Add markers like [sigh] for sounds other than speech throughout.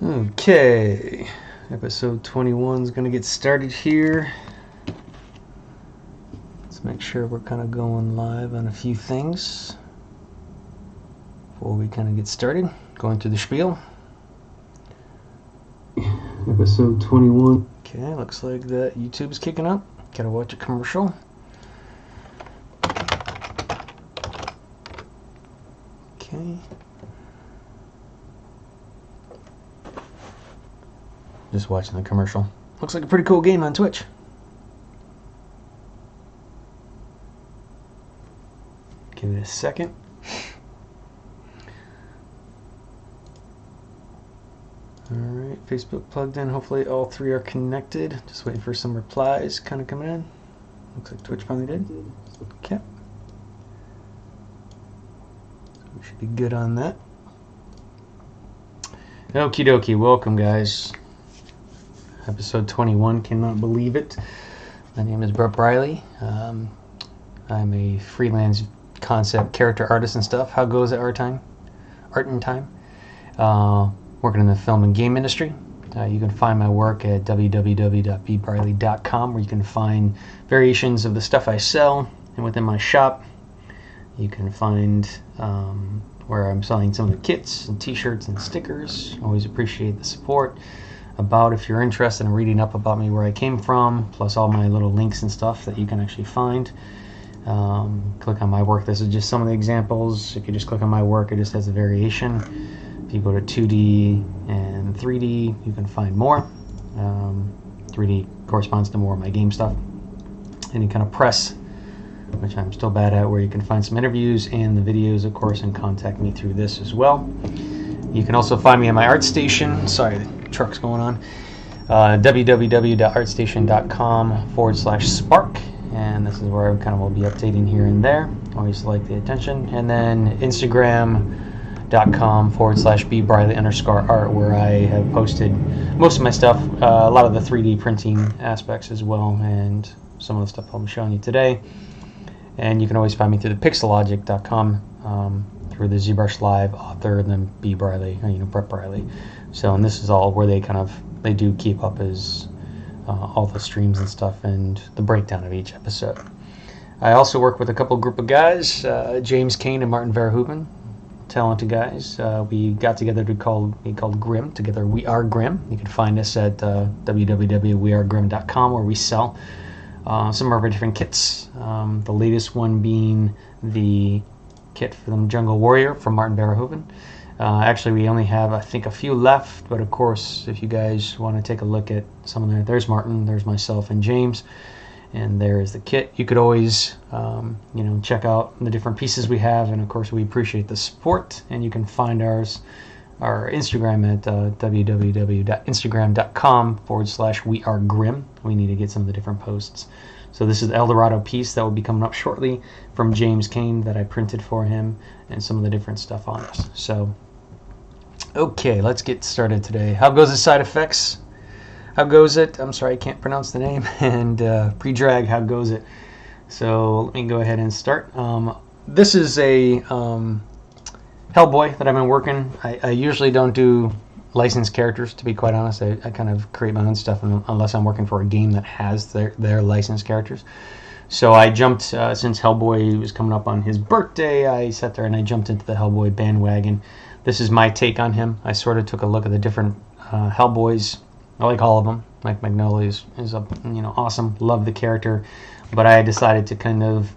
Okay, episode 21 is going to get started here. Let's make sure we're kind of going live on a few things before we kind of get started. Going through the spiel. Episode 21. Okay, looks like that YouTube's kicking up. Gotta watch a commercial. Okay. Just watching the commercial. Looks like a pretty cool game on Twitch. Give it a second. Alright, Facebook plugged in. Hopefully all three are connected. Just waiting for some replies kind of coming in. Looks like Twitch finally did. Okay. We should be good on that. Okie dokie, welcome guys. Episode 21, cannot believe it. My name is Brett Briley. Um, I'm a freelance concept character artist and stuff. How goes it, art time? Art and time. Uh, working in the film and game industry. Uh, you can find my work at www.bbriley.com where you can find variations of the stuff I sell and within my shop. You can find um, where I'm selling some of the kits and t-shirts and stickers. Always appreciate the support. About if you're interested in reading up about me, where I came from, plus all my little links and stuff that you can actually find. Um, click on my work. This is just some of the examples. If you just click on my work, it just has a variation. If you go to 2D and 3D, you can find more. Um, 3D corresponds to more of my game stuff. And you kind of press, which I'm still bad at, where you can find some interviews and the videos, of course, and contact me through this as well. You can also find me at my art station. Sorry, truck's going on. Uh, www.artstation.com forward slash spark. And this is where I kind of will be updating here and there. Always like the attention. And then Instagram.com forward slash b briley underscore art where I have posted most of my stuff, uh, a lot of the 3D printing aspects as well, and some of the stuff I'm showing you today. And you can always find me through the pixologic.com, um, through the ZBrush Live author, and then B Briley, you know, Brett Briley. So, and this is all where they kind of they do keep up as uh, all the streams and stuff and the breakdown of each episode. I also work with a couple group of guys, uh, James Kane and Martin Verhoeven talented guys. Uh, we got together to call we called Grim. Together we are Grim. You can find us at uh, www.wearegrim.com where we sell uh, some of our different kits. Um, the latest one being the kit from Jungle Warrior from Martin Verhoeven. Uh, actually, we only have I think a few left, but of course, if you guys want to take a look at some of them, there's Martin, there's myself, and James and there is the kit. You could always, um, you know, check out the different pieces we have, and of course, we appreciate the support. And you can find ours, our Instagram at uh, www.instagram.com forward slash we are grim. We need to get some of the different posts. So this is the Eldorado piece that will be coming up shortly from James Kane that I printed for him, and some of the different stuff on us. So, okay, let's get started today. How goes the side effects? how goes it? I'm sorry, I can't pronounce the name. [laughs] And uh, pre-drag, how goes it? So let me go ahead and start. Um, this is a um, Hellboy that I've been working. I, I, usually don't do licensed characters, to be quite honest. I, I, kind of create my own stuff unless I'm working for a game that has their, their licensed characters. So I jumped, uh, since Hellboy was coming up on his birthday, I sat there and I jumped into the Hellboy bandwagon. This is my take on him. I sort of took a look at the different uh, Hellboys I like all of them. Mike Mignola is, is a, you know awesome. Love the character, but I decided to kind of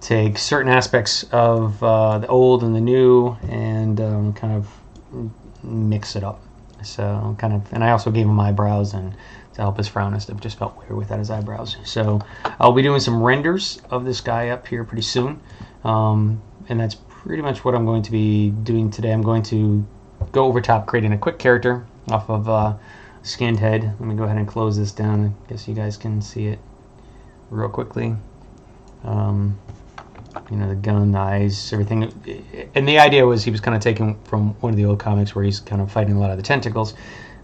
take certain aspects of uh, the old and the new and um, kind of mix it up. So kind of, and I also gave him eyebrows and to help his frown stuff. Just felt weird without his eyebrows. So I'll be doing some renders of this guy up here pretty soon, um, and that's pretty much what I'm going to be doing today. I'm going to go over top creating a quick character off of. Uh, skinned head. Let me go ahead and close this down. I guess you guys can see it real quickly. Um, you know, the gun, the eyes, everything. And the idea was he was kind of taken from one of the old comics where he's kind of fighting a lot of the tentacles.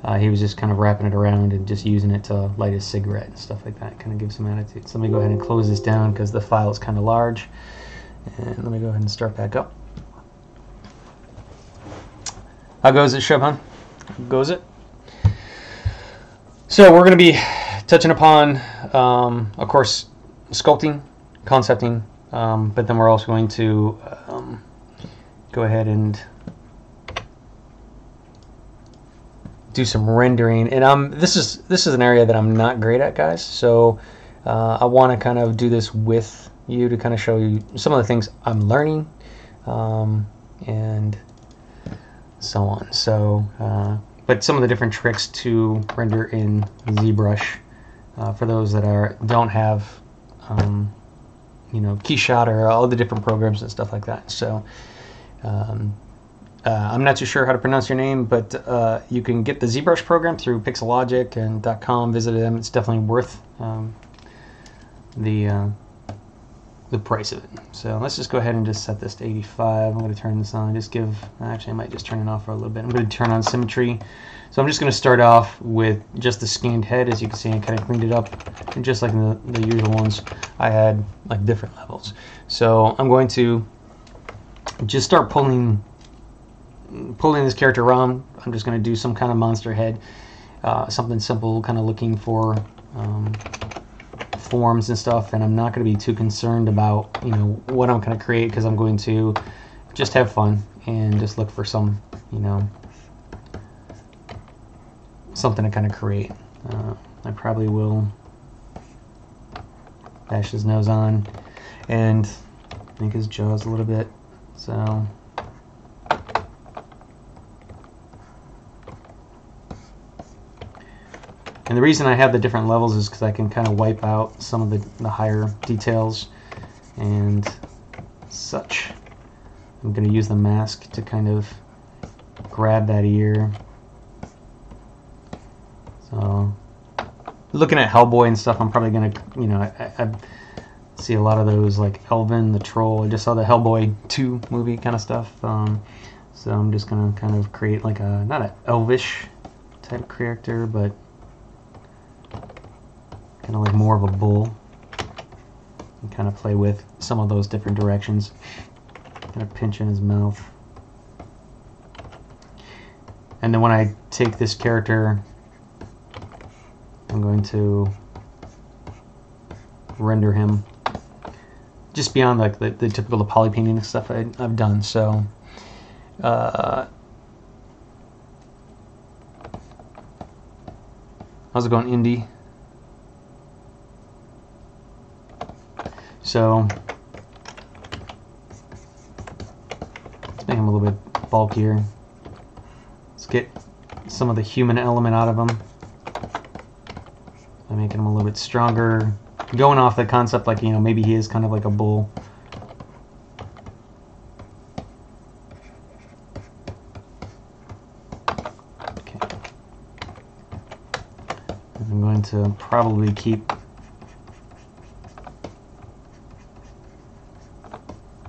Uh, he was just kind of wrapping it around and just using it to light his cigarette and stuff like that. Kind of gives some attitude. So let me go ahead and close this down because the file is kind of large. And let me go ahead and start back up. How goes it, Shubhan? How goes it? So we're going to be touching upon, um, of course, sculpting, concepting, um, but then we're also going to um, go ahead and do some rendering. And um, this is this is an area that I'm not great at, guys. So uh, I want to kind of do this with you to kind of show you some of the things I'm learning um, and so on. So, uh, but some of the different tricks to render in ZBrush uh, for those that are don't have, um, you know, KeyShot or all the different programs and stuff like that. So. Um, uh, I'm not too sure how to pronounce your name, but uh, you can get the ZBrush program through Pixologic and .com. Visit them; it's definitely worth um, the uh, the price of it. So let's just go ahead and just set this to 85. I'm going to turn this on. Just give, actually I might just turn it off for a little bit. I'm going to turn on symmetry. So I'm just going to start off with just the scanned head. As you can see, I kind of cleaned it up. And just like the, the usual ones, I had like different levels. So I'm going to just start pulling pulling this character around. I'm just going to do some kind of monster head. Uh, something simple, kind of looking for um, forms and stuff and I'm not going to be too concerned about you know what I'm going to create because I'm going to just have fun and just look for some you know something to kind of create. Uh, I probably will bash his nose on and make his jaws a little bit so And the reason I have the different levels is because I can kind of wipe out some of the, the higher details and such. I'm going to use the mask to kind of grab that ear. So, looking at Hellboy and stuff, I'm probably going to, you know, I, I, see a lot of those like Elvin the Troll. I just saw the Hellboy 2 movie kind of stuff. Um, so I'm just going to kind of create like a, not an elvish type character, but kind of like more of a bull and kind of play with some of those different directions. Kind of pinch in his mouth. And then when I take this character I'm going to render him just beyond like the, the typical poly painting stuff I, have done so uh, how's it going Indy So let's make him a little bit bulkier. Let's get some of the human element out of him by making him a little bit stronger. Going off the concept like, you know, maybe he is kind of like a bull. Okay. I'm going to probably keep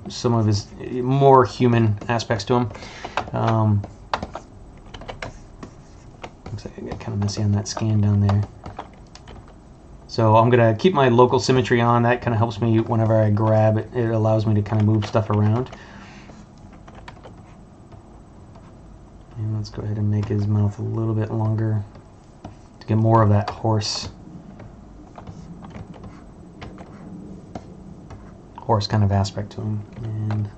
some of his more human aspects to him. Um, looks like I got kind of messy on that scan down there. So I'm going to keep my local symmetry on. That kind of helps me whenever I grab it. It allows me to kind of move stuff around. And let's go ahead and make his mouth a little bit longer to get more of that horse horse kind of aspect to him. And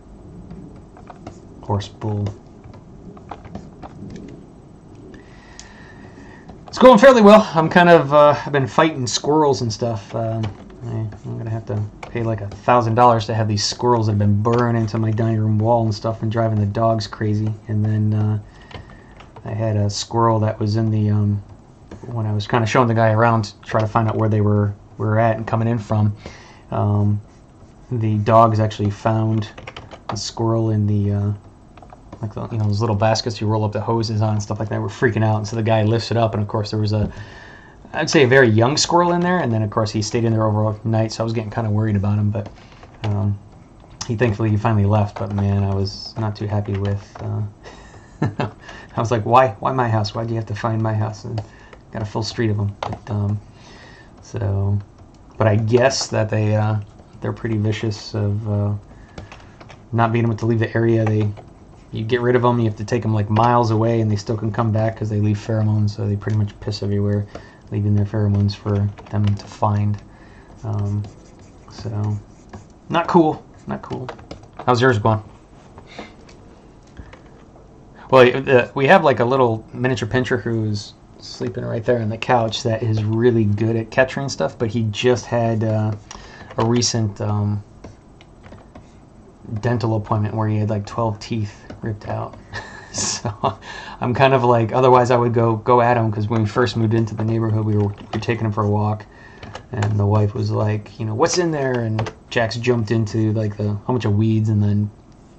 horse bull. It's going fairly well. I'm kind of, uh, I've been fighting squirrels and stuff. Um, I, am going to have to pay like a thousand dollars to have these squirrels that have been burrowing into my dining room wall and stuff and driving the dogs crazy. And then uh, I had a squirrel that was in the, um, when I was kind of showing the guy around to try to find out where they were, were at and coming in from. Um, the dogs actually found a squirrel in the uh, like the, you know those little baskets you roll up the hoses on and stuff like that. We're freaking out, and so the guy lifts it up, and of course there was a I'd say a very young squirrel in there, and then of course he stayed in there overnight, so I was getting kind of worried about him, but um, he thankfully he finally left. But man, I was not too happy with. Uh, [laughs] I was like, why why my house? Why do you have to find my house? And got a full street of them. But, um, so, but I guess that they. Uh, they're pretty vicious of uh, not being able to leave the area. They you get rid of them, you have to take them like miles away, and they still can come back because they leave pheromones, so they pretty much piss everywhere. leaving their pheromones for them to find. Um, so, not cool. Not cool. How's yours going? Well, we have like a little miniature pincher who's sleeping right there on the couch that is really good at capturing stuff, but he just had uh, a recent um, dental appointment where he had like 12 teeth ripped out. [laughs] so I'm kind of like, otherwise I would go go at him because when we first moved into the neighborhood, we were, we were taking him for a walk, and the wife was like, you know, what's in there? And Jax jumped into like the whole bunch of weeds, and then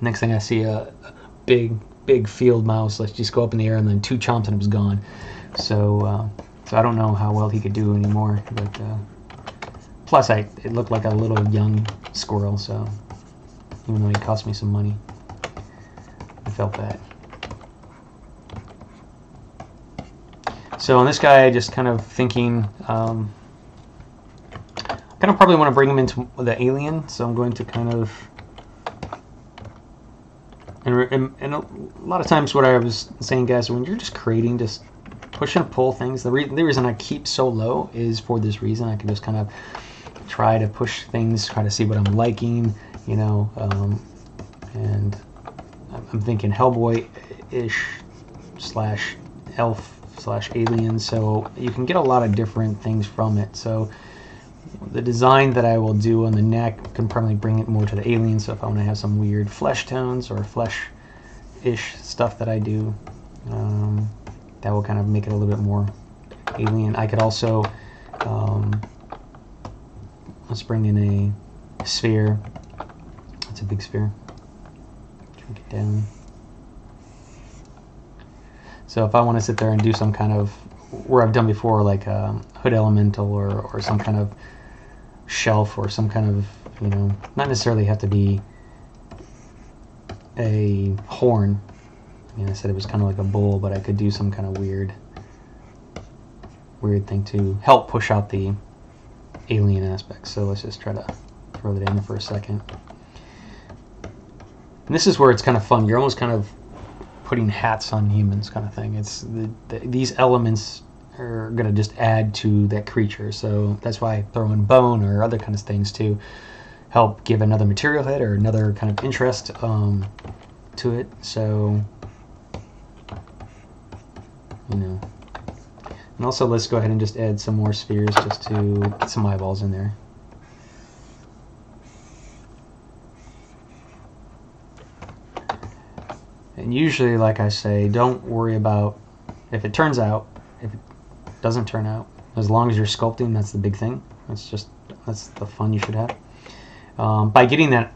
next thing I see a, a big big field mouse like just go up in the air, and then two chomps and it was gone. So uh, so I don't know how well he could do anymore, but. Uh, plus, I it looked like a little young squirrel, so even though he cost me some money, I felt bad. So on this guy, just kind of thinking, um, kind of probably want to bring him into the alien. So I'm going to kind of, and, and, a lot of times what I was saying, guys, when you're just creating, just push and pull things. The, re the reason I keep so low is for this reason. I can just kind of try to push things, try to see what I'm liking, you know, um, and I'm thinking Hellboy-ish slash elf slash alien so you can get a lot of different things from it. So the design that I will do on the neck can probably bring it more to the alien so if I want to have some weird flesh tones or flesh ish stuff that I do um, that will kind of make it a little bit more alien. I could also um, let's bring in a sphere. That's a big sphere. Shrink it down. So if I want to sit there and do some kind of, where I've done before, like a hood elemental or, or some kind of shelf or some kind of, you know, not necessarily have to be a horn. I mean, I said it was kind of like a bull, but I could do some kind of weird, weird thing to help push out the alien aspect. So let's just try to throw that in for a second. And this is where it's kind of fun. You're almost kind of putting hats on humans kind of thing. It's the, the, these elements are going to just add to that creature. So that's why throwing bone or other kind of things to help give another material hit or another kind of interest um, to it. So, you know. And also let's go ahead and just add some more spheres just to get some eyeballs in there. And usually, like I say, don't worry about if it turns out, if it doesn't turn out. As long as you're sculpting, that's the big thing. That's just that's the fun you should have. Um, by getting that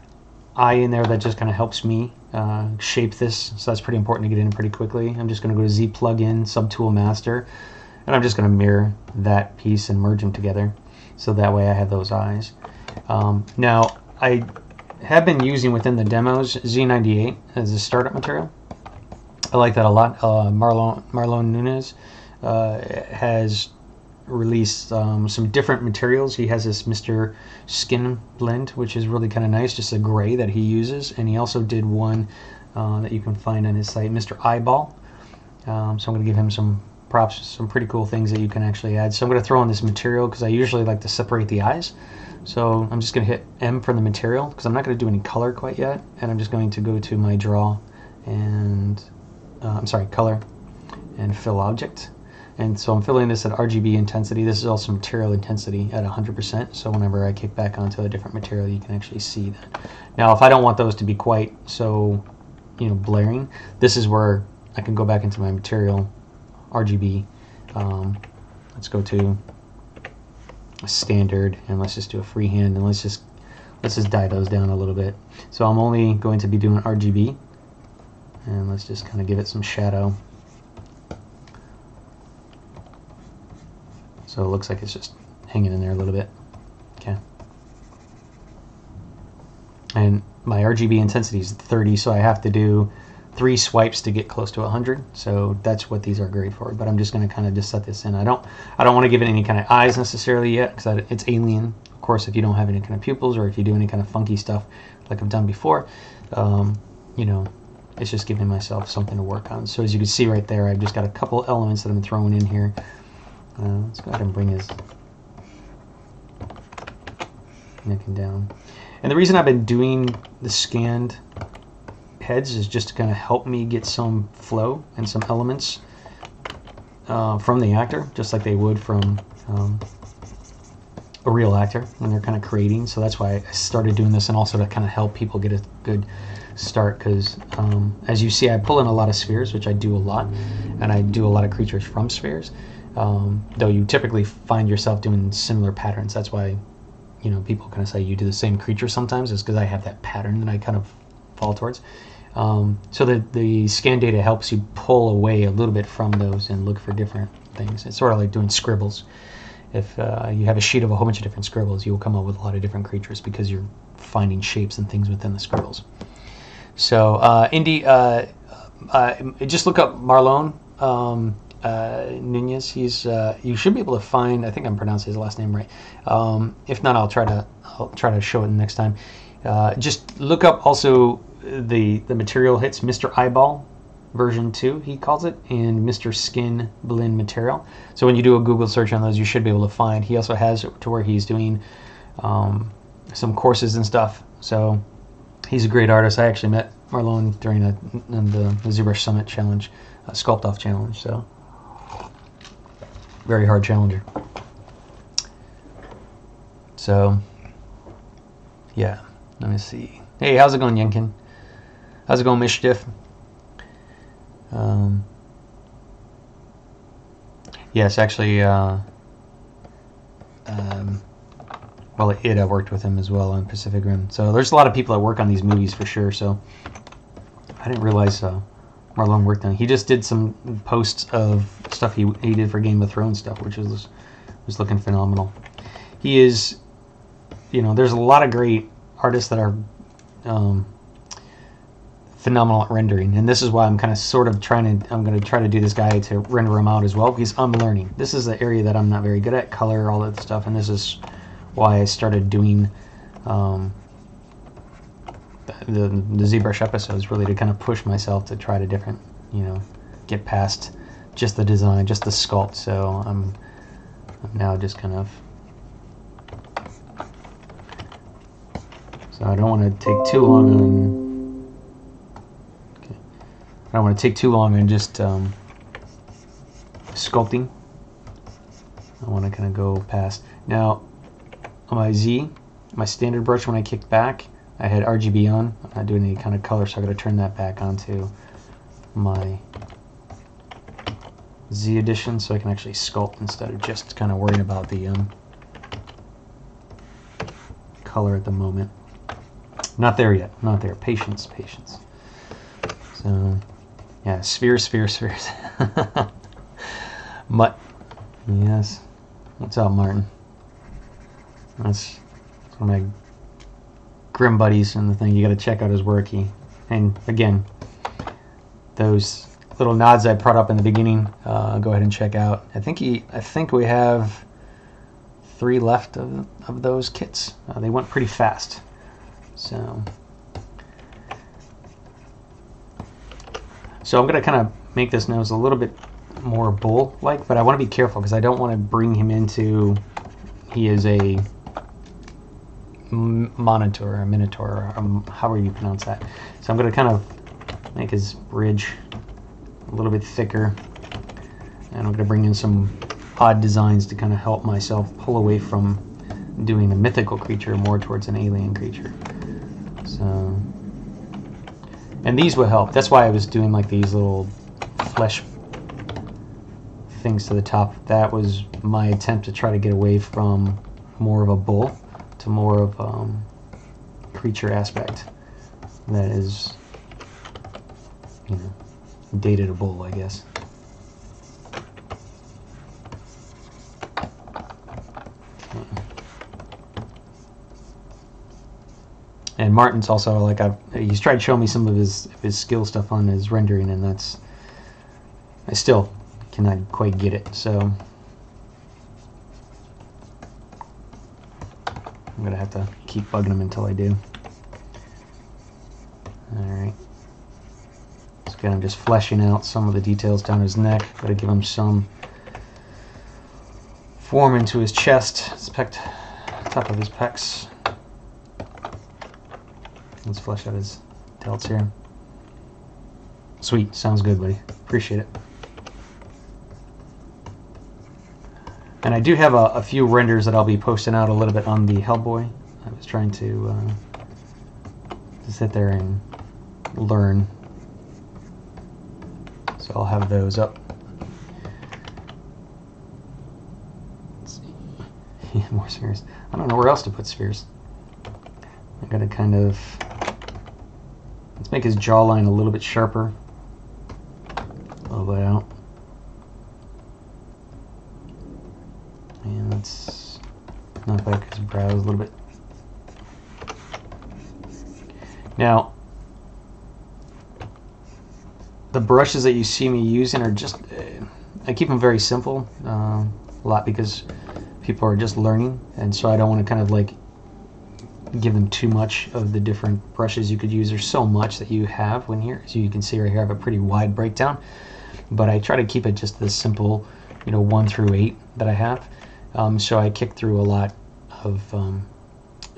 eye in there, that just kind of helps me uh, shape this. So that's pretty important to get in pretty quickly. I'm just going to go to Z plugin, subtool master, and I'm just going to mirror that piece and merge them together. So that way I have those eyes. Um, now I have been using within the demos Z98 as a startup material. I like that a lot. Uh, Marlon, Marlon Nunez uh, has released um, some different materials. He has this Mr. Skin blend, which is really kind of nice, just a gray that he uses. And he also did one uh, that you can find on his site, Mr. Eyeball. Um, so I'm going to give him some props, some pretty cool things that you can actually add. So I'm going to throw in this material because I usually like to separate the eyes. So I'm just going to hit M for the material because I'm not going to do any color quite yet. And I'm just going to go to my draw and, uh, I'm sorry, color and fill object. And so I'm filling this at RGB intensity. This is also material intensity at 100%. So whenever I kick back onto a different material, you can actually see that. Now, if I don't want those to be quite so, you know, blaring, this is where I can go back into my material RGB. Um, let's go to standard and let's just do a freehand and let's just let's just dye those down a little bit so I'm only going to be doing RGB and let's just kind of give it some shadow so it looks like it's just hanging in there a little bit okay and my RGB intensity is 30 so I have to do three swipes to get close to 100 so that's what these are great for but I'm just going to kind of just set this in. I don't I don't want to give it any kind of eyes necessarily yet because it's alien. Of course if you don't have any kind of pupils or if you do any kind of funky stuff like I've done before um, you know it's just giving myself something to work on. So as you can see right there I've just got a couple elements that I'm throwing in here. Uh, let's go ahead and bring his necking down. And the reason I've been doing the scanned heads is just to kind of help me get some flow and some elements uh, from the actor, just like they would from um, a real actor when they're kind of creating. So that's why I started doing this and also to kind of help people get a good start because um, as you see I pull in a lot of spheres which I do a lot and I do a lot of creatures from spheres um, though you typically find yourself doing similar patterns that's why you know people kind of say you do the same creature sometimes is because I have that pattern that I kind of fall towards um, so the, the scan data helps you pull away a little bit from those and look for different things it's sort of like doing scribbles if uh, you have a sheet of a whole bunch of different scribbles, you'll come up with a lot of different creatures because you're finding shapes and things within the scribbles. So, uh, Indy, uh, uh just look up Marlon um, uh, Nunez. He's uh, you should be able to find. I think I'm pronouncing his last name right. Um, if not, I'll try to I'll try to show it next time. just look up also the the material hits Mr. Eyeball version 2 he calls it and Mr. Skin Blend material so when you do a Google search on those you should be able to find he also has to where he's doing um, some courses and stuff so he's a great artist I actually met Marlon during a, the, the ZBrush Summit challenge sculpt off challenge so very hard challenger so yeah let me see hey how's it going Yenkin how's it going Mischief um, yes, actually, uh, um, well, it I worked with him as well on Pacific Rim. So there's a lot of people that work on these movies for sure. So I didn't realize uh, Marlon worked on. He just did some posts of stuff he he did for Game of Thrones stuff, which was was looking phenomenal. He is, you know, there's a lot of great artists that are um, phenomenal at rendering and this is why I'm kind of sort of trying to I'm going to try to do this guy to render him out as well because I'm learning. This is the area that I'm not very good at color all that stuff and this is why I started doing um, the, the ZBrush episodes really to kind of push myself to try to different you know get past just the design just the sculpt. So I'm, now just kind of so I don't want to take too long on I don't want to take too long and just um, sculpting. I want to kind of go past. Now, on my Z, my standard brush when I kicked back, I had RGB on. I'm not doing any kind of color, so I got to turn that back onto my Z edition so I can actually sculpt instead of just kind of worrying about the um, color at the moment. Not there yet. Not there. Patience, patience. So yeah, spheres, spheres, spheres. [laughs] but, Yes. What's up, Martin? That's, one of my grim buddies and the thing. You got to check out his work. He, and again, those little nods I brought up in the beginning, uh, go ahead and check out. I think he, I think we have three left of, of those kits. Uh, they went pretty fast. So So I'm going to kind of make this nose a little bit more bull-like, but I want to be careful because I don't want to bring him into, he is a monitor, a minotaur, um, however you pronounce that. So I'm going to kind of make his bridge a little bit thicker. And I'm going to bring in some odd designs to kind of help myself pull away from doing a mythical creature more towards an alien creature. So and these will help. That's why I was doing like these little flesh things to the top. That was my attempt to try to get away from more of a bull to more of um, creature aspect that is, you know, dated a bull, I guess. And Martin's also like I've, he's tried showing me some of his his skill stuff on his rendering, and that's I still cannot quite get it. So I'm gonna have to keep bugging him until I do. All right. Just kind of just fleshing out some of the details down his neck. Gotta give him some form into his chest, his top of his pecs. Let's flesh out his delts here. Sweet, sounds good, buddy. Appreciate it. And I do have a, a, few renders that I'll be posting out a little bit on the Hellboy. I was trying to, uh, to sit there and learn. So I'll have those up. Let's see. Yeah, [laughs] more spheres. I don't know where else to put spheres. I gotta kind of make his jawline a little bit sharper. A little bit out. And let's knock back his brows a little bit. Now, the brushes that you see me using are just, uh, I keep them very simple, uh, a lot because people are just learning, and so I don't want to kind of like give them too much of the different brushes you could use. There's so much that you have when here, so you can see right here I have a pretty wide breakdown, but I try to keep it just this simple, you know, one through eight that I have. Um, so I kick through a lot of, um,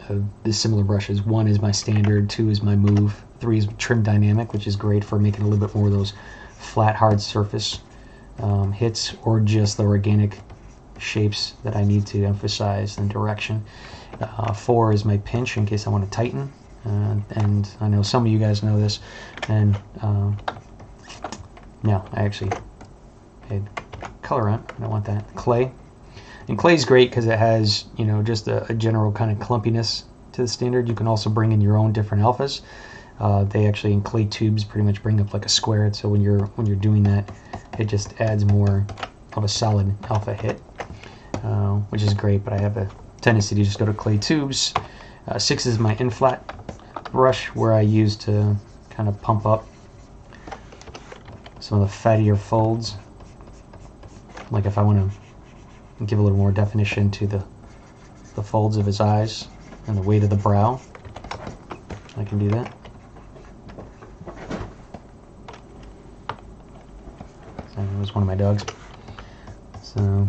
of the similar brushes. One is my standard, two is my move, three is trim dynamic, which is great for making a little bit more of those flat, hard surface um, hits, or just the organic shapes that I need to emphasize and direction. Uh, four is my pinch in case I want to tighten. Uh, and I know some of you guys know this. And uh, no, I actually had colorant. I don't want that. Clay and clay is great because it has, you know, just a, a, general kind of clumpiness to the standard. You can also bring in your own different alphas. Uh, they actually in clay tubes pretty much bring up like a square. So when you're when you're doing that, it just adds more of a solid alpha hit, uh, which is great. But I have a tendency to just go to clay tubes. Uh, six is my inflat brush where I use to kind of pump up some of the fattier folds. Like if I want to give a little more definition to the, the folds of his eyes and the weight of the brow. I can do that. So it was one of my dogs. So,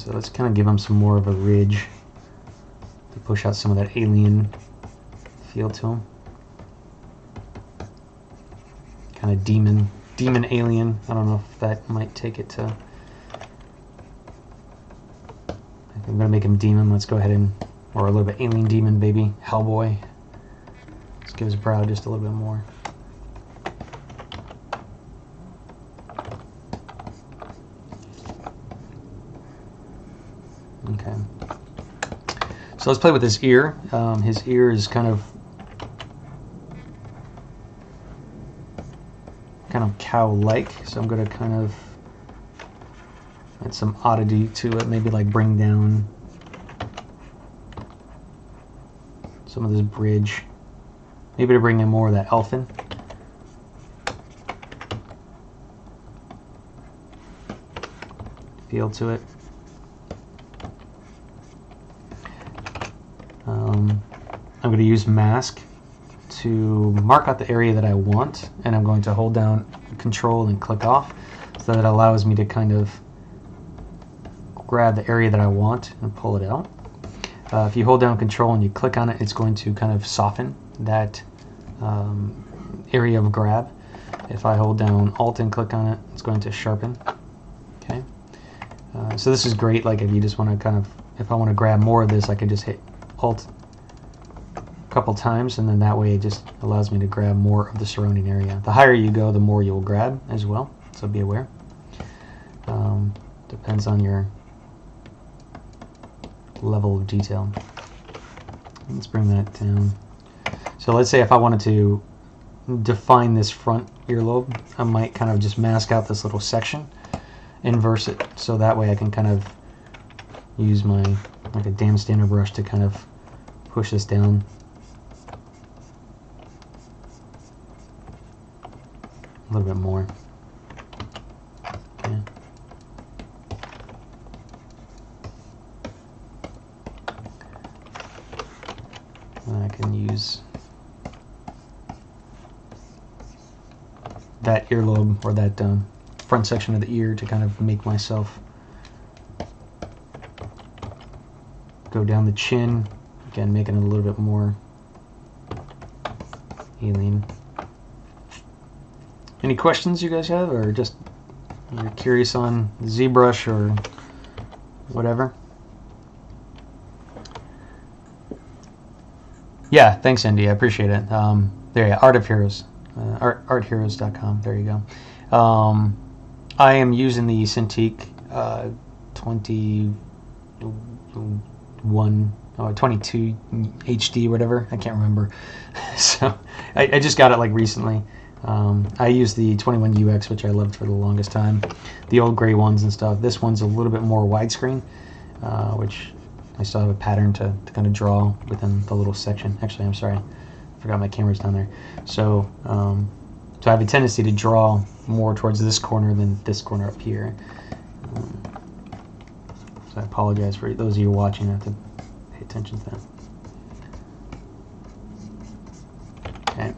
so let's kind of give him some more of a ridge to push out some of that alien feel to him. Kind of demon demon alien. I don't know if that might take it to... I think I'm going to make him demon. Let's go ahead and... Or a little bit alien demon, baby. Hellboy. Let's give his brow just a little bit more. Okay. So let's play with his ear. Um, his ear is kind of kind of cow-like, so I'm going to kind of add some oddity to it, maybe like bring down some of this bridge, maybe to bring in more of that elfin. feel to it. Um, I'm going to use mask to mark out the area that I want and I'm going to hold down control and click off so that allows me to kind of grab the area that I want and pull it out. Uh, if you hold down control and you click on it it's going to kind of soften that um, area of grab. If I hold down alt and click on it it's going to sharpen. Okay, uh, so this is great like if you just want to kind of if I want to grab more of this I can just hit alt couple times and then that way it just allows me to grab more of the surrounding area. The higher you go the more you'll grab as well so be aware. Um, depends on your level of detail. Let's bring that down. So let's say if I wanted to define this front earlobe I might kind of just mask out this little section inverse it so that way I can kind of use my like a dam standard brush to kind of push this down little bit more. Okay. I can use that earlobe or that um, front section of the ear to kind of make myself go down the chin. Again, making it a little bit more alien. Any questions you guys have, or just you're curious on ZBrush or whatever? Yeah, thanks, Andy. I appreciate it. Um, there, yeah, Art of Heroes, uh, art, artheroes.com. There you go. Um, I am using the Cintiq uh, 21, oh, 22 HD, whatever. I can't remember. [laughs] so I, I, just got it like recently. Um, I use the 21UX, which I loved for the longest time. The old gray ones and stuff. This one's a little bit more widescreen, uh, which I still have a pattern to, to kind of draw within the little section. Actually, I'm sorry, I forgot my camera's down there. So, um, so I have a tendency to draw more towards this corner than this corner up here. Um, so I apologize for those of you watching. I have to pay attention to that. Okay.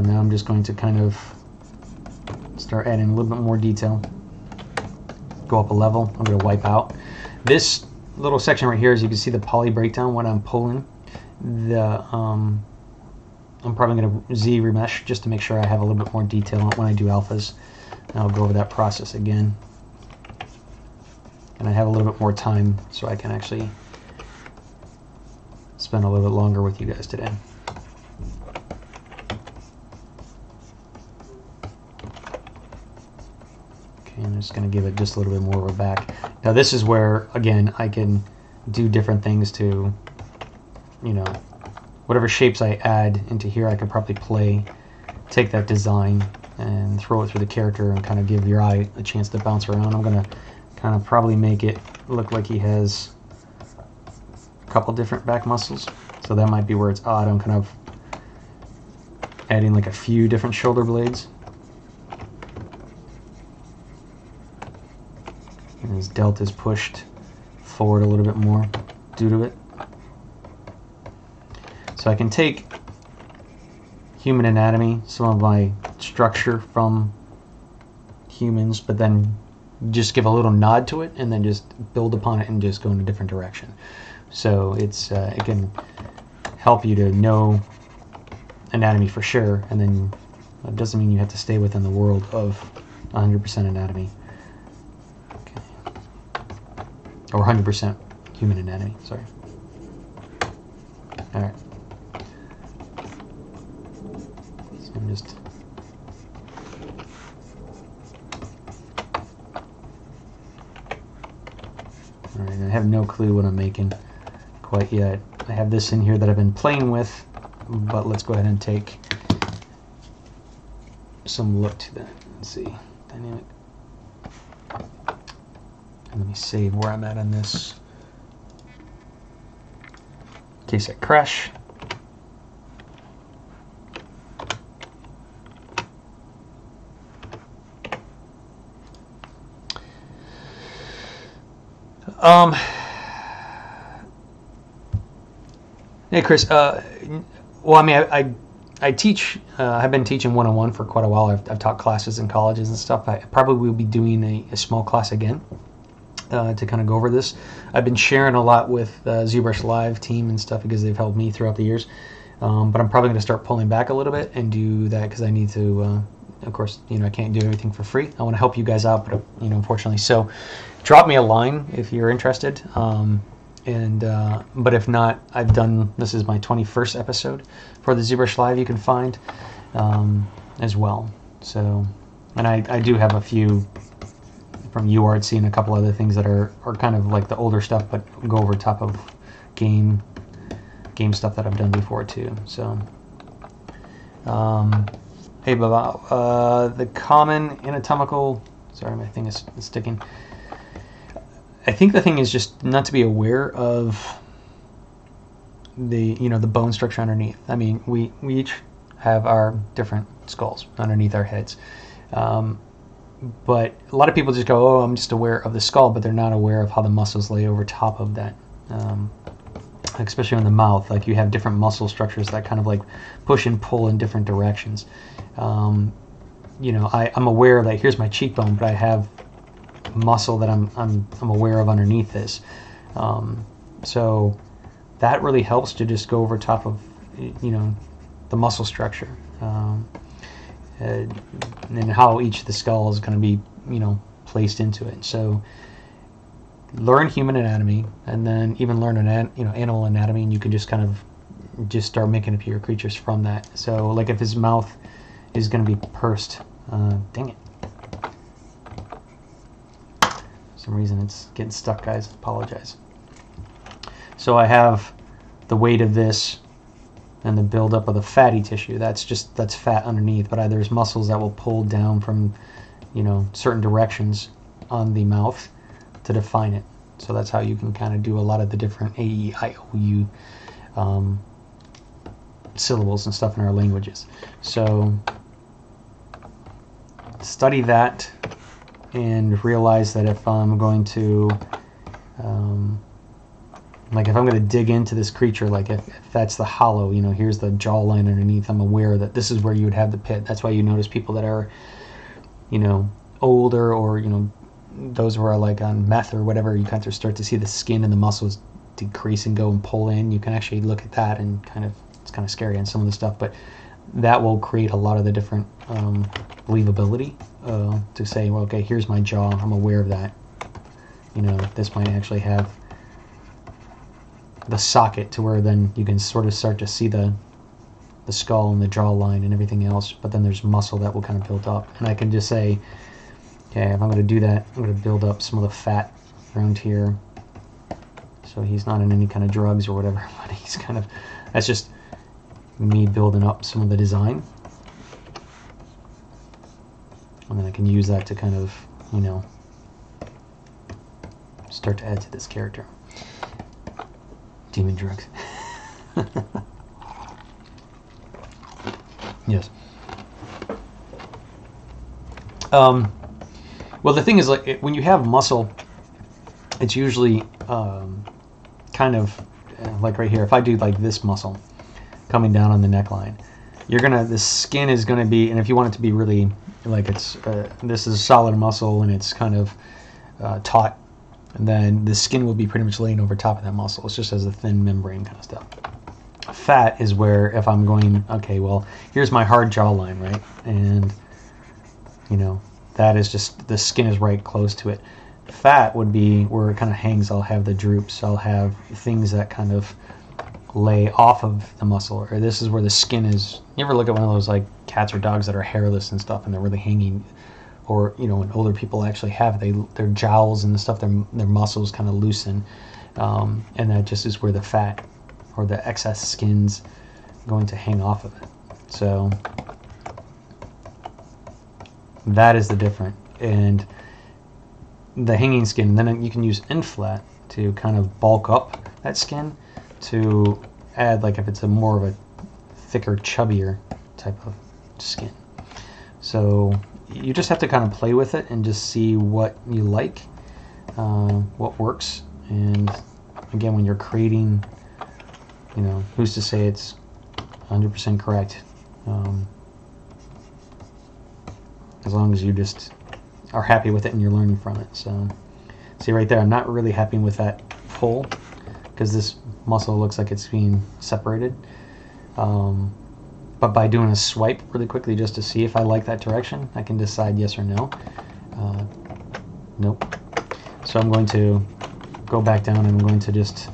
So now I'm just going to kind of start adding a little bit more detail. Go up a level. I'm going to wipe out. This little section right here, as you can see the poly breakdown when I'm pulling, the um, I'm probably going to Z remesh just to make sure I have a little bit more detail when I do alphas. And I'll go over that process again. And I have a little bit more time so I can actually spend a little bit longer with you guys today. Okay, I'm just going to give it just a little bit more of a back. Now this is where, again, I can do different things to, you know, whatever shapes I add into here, I could probably play, take that design and throw it through the character and kind of give your eye a chance to bounce around. I'm going to kind of probably make it look like he has a couple different back muscles. So that might be where it's odd. I'm kind of adding like a few different shoulder blades. And his delta is pushed forward a little bit more due to it. So I can take human anatomy, some of my structure from humans, but then just give a little nod to it and then just build upon it and just go in a different direction. So it's uh, it can help you to know anatomy for sure, and then it doesn't mean you have to stay within the world of 100% anatomy. Or 100% human anatomy, sorry. Alright. So I'm just... Alright, I have no clue what I'm making quite yet. I have this in here that I've been playing with, but let's go ahead and take some look to that. Let's see. Dynamic let me save where I'm at on this. Case I crash. Um, hey, Chris. Uh, well, I mean, I, I, I teach. Uh, I've been teaching one on one for quite a while. I've, I've, taught classes in colleges and stuff. I probably will be doing a, a small class again uh, to kind of go over this. I've been sharing a lot with uh, ZBrush Live team and stuff because they've helped me throughout the years. Um, but I'm probably going to start pulling back a little bit and do that because I need to. Uh, of course, you know I can't do everything for free. I want to help you guys out, but you know, unfortunately, so drop me a line if you're interested. Um, and uh, but if not, I've done. This is my 21st episode for the ZBrush Live. You can find um, as well. So, and I, I do have a few from UArtsy and a couple other things that are, are kind of like the older stuff, but go over top of game game stuff that I've done before too. So, um, hey, Baba, uh, the common anatomical. Sorry, my thing is, is sticking. I think the thing is just not to be aware of the you know the bone structure underneath. I mean, we we each have our different skulls underneath our heads. Um, but a lot of people just go, "Oh, I'm just aware of the skull," but they're not aware of how the muscles lay over top of that. Um, especially in the mouth, like you have different muscle structures that kind of like push and pull in different directions. Um, you know, I, I'm aware that here's my cheekbone, but I have muscle that I'm, I'm, I'm aware of underneath this. Um, so that really helps to just go over top of, you know, the muscle structure. Um, and, and how each of the skull is going to be, you know, placed into it. So learn human anatomy and then even learn an you know animal anatomy and you can just kind of just start making up your creatures from that. So like if his mouth is going to be pursed, uh, dang it. Some reason it's getting stuck, guys. Apologize. So I have the weight of this and the buildup of the fatty tissue. That's just that's fat underneath, but there's muscles that will pull down from, you know, certain directions on the mouth to define it. So that's how you can kind of do a lot of the different A, E, I, O, U um, syllables and stuff in our languages. So study that and realize that if I'm going to, um, like if I'm going to dig into this creature, like if, if that's the hollow, you know, here's the jawline underneath, I'm aware that this is where you would have the pit. That's why you notice people that are, you know, older or, you know, those who are like on meth or whatever, you kind of start to see the skin and the muscles decrease and go and pull in. You can actually look at that and kind of, it's kind of scary on some of the stuff, but that will create a lot of the different um, believability uh, to say, well, okay, here's my jaw. I'm aware of that. You know, this might actually have the socket to where then you can sort of start to see the the skull and the jaw line and everything else. But then there's muscle that will kind of build up, and I can just say, okay, if I'm going to do that, I'm going to build up some of the fat around here. So he's not in any kind of drugs or whatever, [laughs] but he's kind of that's just me building up some of the design. And then I can use that to kind of, you know, start to add to this character. Demon drugs. yes. Um, well, the thing is, like, when you have muscle, it's usually um, kind of uh, like right here. If I do like this muscle, coming down on the neckline. You're gonna, the skin is gonna be, and if you want it to be really, like it's, uh, this is solid muscle and it's kind of uh, taut, and then the skin will be pretty much laying over top of that muscle. It's just as a thin membrane kind of stuff. Fat is where if I'm going, okay, well, here's my hard jawline, right? And, you know, that is just, the skin is right close to it. Fat would be where it kind of hangs. I'll have the droops. I'll have things that kind of lay off of the muscle or this is where the skin is you ever look at one of those like cats or dogs that are hairless and stuff and they're really hanging or you know when older people actually have they their jowls and the stuff their, their muscles kind of loosen um, and that just is where the fat or the excess skin's going to hang off of it so that is the different and the hanging skin then you can use inflat to kind of bulk up that skin to add like if it's a more of a thicker, chubbier type of skin. So you just have to kind of play with it and just see what you like, uh, what works. And again, when you're creating, you know, who's to say it's 100% correct? Um, as long as you just are happy with it and you're learning from it. So see right there, I'm not really happy with that pull because this muscle looks like it's being separated. Um, but by doing a swipe really quickly just to see if I like that direction, I can decide yes or no. Uh, nope. So I'm going to go back down and I'm going to just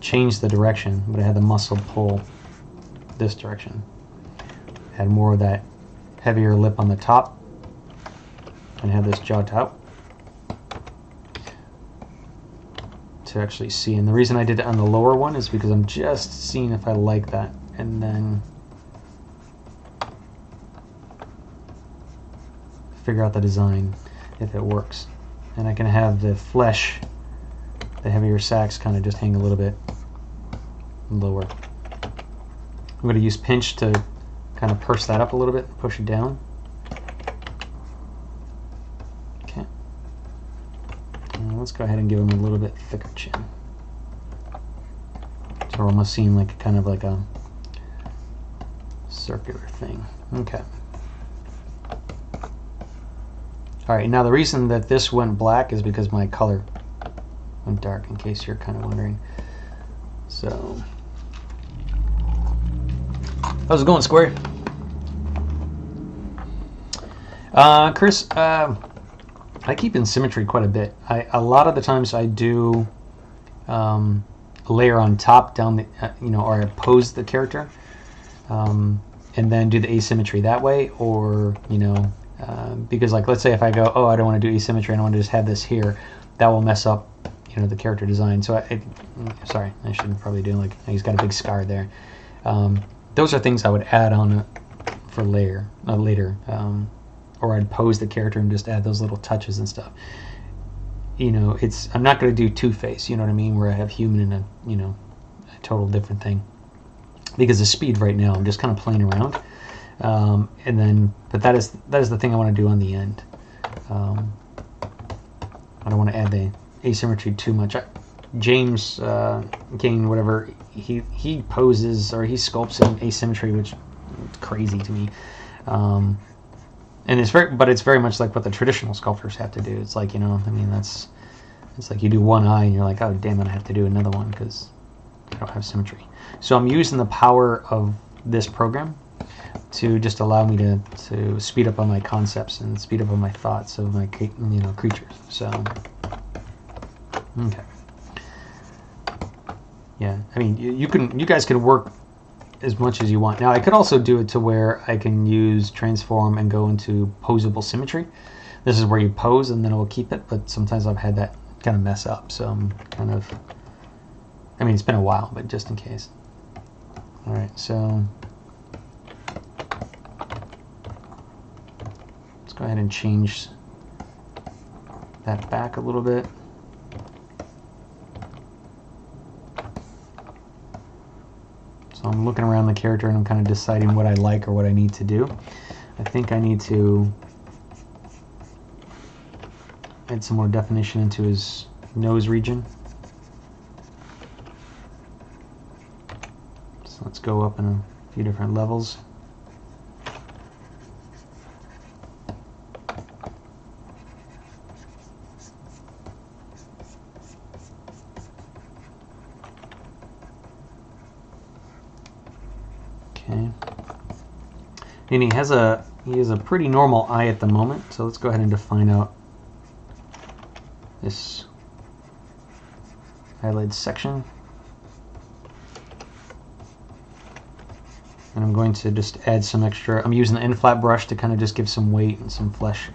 change the direction, but I had the muscle pull this direction. Had more of that heavier lip on the top and have this jaw out. to actually see. And the reason I did it on the lower one is because I'm just seeing if I like that. And then figure out the design if it works. And I can have the flesh, the heavier sacks kind of just hang a little bit lower. I'm going to use pinch to kind of purse that up a little bit, push it down. Okay. Let's go ahead and give him a little bit thicker chin. So we're almost seeing like kind of like a circular thing. Okay. Alright, now the reason that this went black is because my color went dark, in case you're kind of wondering. So, how's it going, Square? Uh, Chris, uh, I keep in symmetry quite a bit. I, a lot of the times I do um, layer on top down the, uh, you know, or I pose the character, um, and then do the asymmetry that way, or you know, uh, because like let's say if I go, oh, I don't want to do asymmetry, I want to just have this here, that will mess up, you know, the character design. So I, I sorry, I shouldn't probably do like he's got a big scar there. Um, those are things I would add on for layer uh, later. Um, or I'd pose the character and just add those little touches and stuff. You know, it's I'm not going to do Two Face. You know what I mean? Where I have human and a you know a total different thing. Because the speed right now, I'm just kind of playing around. Um, and then, but that is that is the thing I want to do on the end. Um, I don't want to add the asymmetry too much. I, James uh, Kane, whatever, he he poses or he sculpts in asymmetry, which is crazy to me. Um, and it's very but it's very much like what the traditional sculptors have to do it's like you know i mean that's it's like you do one eye and you're like oh damn it i have to do another one because i don't have symmetry so i'm using the power of this program to just allow me to, to speed up on my concepts and speed up on my thoughts of my you know creatures so okay yeah i mean you, you can you guys can work as much as you want. Now I could also do it to where I can use transform and go into posable symmetry. This is where you pose and then it will keep it, but sometimes I've had that kind of mess up, so I'm kind of, I mean it's been a while, but just in case. Alright, so let's go ahead and change that back a little bit. So I'm looking around the character and I'm kind of deciding what I like or what I need to do. I think I need to add some more definition into his nose region. So let's go up in a few different levels. And he has a he has a pretty normal eye at the moment, so let's go ahead and define out this eyelid section. And I'm going to just add some extra, I'm using the inflat brush to kind of just give some weight and some flesh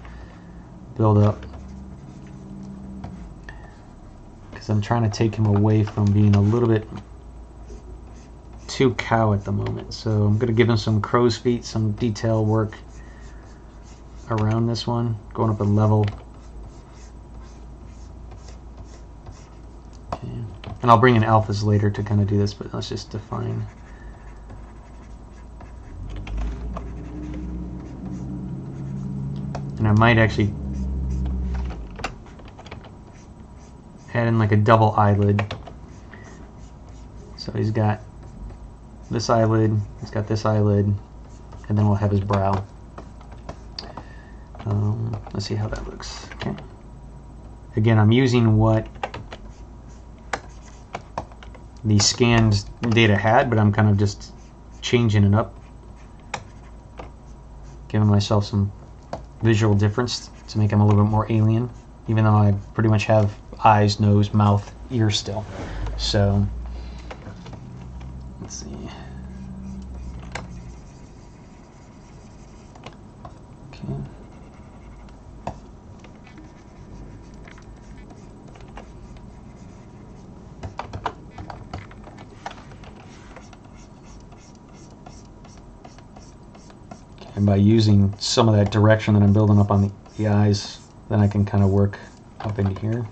build up. Because I'm trying to take him away from being a little bit too cow at the moment. So I'm going to give him some crow's feet, some detail work around this one, going up a level. Okay. And I'll bring in alphas later to kind of do this, but let's just define. And I might actually add in like a double eyelid. So he's got this eyelid, he's got this eyelid, and then we'll have his brow. Um, let's see how that looks. Okay. Again, I'm using what the scanned data had, but I'm kind of just changing it up, giving myself some visual difference to make him a little bit more alien, even though I pretty much have eyes, nose, mouth, ears still. So Let's see. Okay. And by using some of that direction that I'm building up on the, the eyes, then I can kind of work up into here.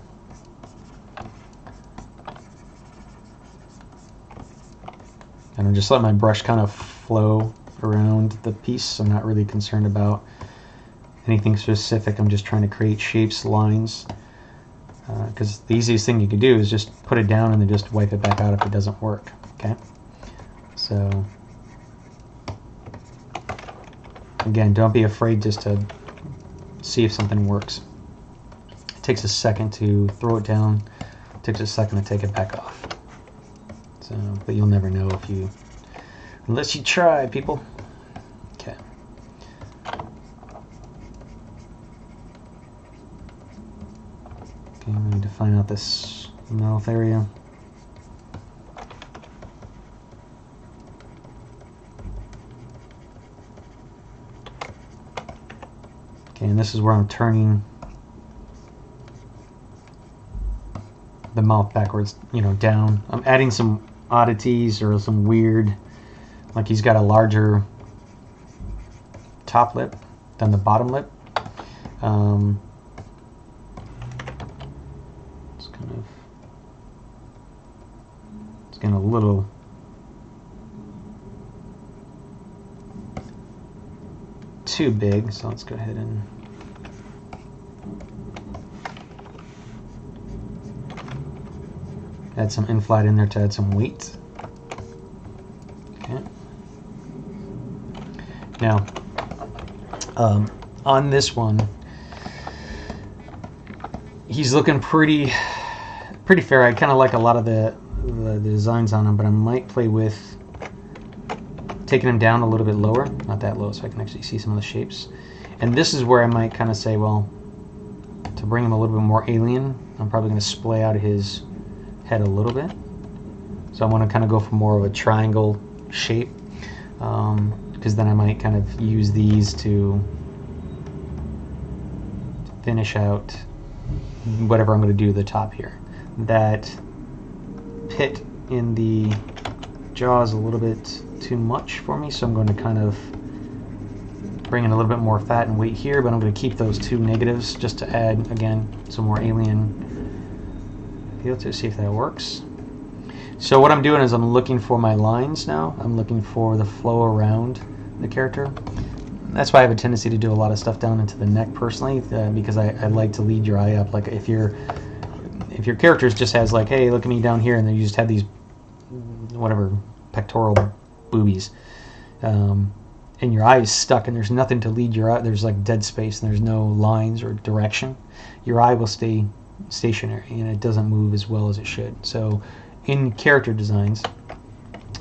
And I'm just letting my brush kind of flow around the piece. I'm not really concerned about anything specific. I'm just trying to create shapes, lines. Because uh, the easiest thing you could do is just put it down and then just wipe it back out if it doesn't work. Okay. So again, don't be afraid just to see if something works. It takes a second to throw it down. It takes a second to take it back off. So, but you'll never know if you, unless you try, people. Okay. Okay, we need to find out this mouth area. This is where I'm turning the mouth backwards, you know, down. I'm adding some oddities or some weird, like he's got a larger top lip than the bottom lip. Um, it's kind of, it's getting a little too big, so let's go ahead and add some inflat in there to add some weight. Okay. Now, um, on this one, he's looking pretty, pretty fair. I kind of like a lot of the, the designs on him, but I might play with taking him down a little bit lower, not that low, so I can actually see some of the shapes. And this is where I might kind of say, well, to bring him a little bit more alien, I'm probably going to splay out his head a little bit. So I want to kind of go for more of a triangle shape, because um, then I might kind of use these to finish out whatever I'm going to do to the top here. That pit in the jaw is a little bit too much for me, so I'm going to kind of bring in a little bit more fat and weight here, but I'm going to keep those two negatives just to add, again, some more alien feel to see if that works. So what I'm doing is I'm looking for my lines now. I'm looking for the flow around the character. That's why I have a tendency to do a lot of stuff down into the neck personally, uh, because I, I like to lead your eye up. Like if your if your character just has like, hey, look at me down here, and then you just have these whatever pectoral boobies. Um, and your eye is stuck and there's nothing to lead your eye there's like dead space and there's no lines or direction your eye will stay stationary and it doesn't move as well as it should. So in character designs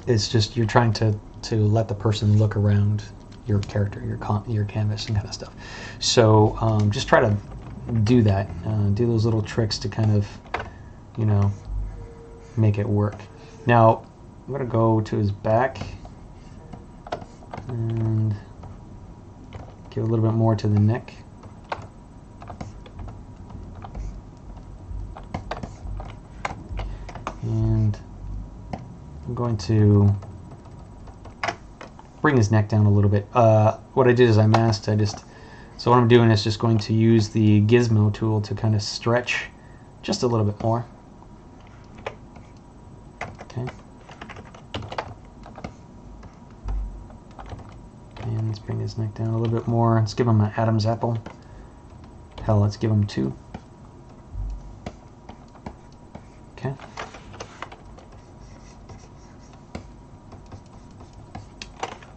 it's just you're trying to to let the person look around your character your con- your canvas and kind of stuff. So um, just try to do that uh, do those little tricks to kind of you know make it work. Now I'm to go to his back and give a little bit more to the neck. And I'm going to bring his neck down a little bit. Uh, what I did is I masked, I just, so what I'm doing is just going to use the gizmo tool to kind of stretch just a little bit more. Okay. And let's bring his neck down a little bit more. Let's give him an Adam's apple. Hell, let's give him two. Okay.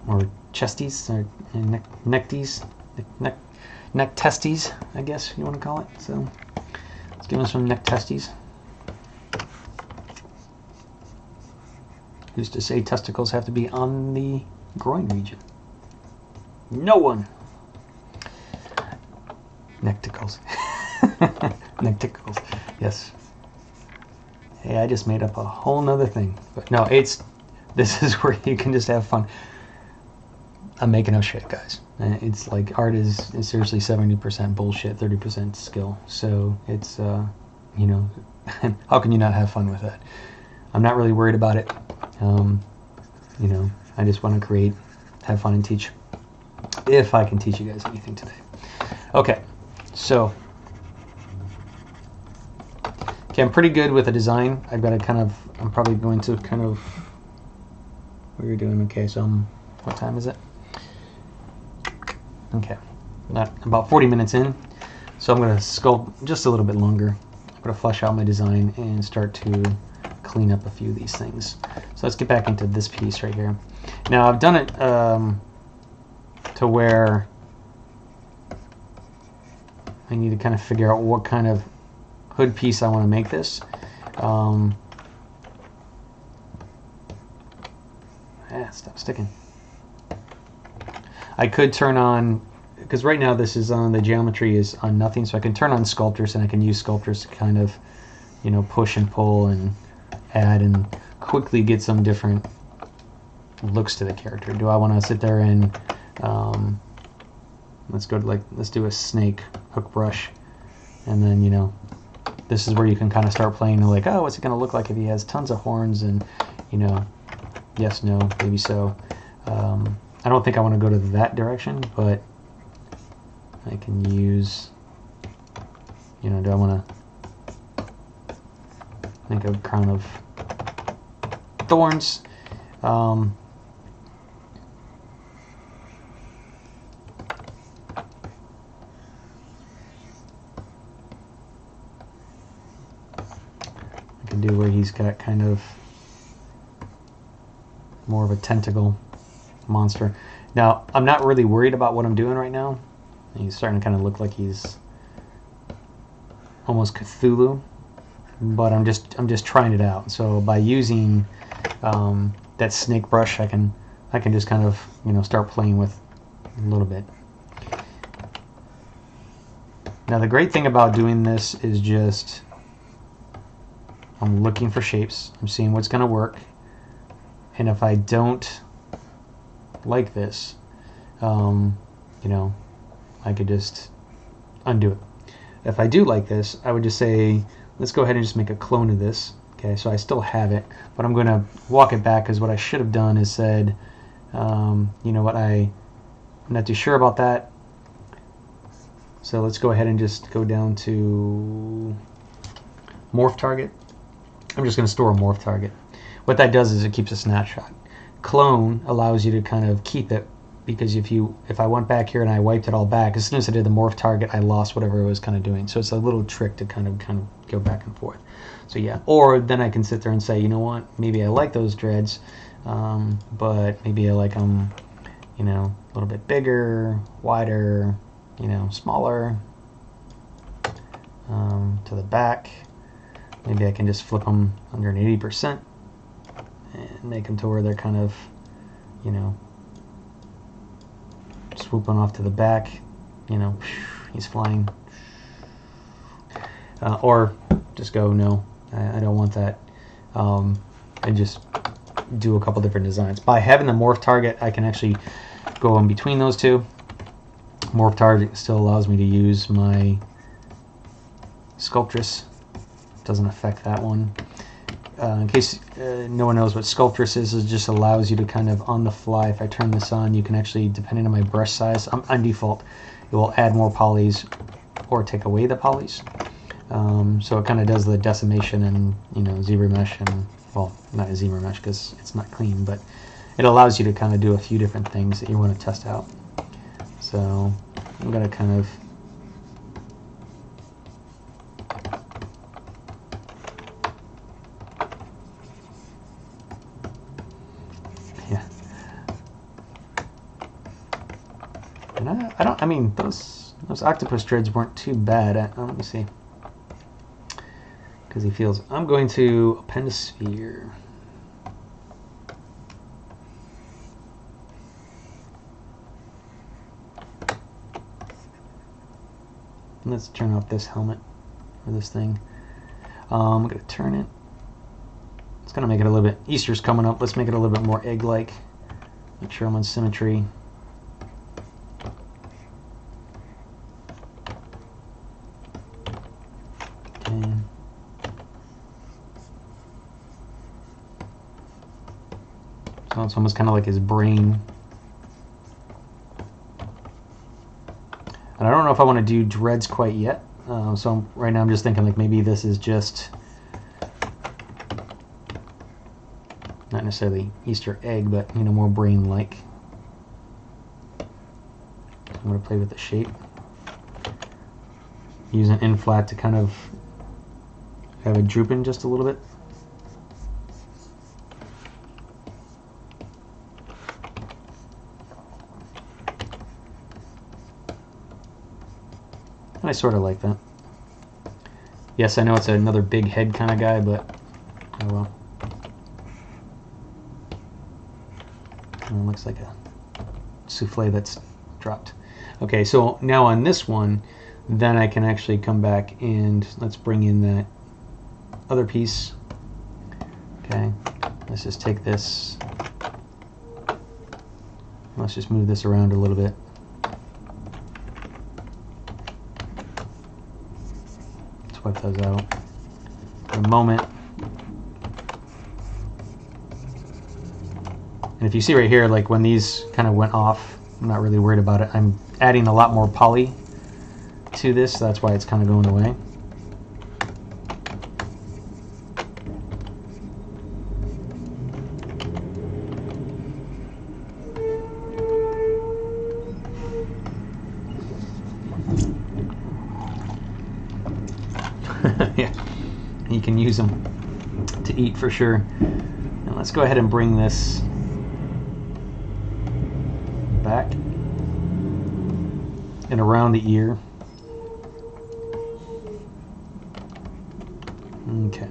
Or chesties, or uh, neck, neckties, neck, neck, neck testes, I guess you want to call it. So let's give him some neck testes. Who's to say testicles have to be on the groin region? No one. Necticles. [laughs] Necticles. Yes. Hey, I just made up a whole nother thing. But no, it's this [laughs] is where you can just have fun. I'm making no shit, guys. It's like art is, is seriously 70% bullshit, 30% skill. So it's, uh, you know, [laughs] how can you not have fun with that? I'm not really worried about it. Um, you know, I just want to create, have fun, and teach if I can teach you guys anything today. Okay, so okay, I'm pretty good with the design. I've got to kind of, I'm probably going to kind of, what are you doing? Okay, so I'm, what time is it? Okay, not about 40 minutes in. So I'm going to sculpt just a little bit longer. I'm going to flesh out my design and start to clean up a few of these things. So let's get back into this piece right here. Now I've done it um, to where I need to kind of figure out what kind of hood piece I want to make this. Um, ah, stop sticking. I could turn on, because right now this is on, the geometry is on nothing, so I can turn on Sculptris and I can use Sculptris to kind of, you know, push and pull and add and quickly get some different looks to the character. Do I want to sit there and, um, let's go to like, let's do a snake hook brush and then, you know, this is where you can kind of start playing like, oh, what's it going to look like if he has tons of horns and, you know, yes, no, maybe so. Um, I don't think I want to go to that direction, but I can use, you know, do I want to make a crown of thorns? Um, I can do where he's got kind of more of a tentacle monster. Now, I'm not really worried about what I'm doing right now. He's starting to kind of look like he's almost Cthulhu, but I'm just I'm just trying it out. So by using um, that snake brush, I can I can just kind of you know start playing with a little bit. Now the great thing about doing this is just I'm looking for shapes. I'm seeing what's going to work. And if I don't like this, um, you know, I could just undo it. If I do like this, I would just say, let's go ahead and just make a clone of this. Okay, so I still have it, but I'm going to walk it back because what I should have done is said, um, you know what, I, I'm not too sure about that. So let's go ahead and just go down to morph target. I'm just going to store a morph target. What that does is it keeps a snapshot. Clone allows you to kind of keep it because if you if I went back here and I wiped it all back, as soon as I did the morph target, I lost whatever it was kind of doing. So it's a little trick to kind of kind of go back and forth. So yeah, or then I can sit there and say, you know what, maybe I like those dreads, um, but maybe I like them, you know, a little bit bigger, wider, you know, smaller um, to the back. Maybe I can just flip them under an 80% and make them to where they're kind of, you know, swooping off to the back. You know, [sniffs] he's flying. Uh, or just go, no, I, I don't want that. Um, and just do a couple different designs. By having the morph target, I can actually go in between those two. Morph target still allows me to use my Sculptris. Doesn't affect that one. Uh, in case uh, no one knows what Sculptris is, it just allows you to kind of on the fly, if I turn this on, you can actually, depending on my brush size, I'm, on default, it will add more polys or take away the polys. Um, so it kind of does the decimation and, you know, ZBrush mesh and, well, not a mesh because it's not clean, but it allows you to kind of do a few different things that you want to test out. So I'm going to kind of yeah. And I, I don't. I mean, those those octopus dreads weren't too bad. I, uh, let me see. Because he feels. I'm going to append a sphere. Let's turn off this helmet or this thing. Um, I'm going to turn it. It's going to make it a little bit, Easter's coming up, let's make it a little bit more egg-like. Make sure I'm on symmetry. Okay. So it's almost kind of like his brain And I don't know if I want to do dreads quite yet. Uh, so right now I'm just thinking like maybe this is just not necessarily Easter egg, but you know more brain-like. I'm going to play with the shape. Use an in-flat to kind of have it drooping just a little bit. I sort of like that. Yes, I know it's another big head kind of guy, but oh well. It looks like a souffle that's dropped. Okay, so now on this one, then I can actually come back and let's bring in that other piece. Okay, let's just take this. Let's just move this around a little bit. Let's those out. For a moment. And if you see right here, like when these kind of went off, I'm not really worried about it. I'm adding a lot more poly to this, that's why it's kind of going away. For sure. And let's go ahead and bring this back and around the ear. Okay.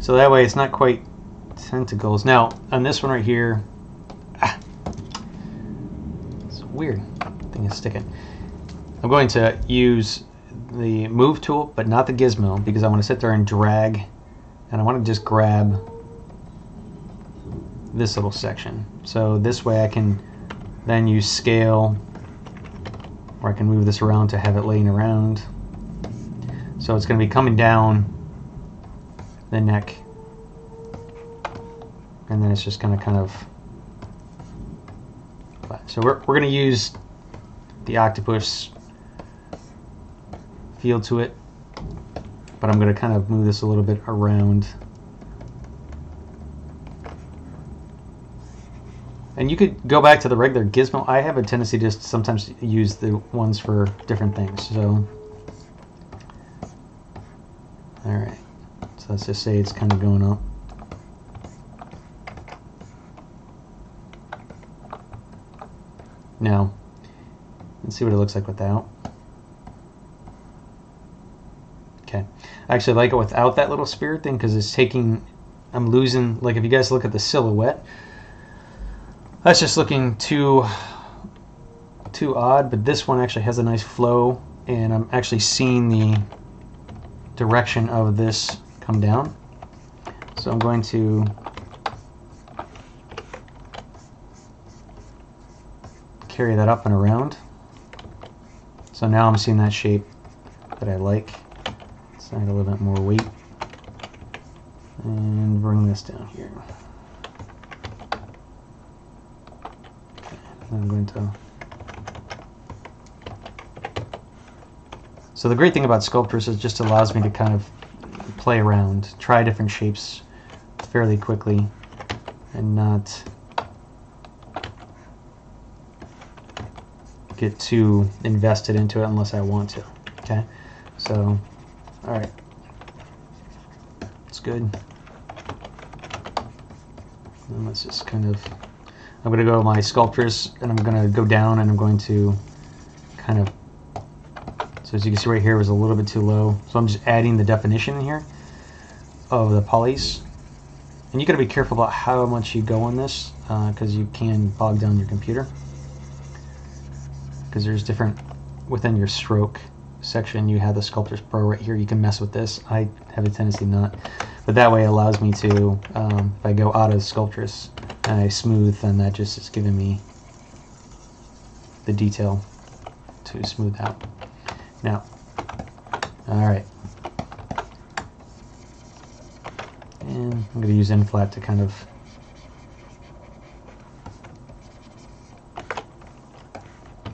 So that way it's not quite tentacles. Now, on this one right here, ah, it's weird. thing is sticking. I'm going to use the move tool, but not the gizmo, because I want to sit there and drag, and I want to just grab this little section. So this way I can then use scale, or I can move this around to have it laying around. So it's going to be coming down the neck, and then it's just going to kind of. So we're, we're going to use the octopus feel to it, but I'm going to kind of move this a little bit around. And you could go back to the regular gizmo. I have a tendency to just sometimes use the ones for different things. So, all right. So let's just say it's kind of going up. Now, let's see what it looks like without. Okay. Actually like it without that little spirit thing because it's taking, I'm losing, like if you guys look at the silhouette, that's just looking too too odd, but this one actually has a nice flow, and I'm actually seeing the direction of this come down. So I'm going to carry that up and around. So now I'm seeing that shape that I like. Let's add a little bit more weight. And bring this down here. I'm going to... So the great thing about Sculptris is it just allows me to kind of play around, try different shapes fairly quickly, and not get too invested into it unless I want to. Okay, so, all right, it's good. And let's just kind of I'm going to go my Sculptris and I'm going to go down and I'm going to kind of, so as you can see right here, it was a little bit too low. So I'm just adding the definition in here of the polys. And you got to be careful about how much you go on this because uh, you can bog down your computer. Because there's different, within your stroke section, you have the Sculptris Pro right here. You can mess with this. I have a tendency not. But that way it allows me to, um, if I go out of Sculptris, and I smooth, then that just is giving me the detail to smooth out. Now, all right. And I'm going to use inflat to kind of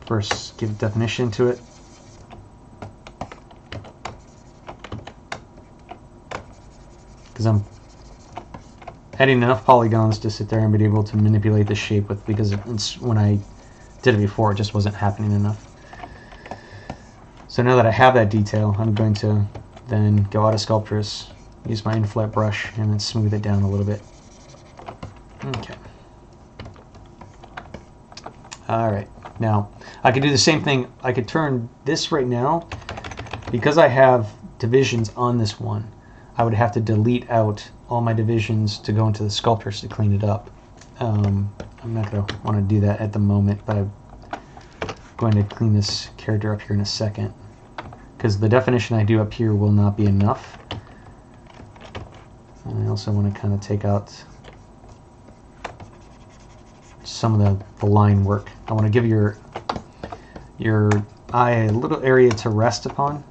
first give definition to it. Because I'm adding enough polygons to sit there and be able to manipulate the shape with because it's, when I did it before it just wasn't happening enough. So now that I have that detail I'm going to then go out of Sculptris, use my inflat brush and then smooth it down a little bit. Okay. Alright, Now, I could do the same thing. I could turn this right now, because I have divisions on this one, I would have to delete out all my divisions to go into the Sculptris to clean it up. Um, I'm not going to want to do that at the moment, but I'm going to clean this character up here in a second. Because the definition I do up here will not be enough. And I also want to kind of take out some of the, the line work. I want to give your your eye a little area to rest upon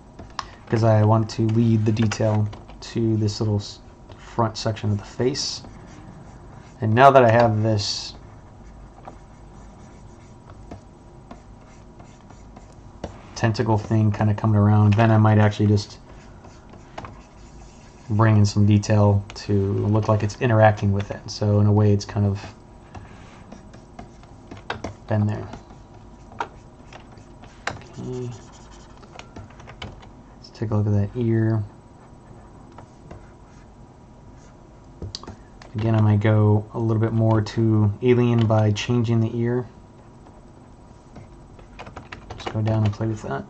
because I want to lead the detail to this little front section of the face. And now that I have this tentacle thing kind of coming around, then I might actually just bring in some detail to look like it's interacting with it. So in a way it's kind of been there. Okay. Let's take a look at that ear. Again, I might go a little bit more to alien by changing the ear. Just go down and play with that.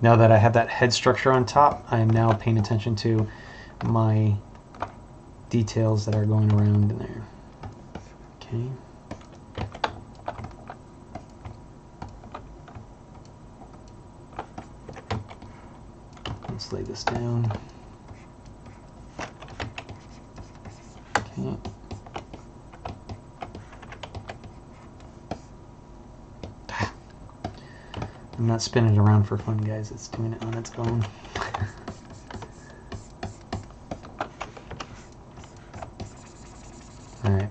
Now that I have that head structure on top, I am now paying attention to my details that are going around in there. Okay. Lay this down. Okay. Ah. I'm not spinning it around for fun, guys. It's doing it on its own. [laughs] Alright.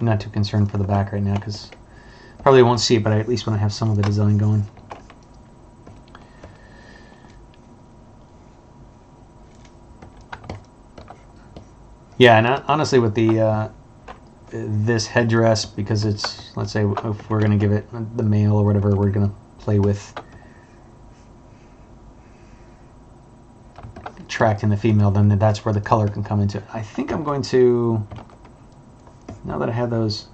I'm not too concerned for the back right now because probably won't see it, but I at least want to have some of the design going. Yeah, and uh, honestly, with the uh, this headdress, because it's let's say if we're gonna give it the male or whatever, we're gonna play with attracting the female, then that's where the color can come into it. I think I'm going to now that I have those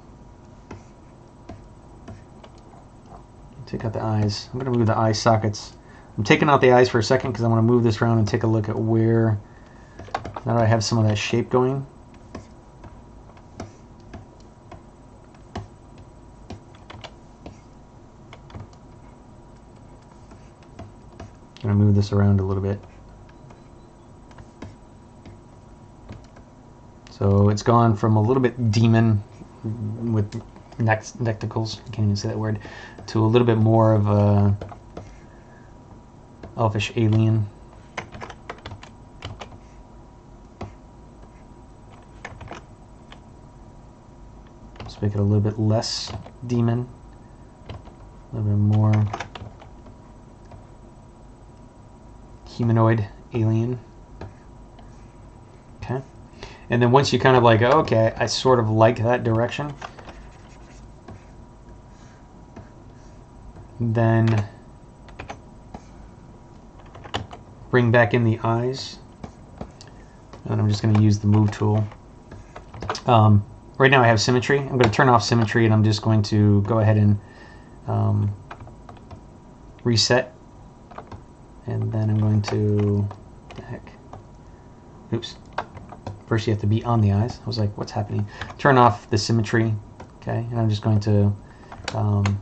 take out the eyes. I'm going to move the eye sockets. I'm taking out the eyes for a second because I want to move this around and take a look at where now that I have some of that shape going. I'm going to move this around a little bit. So it's gone from a little bit demon with necticles, I can't even say that word, to a little bit more of a elfish alien. Let's make it a little bit less demon, a little bit more humanoid alien. Okay. And then once you kind of like, okay, I sort of like that direction, then bring back in the eyes. And I'm just going to use the move tool. Um, right now I have symmetry. I'm going to turn off symmetry and I'm just going to go ahead and um, reset. And then I'm going to the heck? Oops. First you have to be on the eyes. I was like what's happening? Turn off the symmetry okay? And I'm just going to um,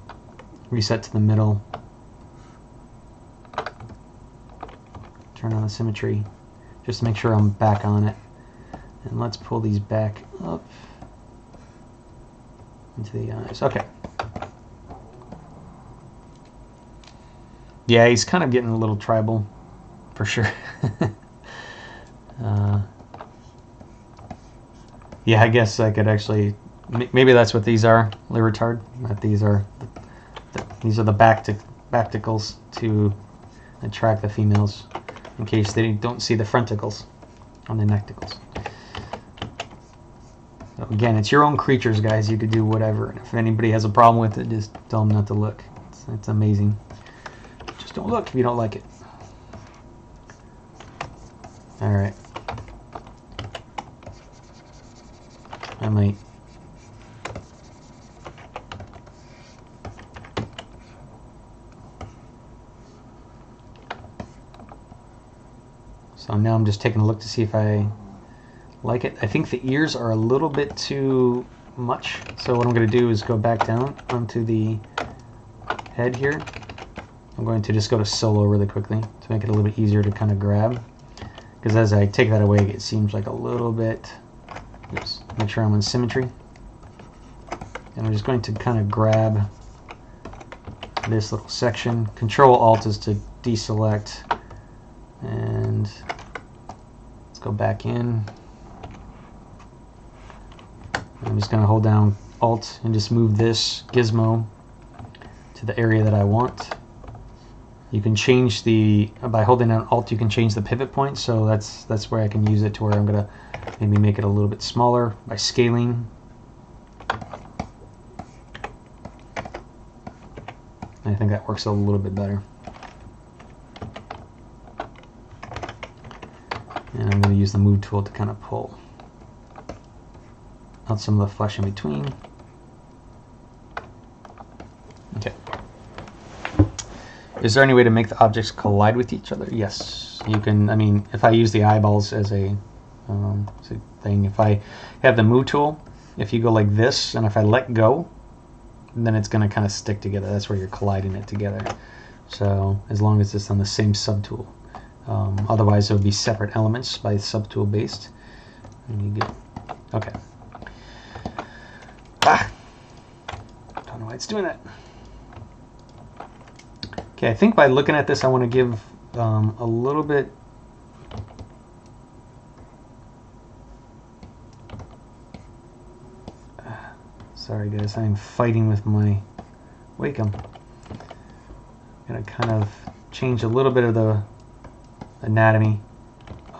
reset to the middle, turn on the symmetry, just to make sure I'm back on it. And let's pull these back up into the eyes. Okay. Yeah, he's kind of getting a little tribal, for sure. [laughs] uh, yeah, I guess I could actually, maybe that's what these are, Libertard, that these are these are the bactic bacticles to attract the females in case they don't see the fronticles on the necticles. So again, it's your own creatures, guys. You could do whatever. If anybody has a problem with it, just tell them not to look. It's, it's amazing. Just don't look if you don't like it. All right. I might. So now I'm just taking a look to see if I like it. I think the ears are a little bit too much. So what I'm going to do is go back down onto the head here. I'm going to just go to solo really quickly to make it a little bit easier to kind of grab. Because as I take that away, it seems like a little bit, oops, make sure I'm in symmetry. And I'm just going to kind of grab this little section. Control Alt is to deselect. And let's go back in. I'm just going to hold down Alt and just move this gizmo to the area that I want. You can change the, by holding down Alt, you can change the pivot point, so that's that's where I can use it to where I'm going to maybe make it a little bit smaller by scaling. I think that works a little bit better. And I'm going to use the move tool to kind of pull out some of the flesh in between. Okay. Is there any way to make the objects collide with each other? Yes. You can, I mean, if I use the eyeballs as a, um, as a thing, if I have the move tool, if you go like this, and if I let go, then it's going to kind of stick together. That's where you're colliding it together. So as long as it's on the same subtool. Um, otherwise, it would be separate elements by subtool based. Get, okay. Ah! Don't know why it's doing that. Okay, I think by looking at this, I want to give um, a little bit [sighs] Sorry guys, I'm fighting with my Wacom. I'm gonna kind of change a little bit of the anatomy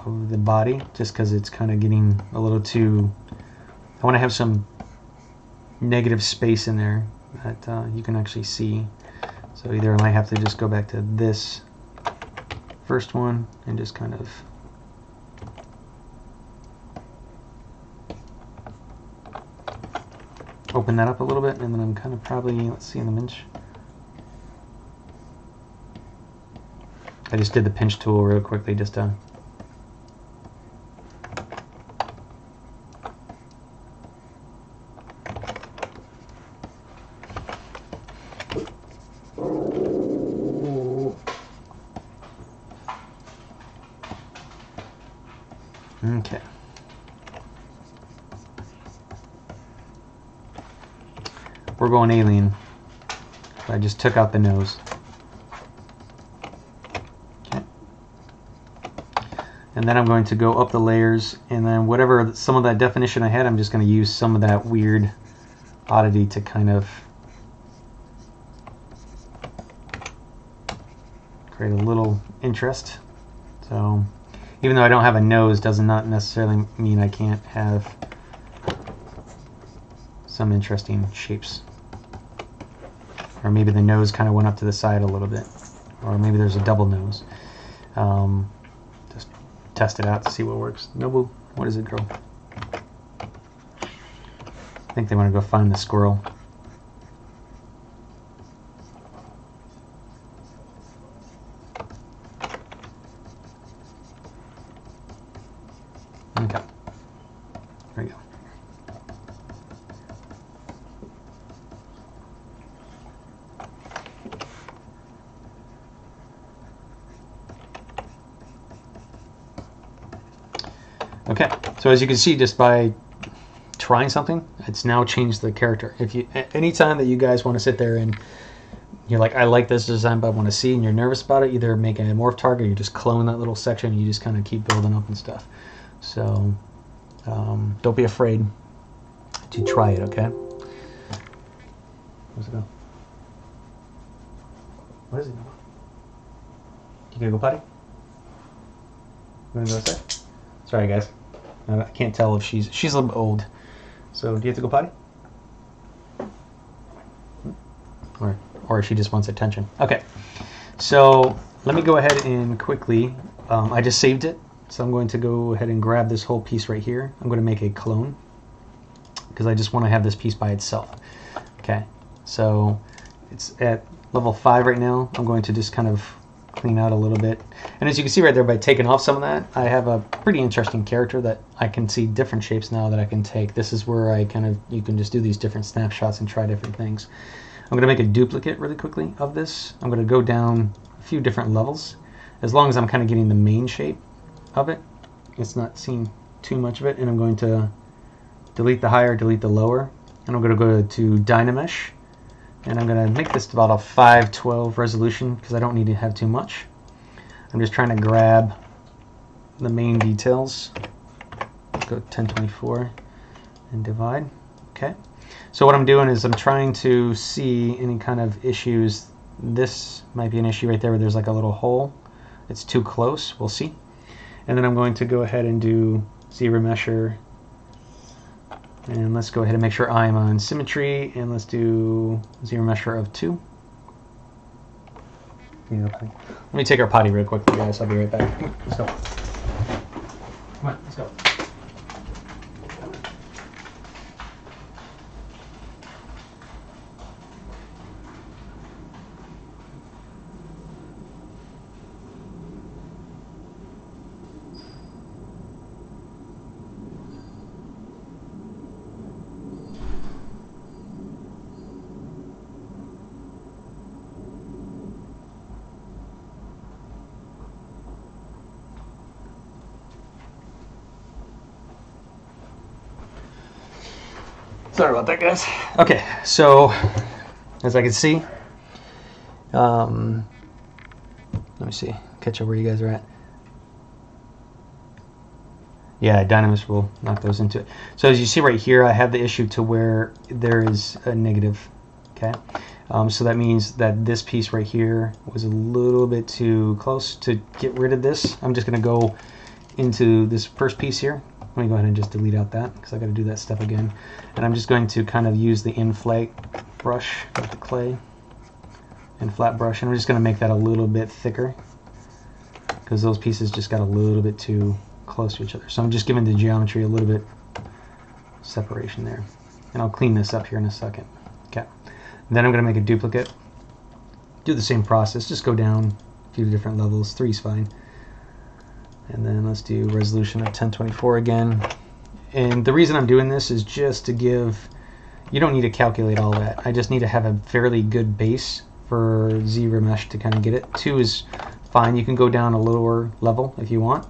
of the body just because it's kind of getting a little too I want to have some negative space in there that uh, you can actually see so either I might have to just go back to this first one and just kind of open that up a little bit and then I'm kind of probably, let's see in the pinch. I just did the pinch tool real quickly just to Okay. We're going alien. I just took out the nose. Okay. Then I'm going to go up the layers and then whatever some of that definition I had, I'm just going to use some of that weird oddity to kind of create a little interest. So even though I don't have a nose does not necessarily mean I can't have some interesting shapes. Or maybe the nose kind of went up to the side a little bit. Or maybe there's a double nose. Um, test it out to see what works. Nobu, what is it, girl? I think they want to go find the squirrel. Okay. There we go. Okay, so as you can see, just by trying something, it's now changed the character. If you, anytime that you guys want to sit there and you're like, I like this design, but I want to see, and you're nervous about it, either make a morph target, or you just clone that little section, and you just kind of keep building up and stuff. So um, don't be afraid to try it, okay? Where's it go? Where is it? You gonna go potty? You wanna go outside? Sorry, guys. I can't tell if she's she's a little old. So do you have to go potty? Or or she just wants attention. Okay. So let me go ahead and quickly. Um, I just saved it So I'm going to go ahead and grab this whole piece right here. I'm going to make a clone because I just want to have this piece by itself. Okay, so it's at level 5 right now. I'm going to just kind of clean out a little bit. And as you can see right there, by taking off some of that, I have a pretty interesting character that I can see different shapes now that I can take. This is where I kind of, you can just do these different snapshots and try different things. I'm going to make a duplicate really quickly of this. I'm going to go down a few different levels. As long as I'm kind of getting the main shape of it, it's not seeing too much of it. And I'm going to delete the higher, delete the lower. And I'm going to go to Dynamesh and I'm going to make this about a 512 resolution because I don't need to have too much. I'm just trying to grab the main details. Go 1024 and divide. Okay. So what I'm doing is I'm trying to see any kind of issues. This might be an issue right there where there's like a little hole. It's too close. We'll see. And then I'm going to go ahead and do ZRemesher and let's go ahead and make sure I'm on symmetry, and let's do ZRemesher of 2. Let me take our potty real quick, guys. I'll be right back. Let's go. Come on, let's go. That, guys. Okay, so as I can see, um, let me see, catch up where you guys are at. Yeah, Dynamesh will knock those into it. So as you see right here, I have the issue to where there is a negative, okay? Um, so that means that this piece right here was a little bit too close to get rid of this. I'm just gonna go into this first piece here, let me go ahead and just delete out that because I got to do that step again. And I'm just going to kind of use the inflate brush with the clay and flat brush. And I'm just going to make that a little bit thicker because those pieces just got a little bit too close to each other. So I'm just giving the geometry a little bit separation there. And I'll clean this up here in a second. Okay. Then I'm going to make a duplicate. Do the same process. Just go down a few different levels. Three's fine and then let's do resolution of 1024 again. And the reason I'm doing this is just to give you don't need to calculate all that. I just need to have a fairly good base for ZRemesh to kind of get it. 2 is fine. You can go down a lower level if you want.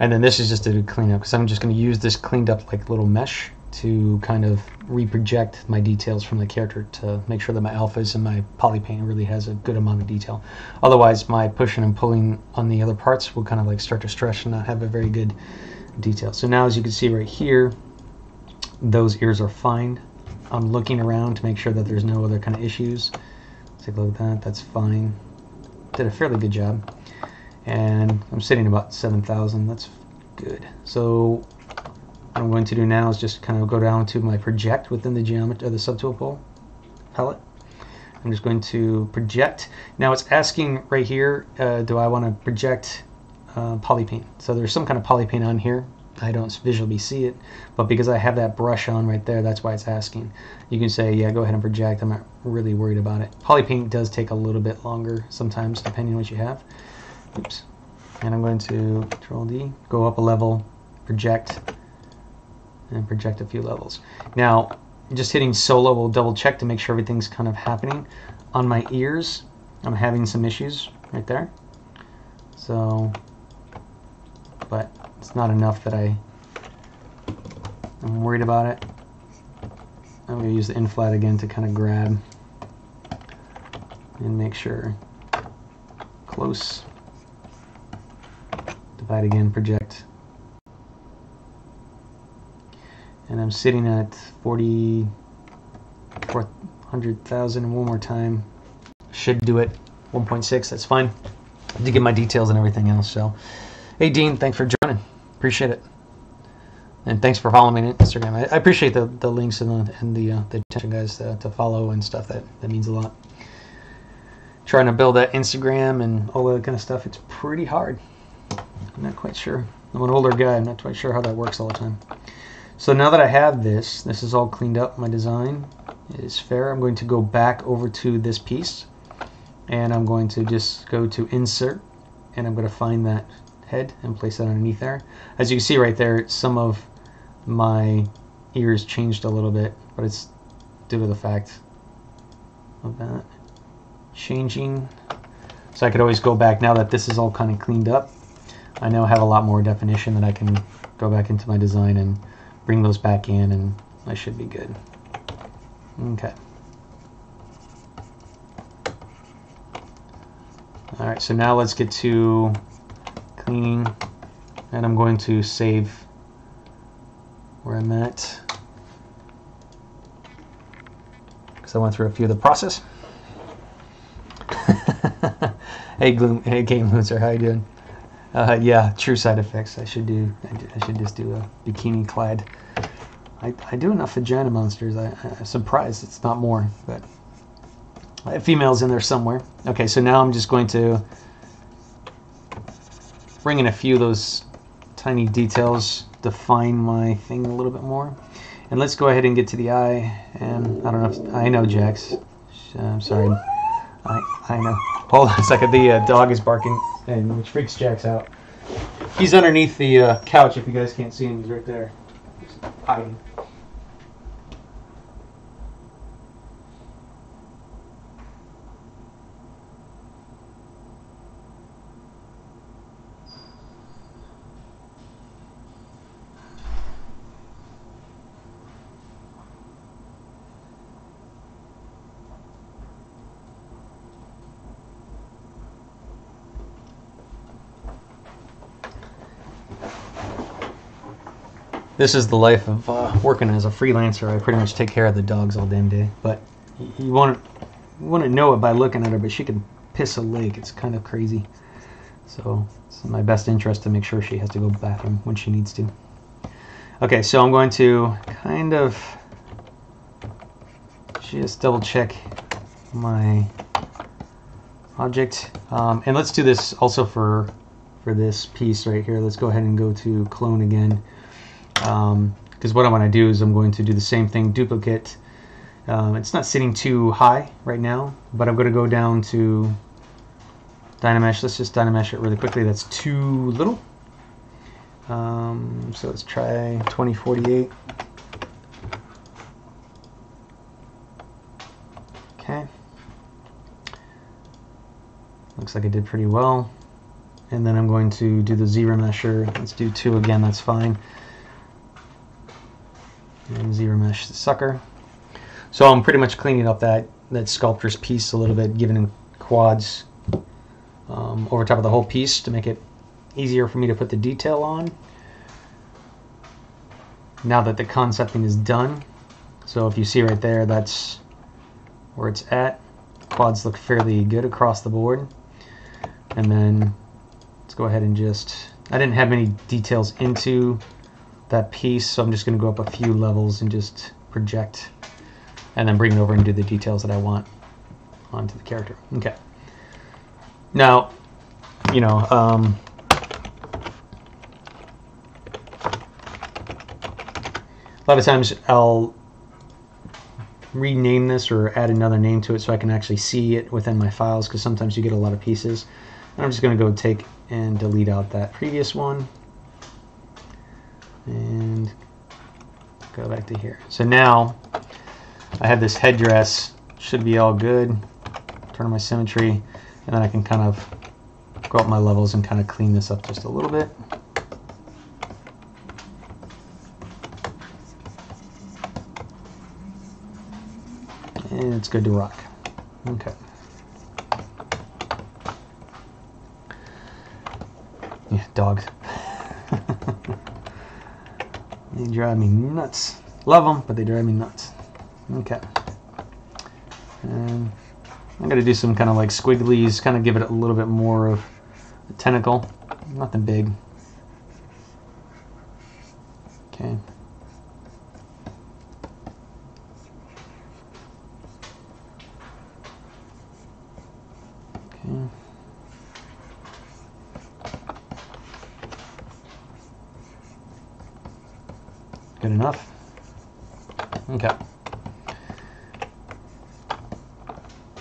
And then this is just to clean up because I'm just going to use this cleaned up like little mesh to kind of reproject my details from the character to make sure that my alphas and my polypaint really has a good amount of detail. Otherwise, my pushing and pulling on the other parts will kind of like start to stretch and not have a very good detail. So now as you can see right here, those ears are fine. I'm looking around to make sure that there's no other kind of issues. take a look at that, that's fine. Did a fairly good job. And I'm sitting about 7,000, that's good. So what I'm going to do now is just kind of go down to my project within the geometry of the subtool palette. I'm just going to project. Now it's asking right here, uh, do I want to project uh, polypaint? So there's some kind of polypaint on here. I don't visually see it, but because I have that brush on right there, that's why it's asking. You can say, yeah, go ahead and project. I'm not really worried about it. Polypaint does take a little bit longer sometimes, depending on what you have. Oops. And I'm going to Control D, go up a level, project, and project a few levels. Now, just hitting solo will double check to make sure everything's kind of happening. On my ears, I'm having some issues right there. So, but it's not enough that I, I'm worried about it. I'm going to use the inflat again to kind of grab and make sure close. Divide again, project. And I'm sitting at 4400,000 and one more time. Should do it. 1.6 that's fine. To get my details and everything else so. Hey Dean thanks for joining. Appreciate it. And thanks for following me on Instagram. I, I appreciate the, the links and the, and the, uh, the attention guys to, to follow and stuff. That, that means a lot. Trying to build that Instagram and all that kind of stuff it's pretty hard. I'm not quite sure. I'm an older guy. I'm not quite sure how that works all the time. So now that I have this, this is all cleaned up. My design is fair. I'm going to go back over to this piece and I'm going to just go to insert and I'm going to find that head and place that underneath there. As you can see right there, some of my ears changed a little bit, but it's due to the fact of that changing. So I could always go back now that this is all kind of cleaned up. I now have a lot more definition that I can go back into my design and bring those back in and I should be good. Okay. Alright, so now let's get to cleaning and I'm going to save where I'm at because I went through a few of the process. [laughs] hey, Gloom, hey, Game Loser, how you doing? Uh, yeah, true side effects. I should do. I should just do a bikini clad. I, I do enough vagina monsters. I, I'm surprised it's not more, but I have females in there somewhere. Okay, so now I'm just going to bring in a few of those tiny details, define my thing a little bit more. And let's go ahead and get to the eye. And I don't know if I know Jax. I'm sorry. I I know. Hold on a second. The uh, dog is barking, and which freaks Jax out. He's underneath the uh, couch. If you guys can't see him, he's right there, hiding. This is the life of uh, working as a freelancer. I pretty much take care of the dogs all damn day. But you want to you want to know it by looking at her. But she can piss a lake. It's kind of crazy. So it's in my best interest to make sure she has to go to the bathroom when she needs to. Okay, so I'm going to kind of just double check my object. Um, and let's do this also for for this piece right here. Let's go ahead and go to clone again um, because what I want to do is I'm going to do the same thing, duplicate. Um, it's not sitting too high right now, but I'm going to go down to Dynamesh. Let's just Dynamesh it really quickly. That's too little. Um, so let's try 2048. Okay. Looks like I did pretty well. And then I'm going to do the ZRemesher. Let's do two again, that's fine and mesh the sucker. So I'm pretty much cleaning up that, that Sculptris piece a little bit, giving it quads um, over top of the whole piece to make it easier for me to put the detail on. Now that the concepting is done, so if you see right there, that's where it's at. Quads look fairly good across the board. And then let's go ahead and just, I didn't have many details into that piece, so I'm just going to go up a few levels and just project and then bring it over and do the details that I want onto the character. Okay. Now, you know, um, a lot of times I'll rename this or add another name to it so I can actually see it within my files because sometimes you get a lot of pieces. And I'm just going to go take and delete out that previous one and go back to here. So now I have this headdress, should be all good. Turn on my symmetry, and then I can kind of go up my levels and kind of clean this up just a little bit. And it's good to rock. Okay. Yeah, dogs. [laughs] They drive me nuts. Love them, but they drive me nuts. Okay. And I'm going to do some kind of like squigglies, kind of give it a little bit more of a tentacle. Nothing big. Okay. Okay. Good enough. Okay.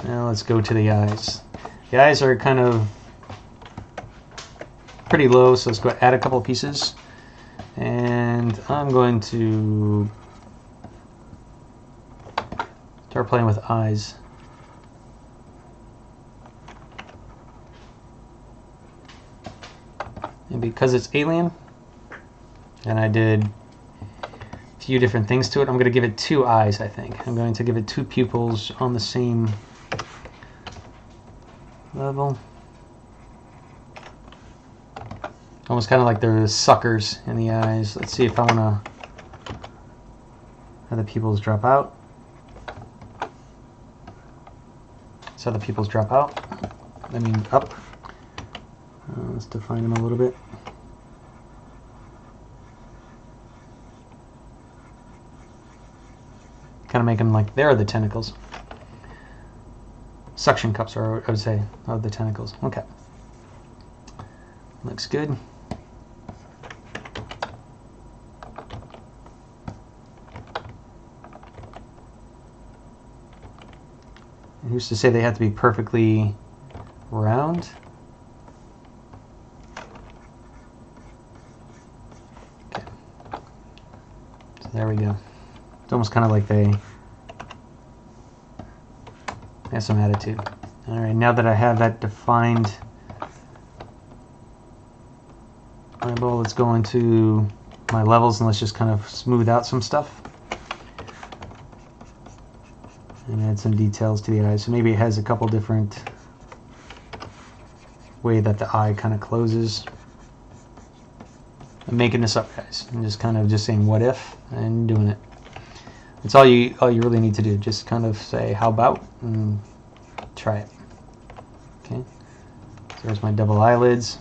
Now let's go to the eyes. The eyes are kind of pretty low, so let's go add a couple pieces. And I'm going to start playing with eyes. And because it's alien, and I did a few different things to it, I'm going to give it two eyes, I think. I'm going to give it two pupils on the same level. Almost kind of like they're suckers in the eyes. Let's see if I want to have the pupils drop out. So the pupils drop out. I mean up. Uh, let's define them a little bit. Kind of make them like they're the tentacles. Suction cups are, I would say, of the tentacles. Okay. Looks good. Who's to say they have to be perfectly round? Okay. So there we go. It's almost kind of like they have some attitude. All right, now that I have that defined eyeball, let's go into my levels and let's just kind of smooth out some stuff and add some details to the eye. So maybe it has a couple different way that the eye kind of closes. I'm making this up, guys. I'm just kind of just saying what if and doing it. That's all you all you really need to do. Just kind of say how about and try it. Okay. So there's my double eyelids.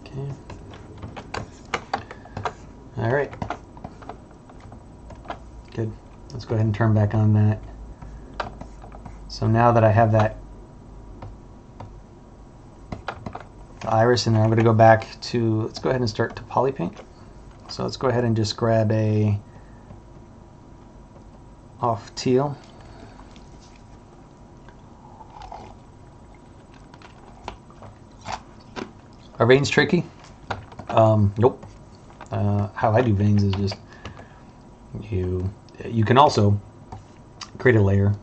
Okay. All right. Good. Let's go ahead and turn back on that. So now that I have that iris in there. I'm going to go back to, let's go ahead and start to poly paint. So let's go ahead and just grab a off teal. Are veins tricky? Um, nope. Uh, how I do veins is just you you can also create a layer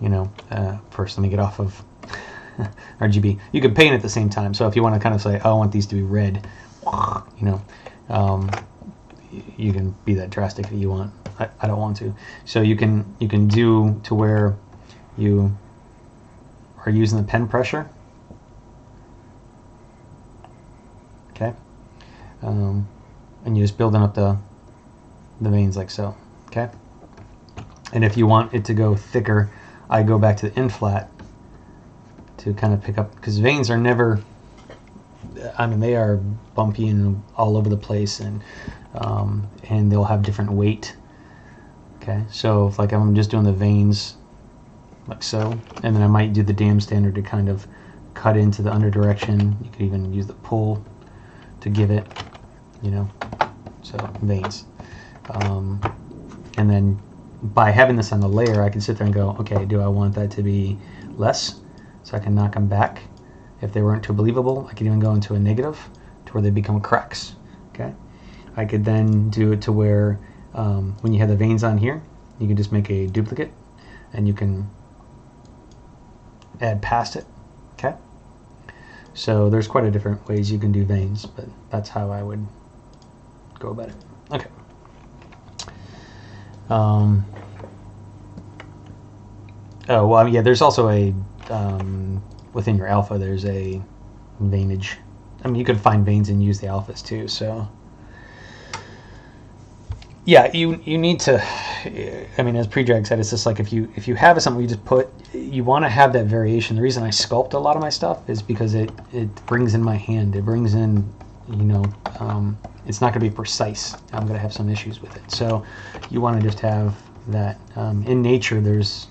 you know uh, first let me get off of [laughs] RGB. You can paint at the same time. So if you want to kind of say, oh, I want these to be red, [laughs] you know, um, you can be that drastic if you want. I, I don't want to. So you can you can do to where you are using the pen pressure. Okay. Um, and you're just building up the the veins like so. Okay. And if you want it to go thicker, I go back to the inflat to kind of pick up because veins are never I mean they are bumpy and all over the place and um, and they'll have different weight. Okay so if like I'm just doing the veins like so and then I might do the dam standard to kind of cut into the under direction. You could even use the pull to give it you know so veins. Um, and then by having this on the layer I can sit there and go okay do I want that to be less so I can knock them back. If they weren't too believable, I could even go into a negative to where they become cracks. Okay, I could then do it to where um, when you have the veins on here, you can just make a duplicate and you can add past it. Okay, so there's quite a different ways you can do veins, but that's how I would go about it. Okay. Um, oh well, yeah. There's also a um, within your alpha, there's a veinage. I mean, you could find veins and use the alphas too. So, yeah, you you need to. I mean, as Predrag said, it's just like if you if you have something you just put, you want to have that variation. The reason I sculpt a lot of my stuff is because it it brings in my hand. It brings in, you know, um, it's not going to be precise. I'm going to have some issues with it. So, you want to just have that. Um, in nature, there's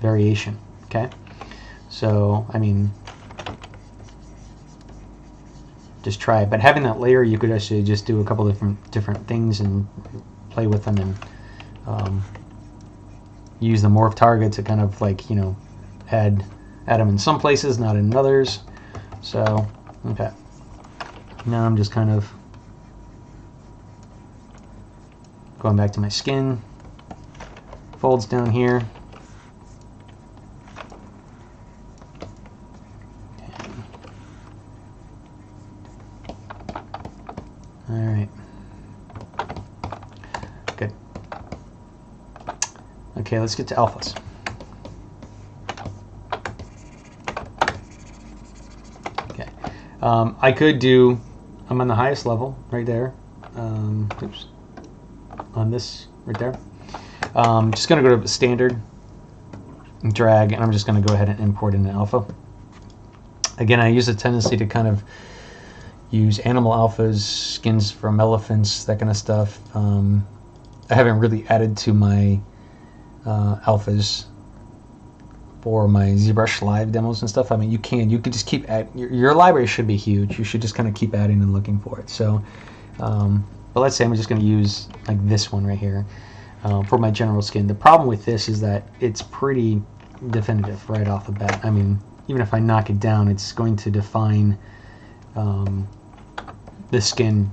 variation. Okay. So, I mean, just try it. But having that layer, you could actually just do a couple different different things and play with them and um, use the morph target to kind of like you know add add them in some places, not in others. So okay, now I'm just kind of going back to my skin, folds down here. Okay, let's get to alphas. Okay. Um, I could do, I'm on the highest level right there. Um, oops. On this right there. Um, just going to go to standard, drag, and I'm just going to go ahead and import an alpha. Again, I use a tendency to kind of use animal alphas, skins from elephants, that kind of stuff. Um, I haven't really added to my uh, alphas for my ZBrush Live demos and stuff. I mean, you can. You could just keep add. Your, your library should be huge. You should just kind of keep adding and looking for it. So, um, but let's say I'm just going to use like this one right here uh, for my general skin. The problem with this is that it's pretty definitive right off the bat. I mean, even if I knock it down, it's going to define um, the skin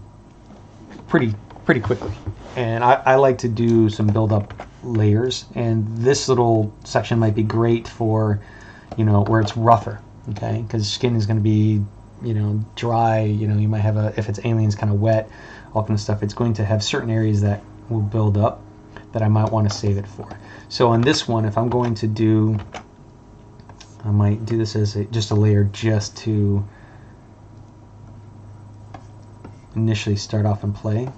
pretty pretty quickly. And I, I like to do some build up layers, and this little section might be great for, you know, where it's rougher, okay? Because skin is going to be, you know, dry. You know, you might have a if it's aliens kind of wet, all kind of stuff. It's going to have certain areas that will build up that I might want to save it for. So on this one, if I'm going to do, I might do this as a, just a layer just to initially start off and play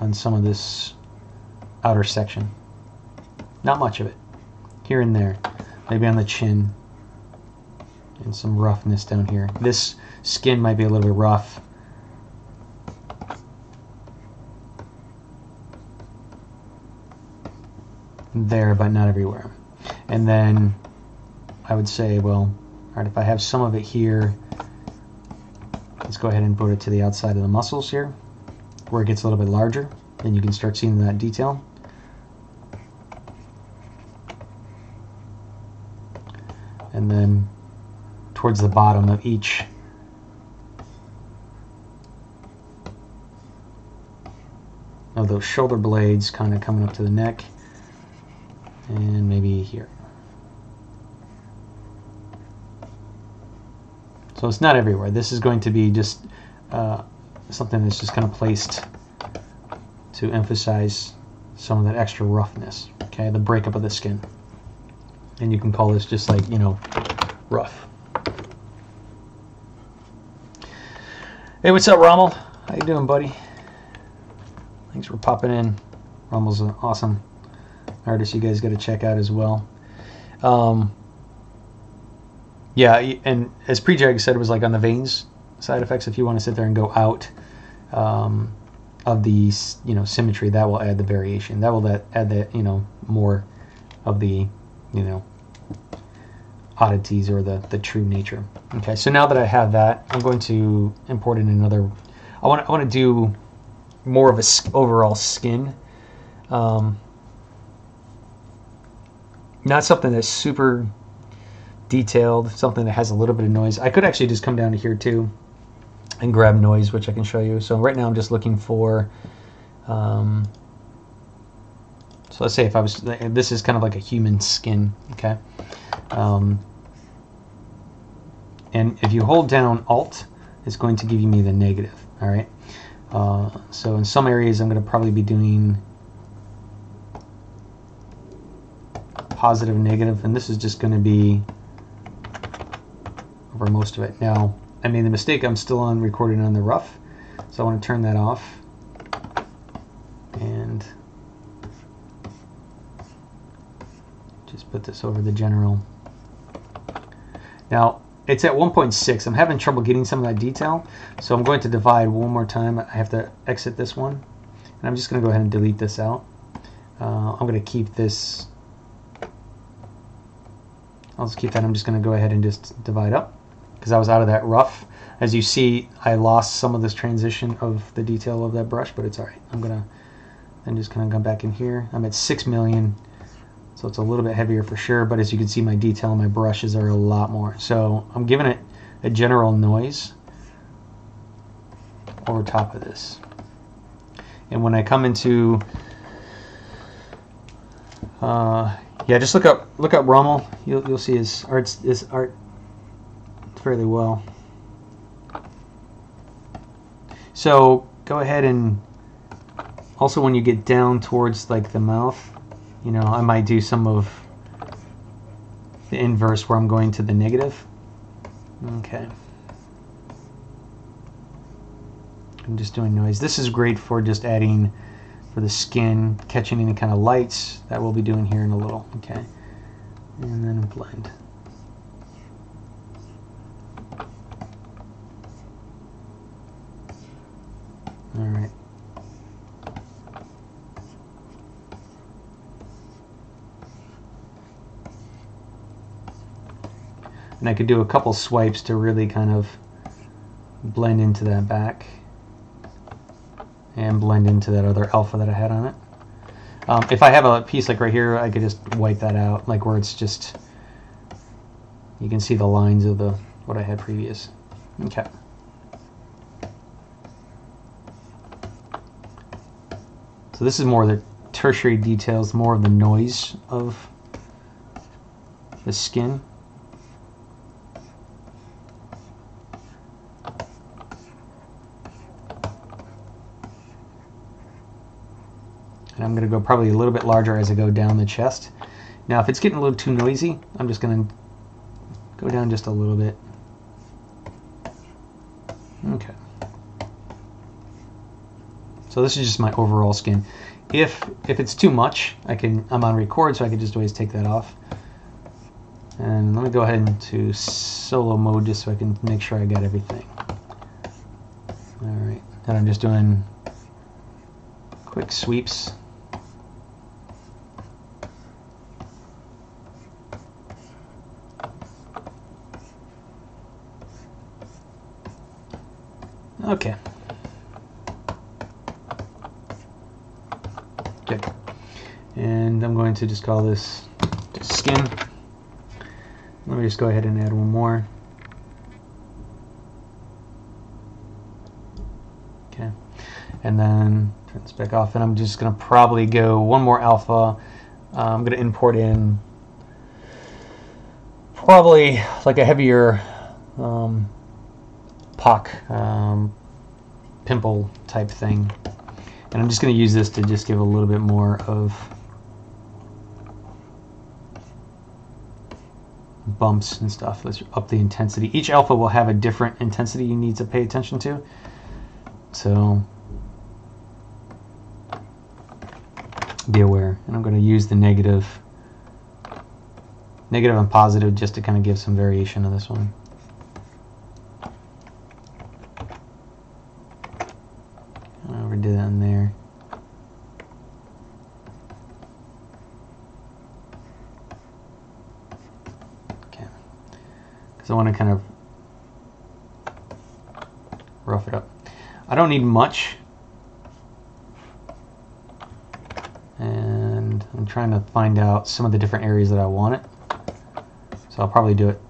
on some of this outer section. Not much of it. Here and there. Maybe on the chin. And some roughness down here. This skin might be a little bit rough. There, but not everywhere. And then I would say, well, alright, if I have some of it here, let's go ahead and put it to the outside of the muscles here, where it gets a little bit larger, and you can start seeing that detail. And then towards the bottom of each of those shoulder blades kind of coming up to the neck and maybe here. So it's not everywhere. This is going to be just uh, something that's just kind of placed to emphasize some of that extra roughness, okay, the breakup of the skin. And you can call this just like, you know, rough. Hey, what's up, Rommel? How you doing, buddy? Thanks for popping in. Rommel's an awesome artist you guys got to check out as well. Um, yeah, and as Predrag said, it was like on the veins side effects. If you want to sit there and go out um, of the you know symmetry, that will add the variation. That will that add that you know more of the you know oddities or the the true nature. Okay, so now that I have that, I'm going to import in another. I want I want to do more of a overall skin. Um, not something that's super detailed, something that has a little bit of noise. I could actually just come down to here too and grab noise, which I can show you. So right now I'm just looking for, um, so let's say if I was, this is kind of like a human skin, okay? Um, and if you hold down Alt, it's going to give you me the negative, all right? Uh, so in some areas I'm going to probably be doing positive, negative, and this is just going to be over most of it. Now, I made the mistake, I'm still on recording on the rough, so I want to turn that off. And just put this over the general. Now, it's at 1.6. I'm having trouble getting some of that detail, so I'm going to divide one more time. I have to exit this one, and I'm just going to go ahead and delete this out. Uh, I'm going to keep this. I'll just keep that. I'm just going to go ahead and just divide up because I was out of that rough. As you see, I lost some of this transition of the detail of that brush, but it's all right. I'm gonna then just kind of come back in here. I'm at 6 million, so it's a little bit heavier for sure, but as you can see, my detail and my brushes are a lot more. So I'm giving it a general noise over top of this. And when I come into, uh, yeah, just look up look up Rommel. You'll you'll see his art his art fairly well. So go ahead and also when you get down towards like the mouth, you know, I might do some of the inverse where I'm going to the negative. Okay. I'm just doing noise. This is great for just adding for the skin, catching any kind of lights that we'll be doing here in a little. Okay. And then blend. All right. And I could do a couple swipes to really kind of blend into that back and blend into that other alpha that I had on it. Um, if I have a piece like right here, I could just wipe that out, like where it's just, you can see the lines of the what I had previous. Okay. So this is more the tertiary details, more of the noise of the skin. And I'm going to go probably a little bit larger as I go down the chest. Now if it's getting a little too noisy, I'm just going to go down just a little bit. Okay. So this is just my overall skin. If if it's too much, I can I'm on record, so I can just always take that off. And let me go ahead into solo mode just so I can make sure I got everything. All right, and I'm just doing quick sweeps. Okay. Good. And I'm going to just call this skin. Let me just go ahead and add one more. Okay. And then turn this back off and I'm just going to probably go one more alpha. Uh, I'm going to import in probably like a heavier um, POC um, pimple type thing. And I'm just going to use this to just give a little bit more of bumps and stuff. Let's up the intensity. Each alpha will have a different intensity you need to pay attention to. So be aware. And I'm going to use the negative, negative and positive just to kind of give some variation to this one. Do that in there. Okay. Because I want to kind of rough it up. I don't need much. And I'm trying to find out some of the different areas that I want it. So I'll probably do it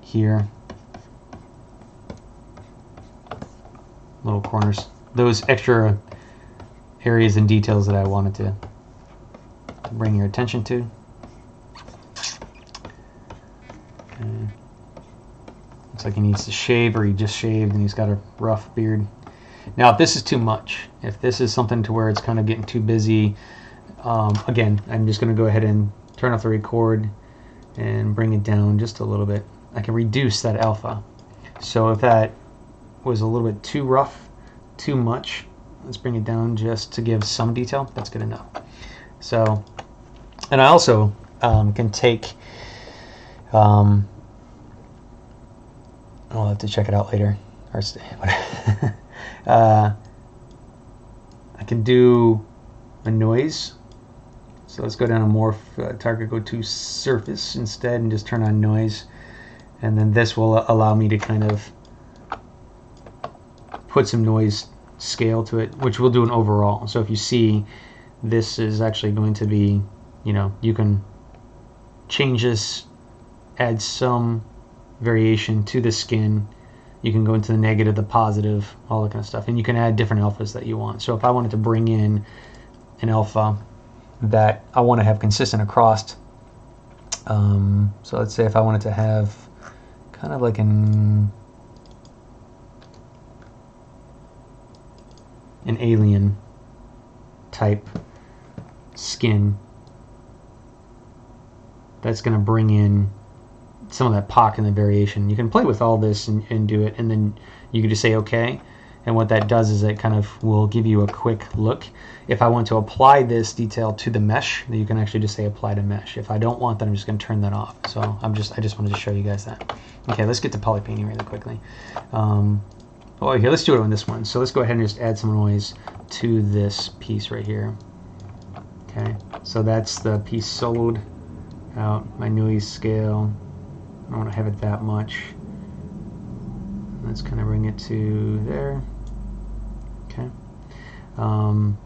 here. Little corners. Those extra areas and details that I wanted to, to bring your attention to. Okay. Looks like he needs to shave or he just shaved and he's got a rough beard. Now if this is too much, if this is something to where it's kind of getting too busy, um, again, I'm just going to go ahead and turn off the record and bring it down just a little bit. I can reduce that alpha. So if that was a little bit too rough, too much, Let's bring it down just to give some detail. That's good enough. So, and I also um, can take, um, I'll have to check it out later. Or, [laughs] uh, I can do a noise. So let's go down to morph uh, target, go to surface instead and just turn on noise. And then this will allow me to kind of put some noise scale to it, which we'll do an overall. So if you see, this is actually going to be, you know, you can change this, add some variation to the skin. You can go into the negative, the positive, all that kind of stuff. And you can add different alphas that you want. So if I wanted to bring in an alpha that I want to have consistent across, um, so let's say if I wanted to have kind of like an an alien type skin that's going to bring in some of that POC and the variation. You can play with all this and, and do it, and then you can just say OK. And what that does is it kind of will give you a quick look. If I want to apply this detail to the mesh, then you can actually just say apply to mesh. If I don't want that, I'm just going to turn that off. So I'm just I just wanted to show you guys that. Okay, let's get to poly painting really quickly. Um, oh, here, let's do it on this one. So let's go ahead and just add some noise to this piece right here. Okay, so that's the piece soloed out, my noise scale. I don't want to have it that much. Let's kind of bring it to there. Okay. Um,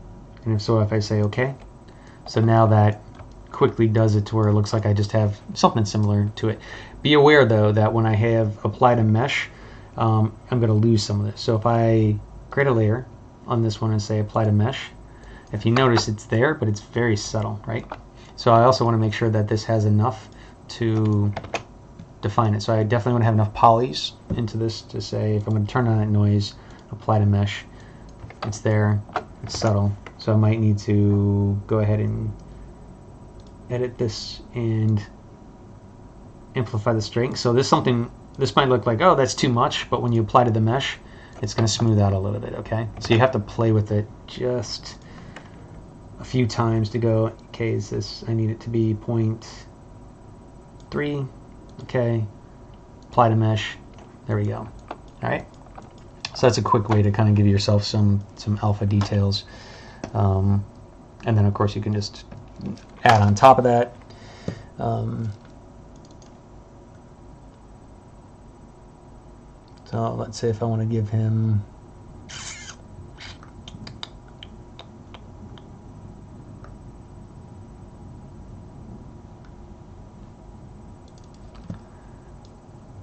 and if so, if I say OK, so now that quickly does it to where it looks like I just have something similar to it. Be aware though that when I have applied a mesh, um, I'm going to lose some of this. So if I create a layer on this one and say apply to mesh, if you notice it's there, but it's very subtle, right? So I also want to make sure that this has enough to define it. So I definitely want to have enough polys into this to say if I'm going to turn on that noise, apply to mesh, it's there, it's subtle. So I might need to go ahead and edit this and amplify the strength. So this something this might look like oh that's too much, but when you apply to the mesh, it's going to smooth out a little bit. Okay, so you have to play with it just a few times to go. Okay, is this I need it to be point 0.3, Okay, apply to mesh. There we go. All right. So that's a quick way to kind of give yourself some some alpha details. Um, and then of course you can just add on top of that. Um, so let's say if I want to give him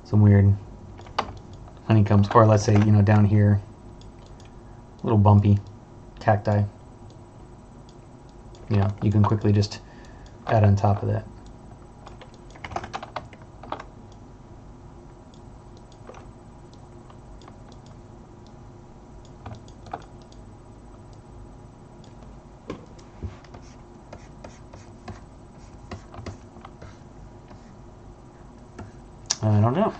some weird honeycombs, or let's say, you know, down here, little bumpy cacti. You know, you can quickly just add on top of that. I don't know.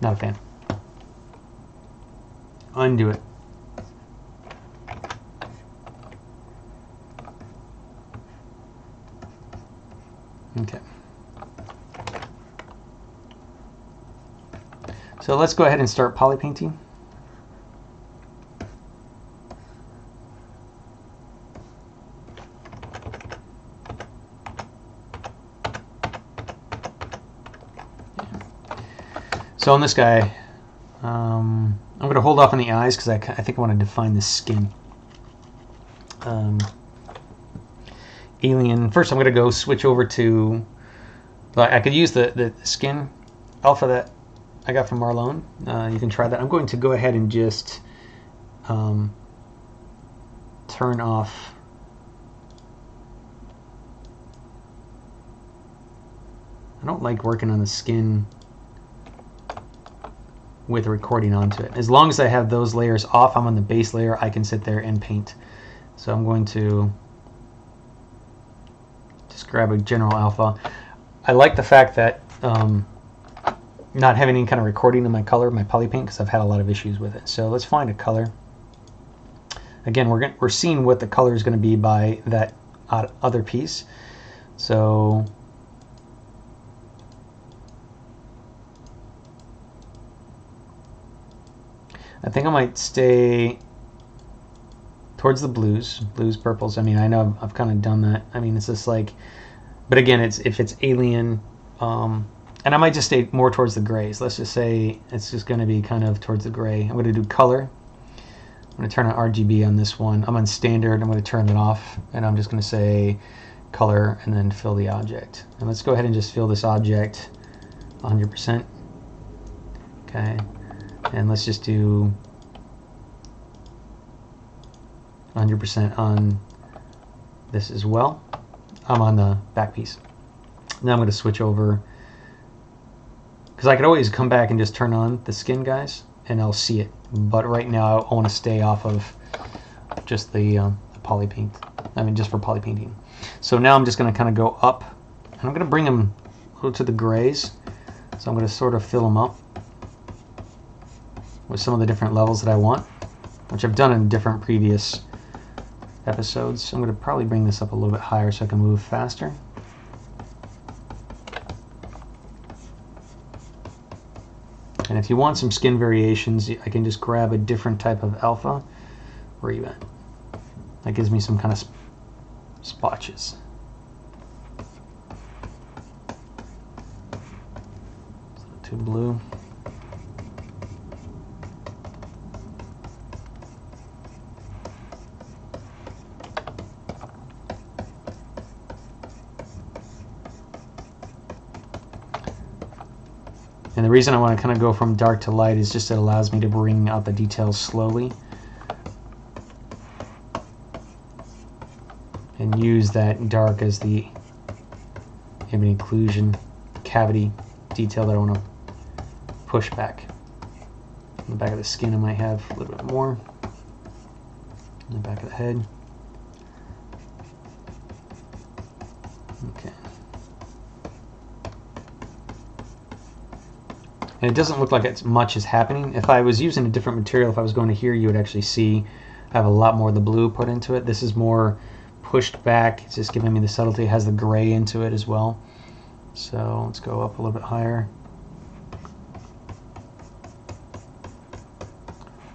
Not a fan. Undo it. Okay. So let's go ahead and start poly painting. So on this guy, um, I'm going to hold off on the eyes because I, I, think I want to define the skin. Um, alien. First, I'm going to go switch over to. I could use the, the skin alpha that I got from Marlon. Uh, you can try that. I'm going to go ahead and just um, turn off. I don't like working on the skin with recording onto it. As long as I have those layers off, I'm on the base layer, I can sit there and paint. So I'm going to just grab a general alpha. I like the fact that um, not having any kind of recording in my color, my poly paint, because I've had a lot of issues with it. So let's find a color. Again, we're, we're seeing what the color is going to be by that other piece. So I think I might stay towards the blues, blues, purples. I mean, I know I've, I've kind of done that. I mean, it's just like, but again, it's if it's alien, um, and I might just stay more towards the grays. Let's just say it's just going to be kind of towards the gray. I'm going to do color. I'm going to turn on RGB on this one. I'm on standard. I'm going to turn it off, and I'm just going to say color and then fill the object. And let's go ahead and just fill this object 100%. Okay, and let's just do 100% on this as well. I'm on the back piece. Now I'm going to switch over because I could always come back and just turn on the skin guys and I'll see it. But right now I want to stay off of just the, um, the poly paint. I mean just for poly painting. So now I'm just going to kind of go up and I'm going to bring them to the grays. So I'm going to sort of fill them up with some of the different levels that I want, which I've done in different previous episodes. I'm going to probably bring this up a little bit higher so I can move faster. And if you want some skin variations, I can just grab a different type of alpha. You at? That gives me some kind of sp splotches. Too blue. And the reason I want to kind of go from dark to light is just it allows me to bring out the details slowly. And use that dark as the ambient occlusion cavity detail that I want to push back. In the back of the skin I might have a little bit more. In the back of the head. Okay. And it doesn't look like it's much is happening. If I was using a different material, if I was going to here, you would actually see I have a lot more of the blue put into it. This is more pushed back. It's just giving me the subtlety. It has the gray into it as well. So let's go up a little bit higher.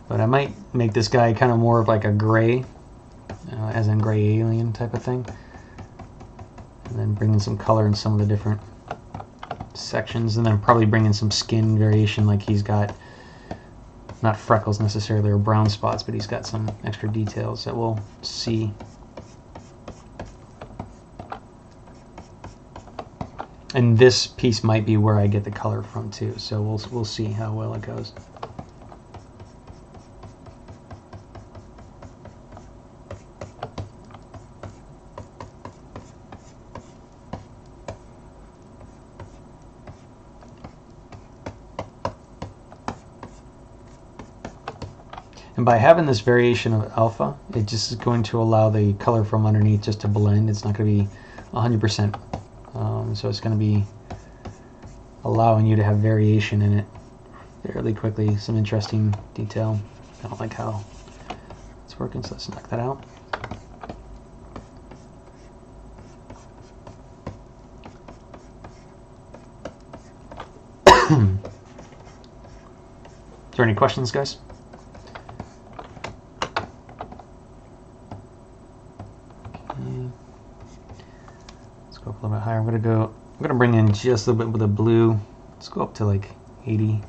But I might make this guy kind of more of like a gray, uh, as in gray alien type of thing. And then bring in some color in some of the different sections and then probably bring in some skin variation like he's got not freckles necessarily or brown spots but he's got some extra details that we'll see. And this piece might be where I get the color from too so we'll, we'll see how well it goes And by having this variation of alpha, it just is going to allow the color from underneath just to blend. It's not going to be 100%. Um, so it's going to be allowing you to have variation in it fairly quickly. Some interesting detail. I don't like how it's working, so let's knock that out. [coughs] Is there any questions, guys? A little bit higher. I'm gonna go. I'm gonna bring in just a little bit with the blue. Let's go up to like 80.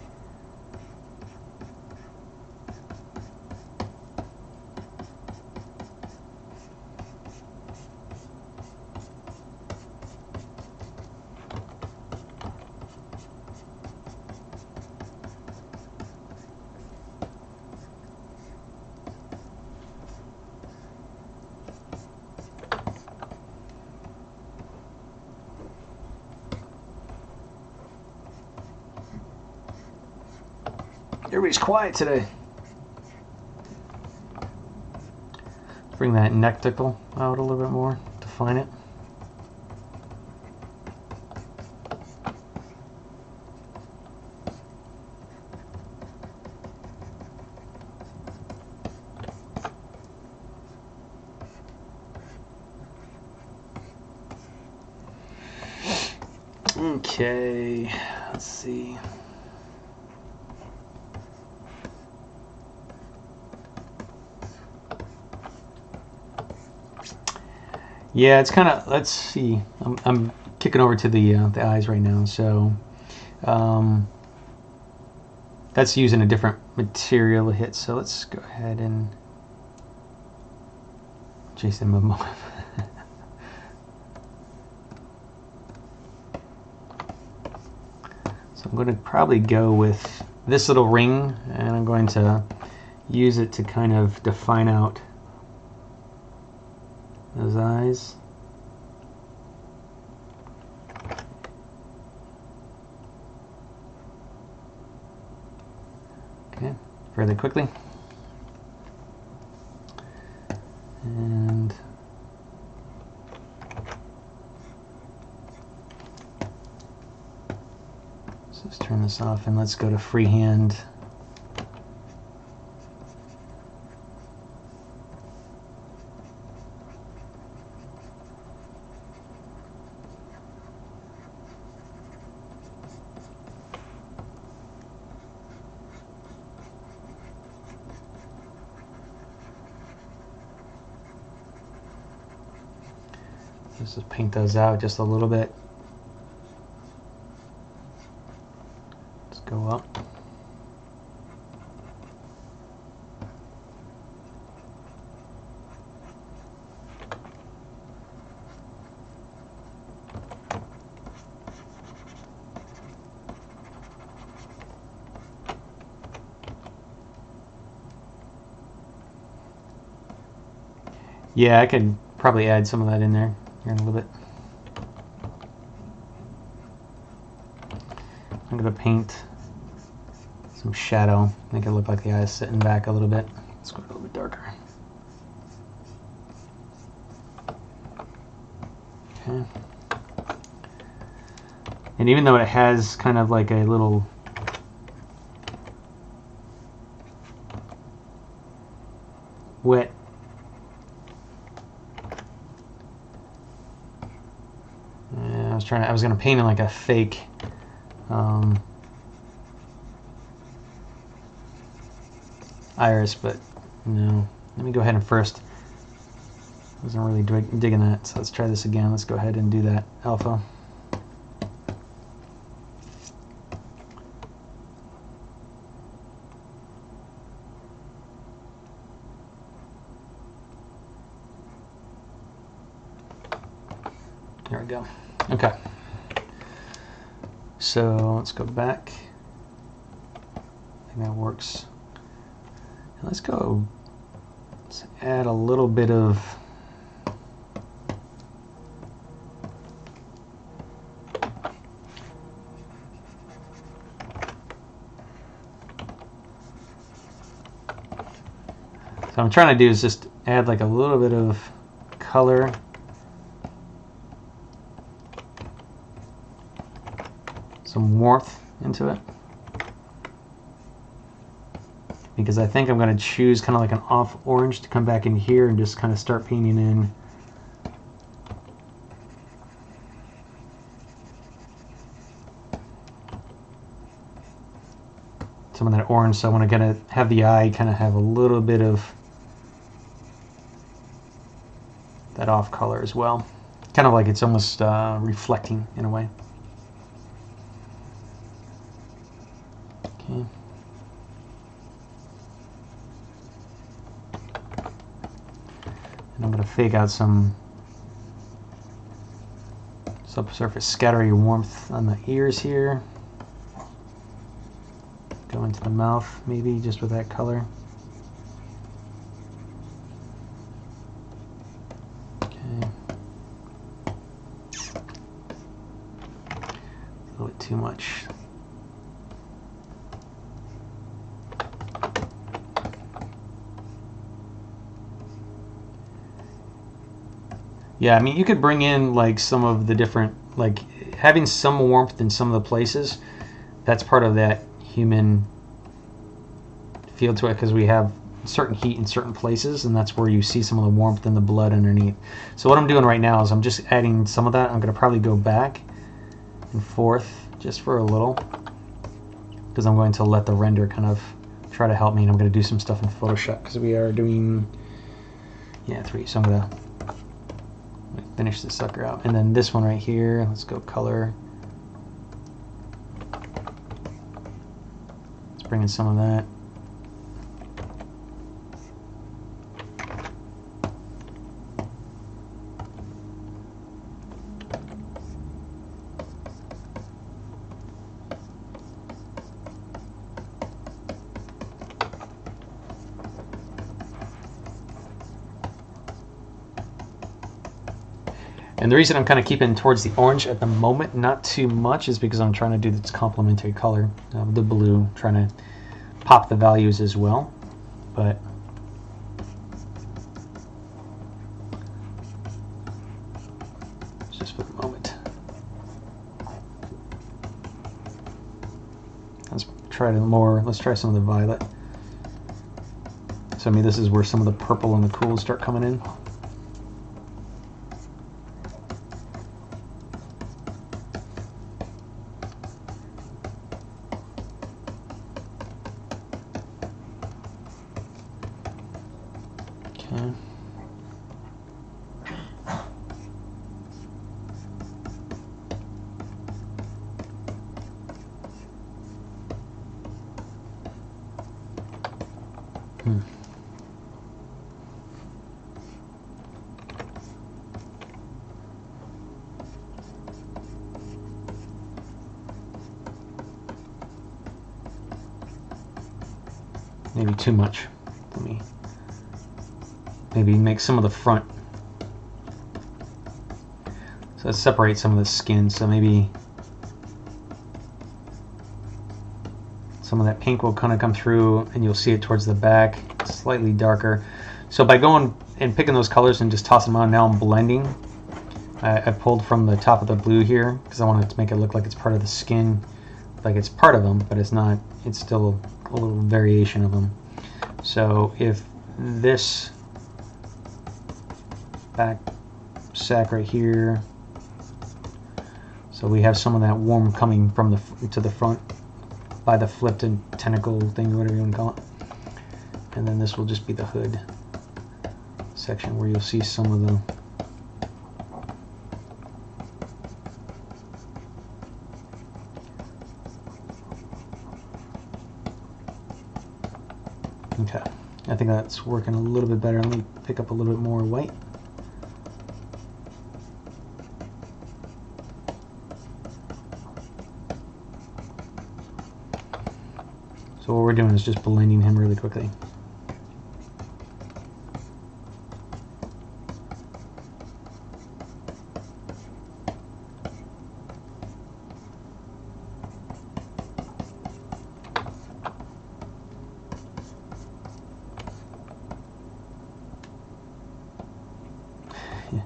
Quiet today. Bring that neck tickle out a little bit more, define it. Okay, let's see. Yeah, it's kind of. Let's see. I'm, I'm kicking over to the uh, the eyes right now. So Um, that's using a different material to hit, so let's go ahead and Jason Momoa. [laughs] so I'm going to probably go with this little ring and I'm going to use it to kind of define out eyes. Okay, fairly quickly. And so let's turn this off and let's go to freehand. Paint those out just a little bit. Let's go up. Yeah, I could probably add some of that in there here in a little bit. I'm going to paint some shadow, make it look like the eye's sitting back a little bit. Let's go a little bit darker. Okay. And even though it has kind of like a little wet Yeah, I was I going to paint in like a fake um, iris, but no. Let me go ahead and first. Wasn't really dig digging that, so let's try this again. Let's go ahead and do that alpha. There we go. Okay. So let's go back. Think that works. And let's go. Let's add a little bit of. So I'm trying to do is just add like a little bit of color some warmth into it. Because I think I'm going to choose kind of like an off orange to come back in here and just kind of start painting in some of that orange. So I want to kind of have the eye kind of have a little bit of that off color as well. Kind of like it's almost uh, reflecting in a way. Okay. And I'm going to fake out some subsurface scattery warmth on the ears here. Go into the mouth maybe just with that color. Okay. A little bit too much. Yeah, I mean, you could bring in like some of the different, like having some warmth in some of the places. That's part of that human feel to it because we have certain heat in certain places, and that's where you see some of the warmth in the blood underneath. So what I'm doing right now is I'm just adding some of that. I'm going to probably go back and forth just for a little because I'm going to let the render kind of try to help me, and I'm going to do some stuff in Photoshop because we are doing yeah three. So I'm going to finish this sucker out. And then this one right here, let's go color. Let's bring in some of that. Reason I'm kind of keeping towards the orange at the moment, not too much, is because I'm trying to do this complementary color of the blue, trying to pop the values as well. But just for the moment. Let's try to more, let's try some of the violet. So I mean, this is where some of the purple and the cool start coming in. Okay. Hmm. Maybe too much for me. Maybe make some of the front. So let's separate some of the skin. So maybe some of that pink will kind of come through and you'll see it towards the back, slightly darker. So by going and picking those colors and just tossing them on, now I'm blending. I, I pulled from the top of the blue here because I wanted to make it look like it's part of the skin, like it's part of them, but it's not. It's still a little variation of them. So if this back sack right here. So we have some of that warm coming from the to the front by the flipped and tentacle thing, whatever you want to call it. And then this will just be the hood section where you'll see some of the Okay, I think that's working a little bit better. Let me pick up a little bit more white. We're doing is just blending him really quickly. [laughs]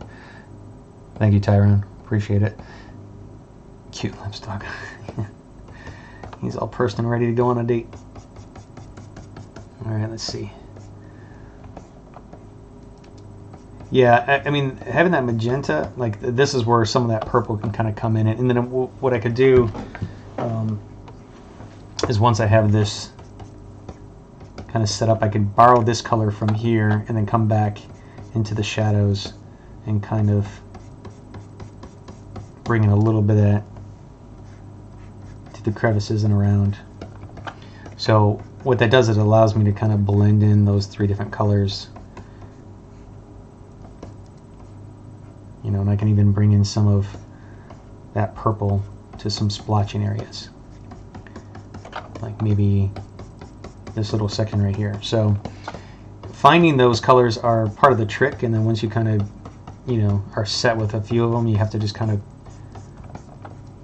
Thank you, Tyrone. Appreciate it. Cute livestock. [laughs] He's all pursed and ready to go on a date. Let's see. Yeah, I, I, mean, having that magenta, like this is where some of that purple can kind of come in. And then what I could do um, is once I have this kind of set up, I could borrow this color from here and then come back into the shadows and kind of bring in a little bit of that to the crevices and around. So what that does it allows me to kind of blend in those three different colors. You know, and I can even bring in some of that purple to some splotching areas. Like maybe this little section right here. So finding those colors are part of the trick and then once you kind of, you know, are set with a few of them, you have to just kind of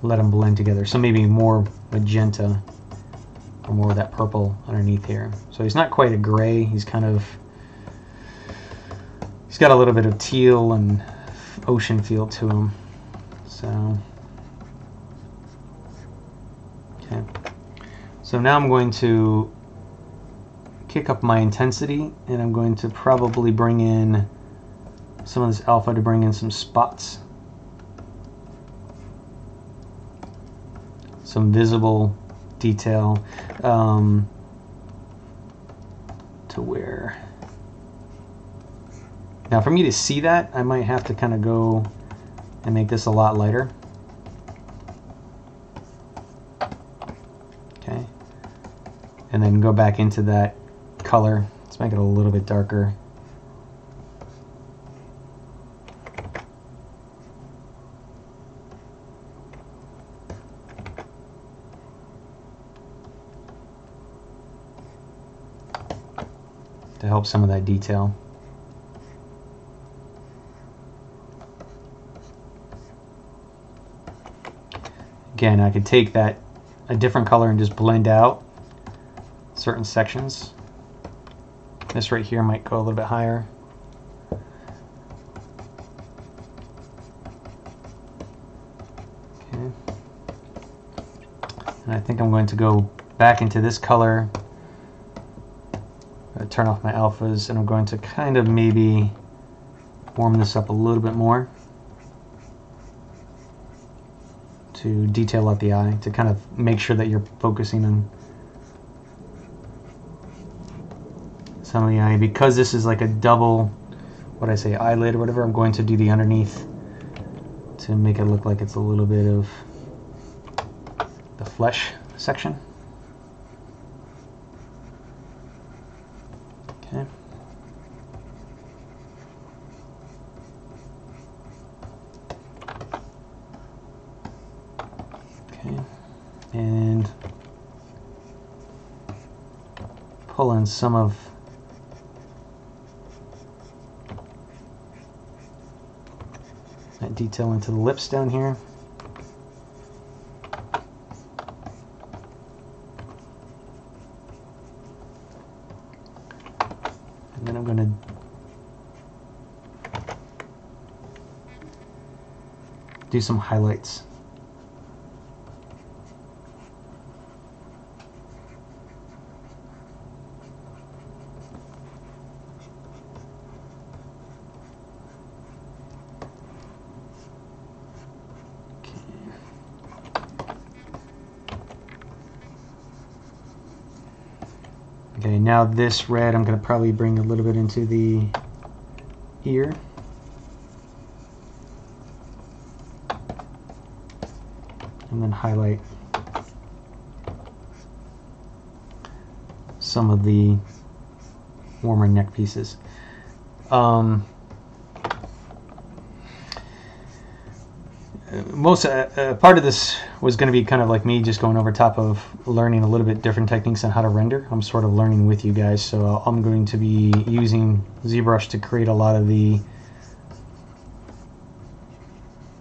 let them blend together. So maybe more magenta or more of that purple underneath here. So he's not quite a gray. He's kind of he's got a little bit of teal and ocean feel to him. So okay. So now I'm going to kick up my intensity and I'm going to probably bring in some of this alpha to bring in some spots. Some visible detail um, to where now for me to see that I might have to kind of go and make this a lot lighter okay and then go back into that color. Let's make it a little bit darker. Help some of that detail. Again, I could take that a different color and just blend out certain sections. This right here might go a little bit higher. Okay. And I think I'm going to go back into this color turn off my alphas and I'm going to kind of maybe warm this up a little bit more to detail out the eye to kind of make sure that you're focusing on some of the eye. Because this is like a double what I say eyelid or whatever I'm going to do the underneath to make it look like it's a little bit of the flesh section Okay. Okay. And pull in some of that detail into the lips down here. and then I'm going to do some highlights. Now this red I'm going to probably bring a little bit into the ear. And then highlight some of the warmer neck pieces. Um, most uh, uh, part of this was going to be kind of like me just going over top of learning a little bit different techniques on how to render. I'm sort of learning with you guys, so I'm going to be using ZBrush to create a lot of the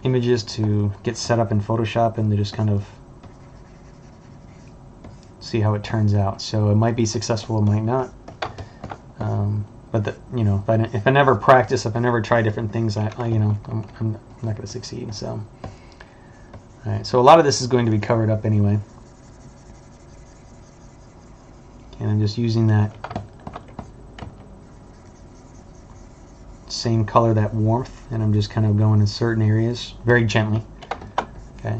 images to get set up in Photoshop and to just kind of see how it turns out. So it might be successful, it might not. Um, but the, you know, if I, if I never practice, if I never try different things, I, I you know, I'm, I'm not going to succeed. So. Alright, so a lot of this is going to be covered up anyway. And I'm just using that same color, that warmth, and I'm just kind of going in certain areas very gently. Okay.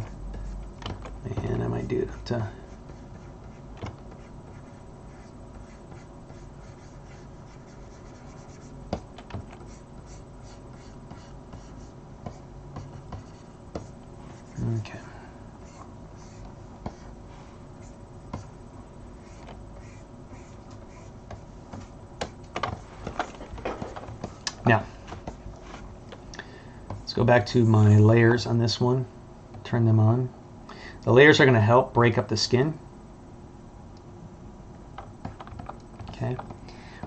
And I might do it up to Okay. Now, let's go back to my layers on this one. Turn them on. The layers are going to help break up the skin. Okay.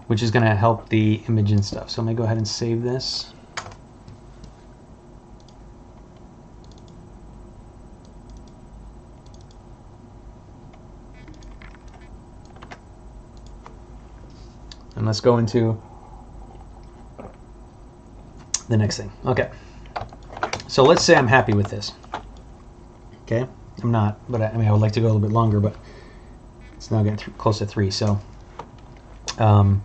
Which is going to help the image and stuff. So I'm going to go ahead and save this. And let's go into the next thing. Okay. So let's say I'm happy with this. Okay. I'm not, but I, I mean, I would like to go a little bit longer, but it's now getting close to three. So um,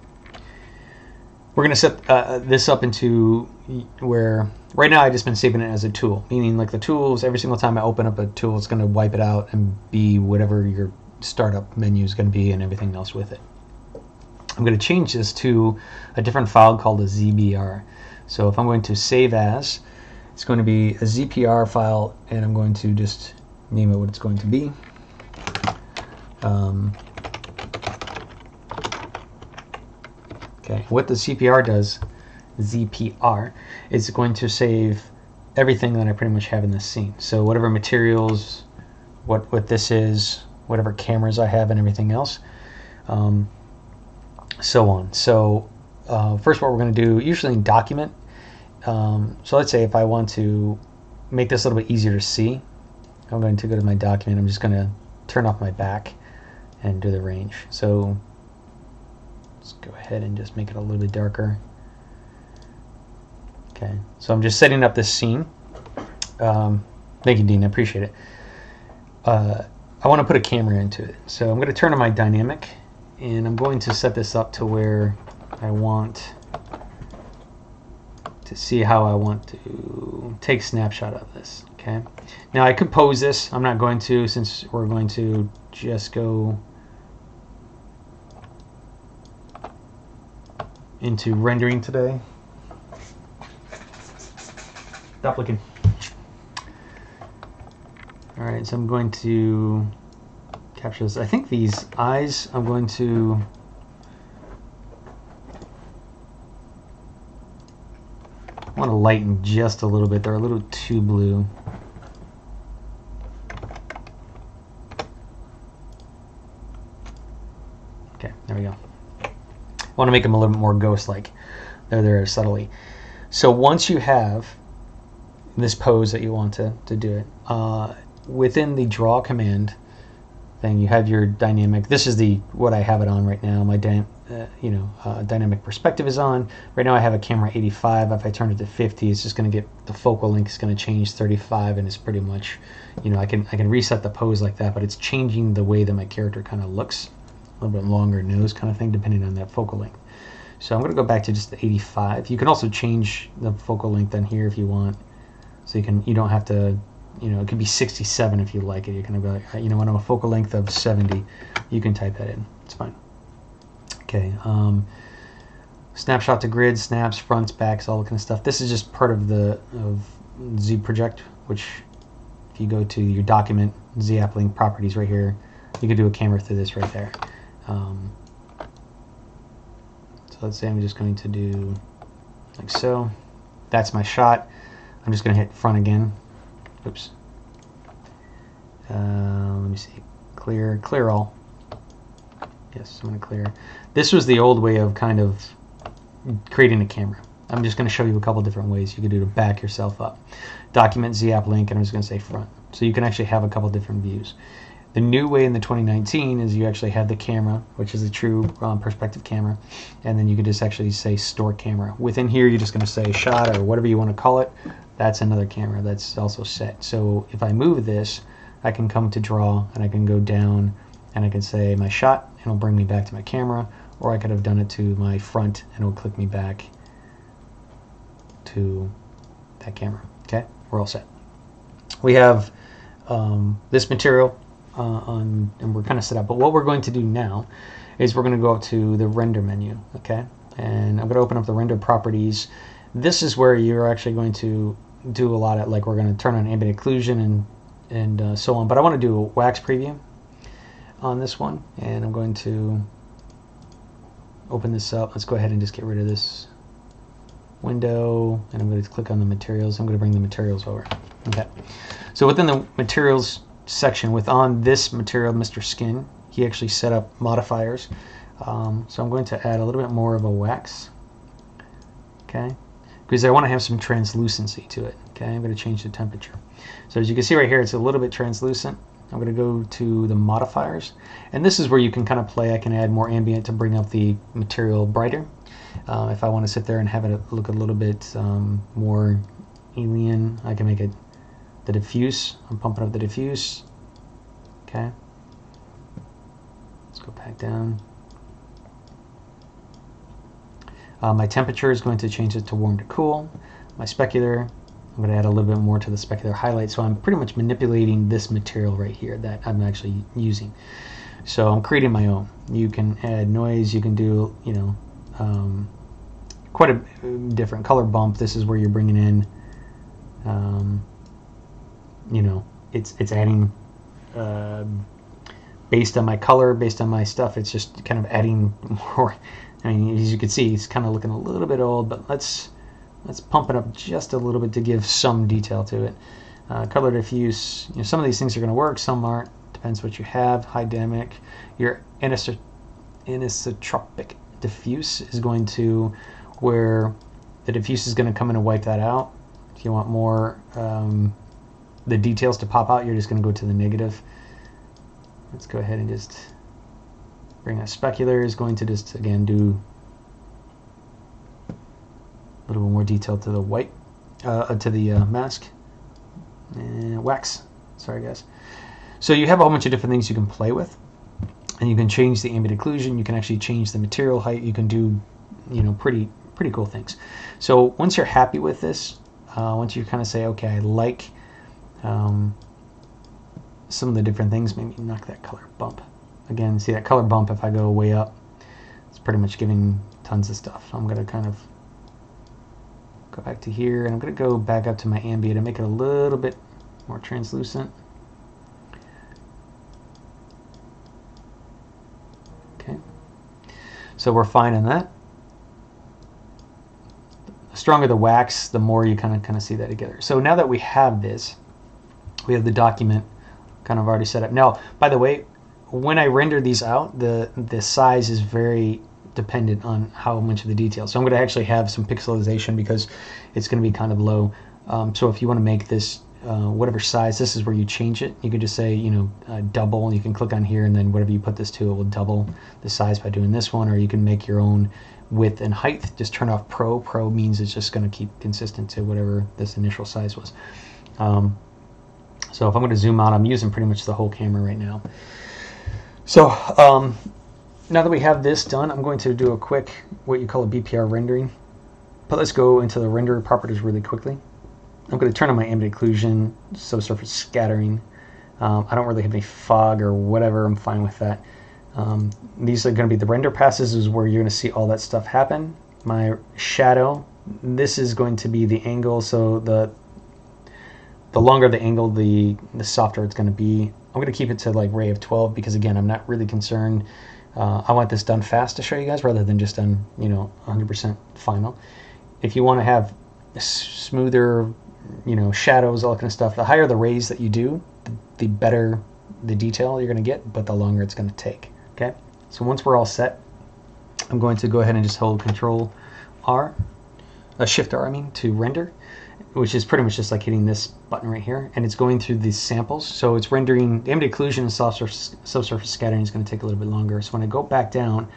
we're going to set uh, this up into where right now I've just been saving it as a tool, meaning like the tools, every single time I open up a tool, it's going to wipe it out and be whatever your startup menu is going to be and everything else with it. I'm going to change this to a different file called a ZPR. So if I'm going to save as, it's going to be a ZPR file, and I'm going to just name it what it's going to be. Um, Okay, what the ZPR does, ZPR, is going to save everything that I pretty much have in this scene. So whatever materials, what what this is, whatever cameras I have, and everything else, um, so on. So uh, first, what we're going to do, usually in document. Um, so let's say if I want to make this a little bit easier to see, I'm going to go to my document. I'm just going to turn off my back and do the range. So let's go ahead and just make it a little bit darker. Okay, so I'm just setting up this scene. Um, thank you, Dean. I appreciate it. Uh, I want to put a camera into it. So I'm going to turn on my dynamic and I'm going to set this up to where I want to see how I want to take snapshot of this. Okay. Now I compose this. I'm not going to since we're going to just go into rendering today. Stop looking. All right, so I'm going to capture this. I think these eyes, I'm going to I want to lighten just a little bit. They're a little too blue. Okay, there we go. I want to make them a little bit more ghost-like. They're there subtly. So once you have this pose that you want to, to do it, uh, within the draw command thing, you have your dynamic. This is the what I have it on right now. My uh, you know uh, dynamic perspective is on. Right now I have a camera 85. If I turn it to 50, it's just going to get the focal length is going to change 35, and it's pretty much, you know, I can I can reset the pose like that, but it's changing the way that my character kind of looks, a little bit longer nose kind of thing, depending on that focal length. So I'm going to go back to just the 85. You can also change the focal length on here if you want, so you can you don't have to you know, it could be 67 if you like it. You can be like, you know, when I'm a focal length of 70, you can type that in. It's fine. Okay. Um, snapshot to grid, snaps, fronts, backs, all that kind of stuff. This is just part of the of Z Project, which if you go to your document, ZAppLink properties right here, you can do a camera through this right there. Um, so let's say I'm just going to do like so. That's my shot. I'm just going to hit front again. Oops. Uh, let me see. Clear. Clear all. Yes, I'm going to clear. This was the old way of kind of creating a camera. I'm just going to show you a couple different ways you can do to back yourself up. Document ZAppLink, and I'm just going to say front. So you can actually have a couple different views. The new way in the 2019 is you actually have the camera, which is a true um, perspective camera, and then you can just actually say store camera. Within here, you're just going to say shot or whatever you want to call it. That's another camera that's also set. So if I move this, I can come to draw and I can go down and I can say my shot and it'll bring me back to my camera or I could have done it to my front and it'll click me back to that camera. Okay, we're all set. We have um, this material uh, on, and we're kind of set up. But what we're going to do now is we're going to go up to the render menu. Okay, and I'm going to open up the render properties. This is where you're actually going to do a lot of like we're going to turn on ambient occlusion and and uh, so on. But I want to do a wax preview on this one, and I'm going to open this up. Let's go ahead and just get rid of this window, and I'm going to click on the materials. I'm going to bring the materials over. Okay. So within the materials section, with on this material, Mr. Skin, he actually set up modifiers. Um, so I'm going to add a little bit more of a wax. Okay. Because I want to have some translucency to it. Okay. I'm going to change the temperature. So as you can see right here, it's a little bit translucent. I'm going to go to the modifiers. And this is where you can kind of play. I can add more ambient to bring up the material brighter. Uh, if I want to sit there and have it look a little bit um, more alien, I can make it the diffuse. I'm pumping up the diffuse. Okay. Let's go back down. Uh, my temperature is going to change it to warm to cool. My specular, I'm going to add a little bit more to the specular highlight. So I'm pretty much manipulating this material right here that I'm actually using. So I'm creating my own. You can add noise. You can do, you know, um, quite a different color bump. This is where you're bringing in, um, you know, it's it's adding uh, based on my color, based on my stuff. It's just kind of adding [laughs] more I mean, as you can see, it's kind of looking a little bit old, but let's let's pump it up just a little bit to give some detail to it. Uh, color diffuse, you know, some of these things are going to work, some aren't. Depends what you have. High dynamic. Your anisotropic diffuse is going to where the diffuse is going to come in and wipe that out. If you want more um, the details to pop out, you're just going to go to the negative. Let's go ahead and just bring a specular is going to just again do little bit more detail to the white uh, to the uh, mask. And wax. Sorry guys. So you have a whole bunch of different things you can play with. And you can change the ambient occlusion you can actually change the material height. You can do you know pretty pretty cool things. So once you're happy with this uh, once you kind of say okay I like um, some of the different things maybe knock that color bump. Again see that color bump? If I go way up it's pretty much giving tons of stuff. I'm gonna kind of go back to here and I'm gonna go back up to my ambient and make it a little bit more translucent. Okay. So we're fine in that. The stronger the wax the more you kind of kind of see that together. So now that we have this we have the document kind of already set up. Now by the way when I render these out, the the size is very dependent on how much of the detail. So I'm going to actually have some pixelization because it's going to be kind of low. Um, so if you want to make this uh, whatever size, this is where you change it. You can just say, you know, uh, double. You can click on here and then whatever you put this to, it will double the size by doing this one. Or you can make your own width and height. Just turn off Pro. Pro means it's just going to keep consistent to whatever this initial size was. Um, so if I'm going to zoom out, I'm using pretty much the whole camera right now. So um, now that we have this done, I'm going to do a quick, what you call a BPR rendering. But let's go into the render properties really quickly. I'm going to turn on my ambient occlusion, subsurface scattering. Um, I don't really have any fog or whatever. I'm fine with that. Um, these are going to be the render passes is where you're going to see all that stuff happen. My shadow, this is going to be the angle. So the the longer the angle, the the softer it's going to be. I'm going to keep it to like ray of 12 because again, I'm not really concerned. Uh, I want this done fast to show you guys rather than just done, you know, 100% final. If you want to have smoother, you know, shadows, all that kind of stuff, the higher the rays that you do, the, the better the detail you're going to get, but the longer it's going to take. Okay. So once we're all set, I'm going to go ahead and just hold Control R, uh, Shift R, I mean, to render which is pretty much just like hitting this button right here, and it's going through these samples. So it's rendering the ambient occlusion and subsurface, subsurface scattering is going to take a little bit longer. So when I go back down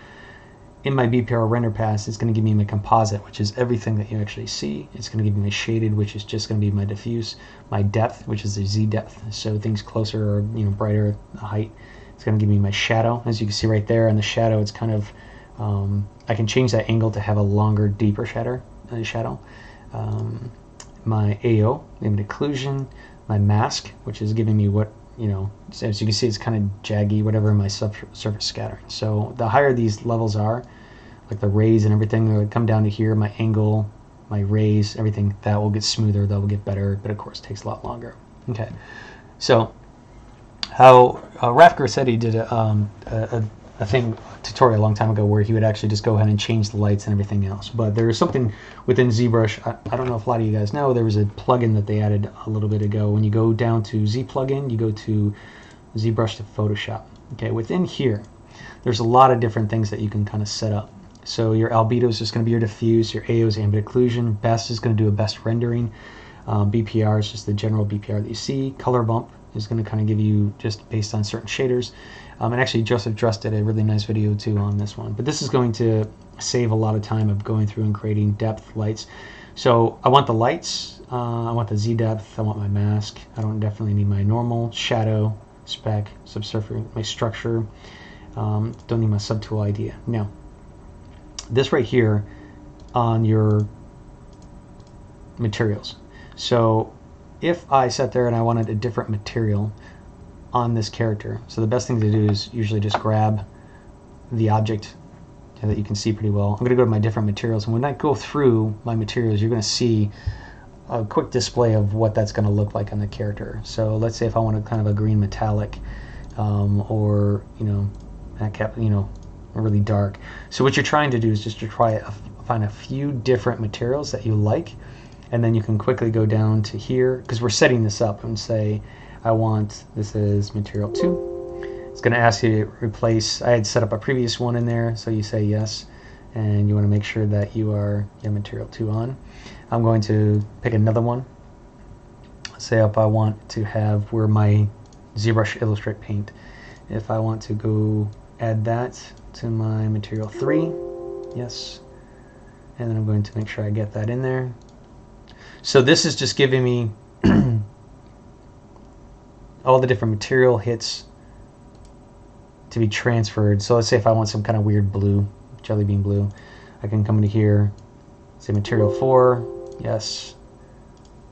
in my BPR render pass, it's going to give me my composite, which is everything that you actually see. It's going to give me my shaded, which is just going to be my diffuse, my depth, which is the Z depth. So things closer or you know brighter, the height. It's going to give me my shadow, as you can see right there. And the shadow, it's kind of um, I can change that angle to have a longer, deeper shadow. Uh, shadow. Um, my AO, ambient occlusion, my mask, which is giving me what, you know, as you can see, it's kind of jaggy, whatever my surface scattering. So the higher these levels are, like the rays and everything, they would come down to here, my angle, my rays, everything, that will get smoother, that will get better, but of course takes a lot longer. Okay, so how uh, said he did a, um, a, a thing tutorial a long time ago where he would actually just go ahead and change the lights and everything else. But there is something within ZBrush. I, I, don't know if a lot of you guys know. There was a plugin that they added a little bit ago. When you go down to Z plugin, you go to ZBrush to Photoshop. Okay, within here, there's a lot of different things that you can kind of set up. So your albedo is just going to be your diffuse, your AO is ambient occlusion, best is going to do a best rendering, um, BPR is just the general BPR that you see, color bump is going to kind of give you just based on certain shaders. Um, and actually, Joseph Drust did a really nice video too on this one. But this is going to save a lot of time of going through and creating depth lights. So I want the lights, uh, I want the Z depth, I want my mask. I don't definitely need my normal shadow, spec, subsurface, my structure. Um, don't need my subtool idea. Now, this right here on your materials. So if I sat there and I wanted a different material, on this character. So the best thing to do is usually just grab the object that you can see pretty well. I'm going to go to my different materials, and when I go through my materials, you're going to see a quick display of what that's going to look like on the character. So let's say if I want a kind of a green metallic, um, or you know, cap, you know, really dark. So what you're trying to do is just to try a, find a few different materials that you like, and then you can quickly go down to here because we're setting this up and say, I want this is material two. It's going to ask you to replace. I had set up a previous one in there, so you say yes, and you want to make sure that you are your material two on. I'm going to pick another one. Say if I want to have where my ZBrush Illustrate Paint. If I want to go add that to my material 3, yes, and then I'm going to make sure I get that in there. So this is just giving me [clears throat] all the different material hits to be transferred. So let's say if I want some kind of weird blue, jelly bean blue, I can come into here, say material 4, yes,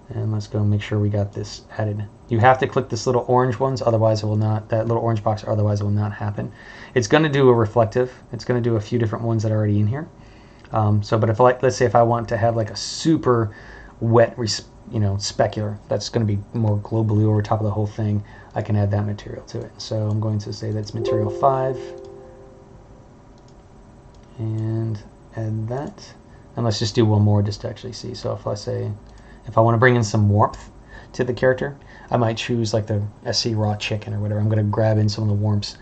and let's go make sure we got this added. You have to click this little orange ones, otherwise it will not, that little orange box, otherwise it will not happen. It's going to do a reflective. It's going to do a few different ones that are already in here. Um, so, but if I like, let's say if I want to have like a super wet, you know, specular, that's going to be more globally over top of the whole thing, I can add that material to it. So I'm going to say that's material 5 and add that. And let's just do one more just to actually see. So if I say, if I want to bring in some warmth to the character, I might choose like the SC raw chicken or whatever. I'm going to grab in some of the warmths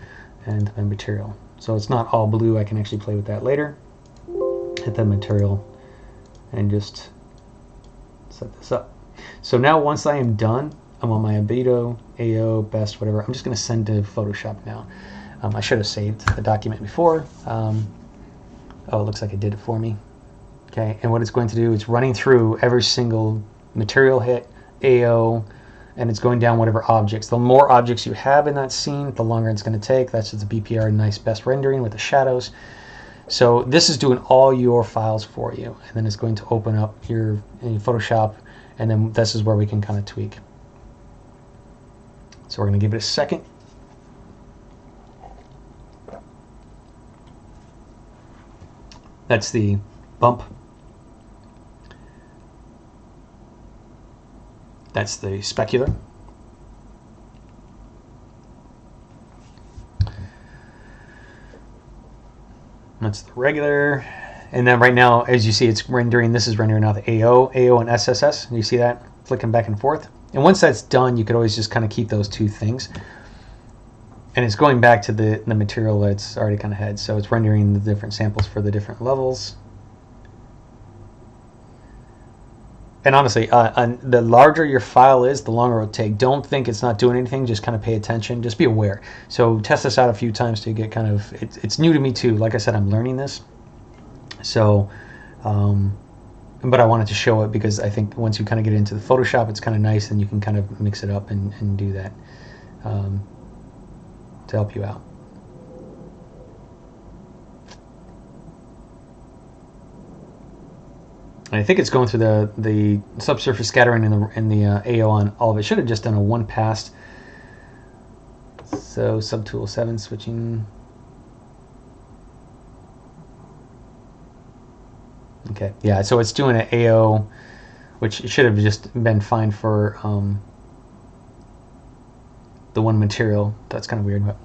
and the material. So it's not all blue. I can actually play with that later. Hit that material and just set this up. So now once I am done, I'm on my Albedo, AO, best, whatever. I'm just going to send to Photoshop now. Um, I should have saved the document before. Um, oh, it looks like it did it for me. Okay, and what it's going to do is running through every single material hit, AO, and it's going down whatever objects. The more objects you have in that scene, the longer it's going to take. That's just the BPR nice best rendering with the shadows. So this is doing all your files for you, and then it's going to open up your, your Photoshop, and then this is where we can kind of tweak. So we're going to give it a second. That's the bump That's the specular. That's the regular. And then right now, as you see, it's rendering, this is rendering out the AO, AO and SSS. You see that flicking back and forth? And once that's done, you could always just kind of keep those two things. And it's going back to the, the material that's already kind of had. So it's rendering the different samples for the different levels. and honestly, uh, the larger your file is, the longer it'll take. Don't think it's not doing anything. Just kind of pay attention. Just be aware. So test this out a few times to get kind of. It's, it's new to me too. Like I said, I'm learning this. So, um, but I wanted to show it because I think once you kind of get into the Photoshop, it's kind of nice, and you can kind of mix it up and, and do that um, to help you out. I think it's going through the the subsurface scattering in the in the uh, AO on all of it. Should have just done a one pass. So subtool seven switching. Okay, yeah. So it's doing an AO, which should have just been fine for um, the one material. That's kind of weird, but.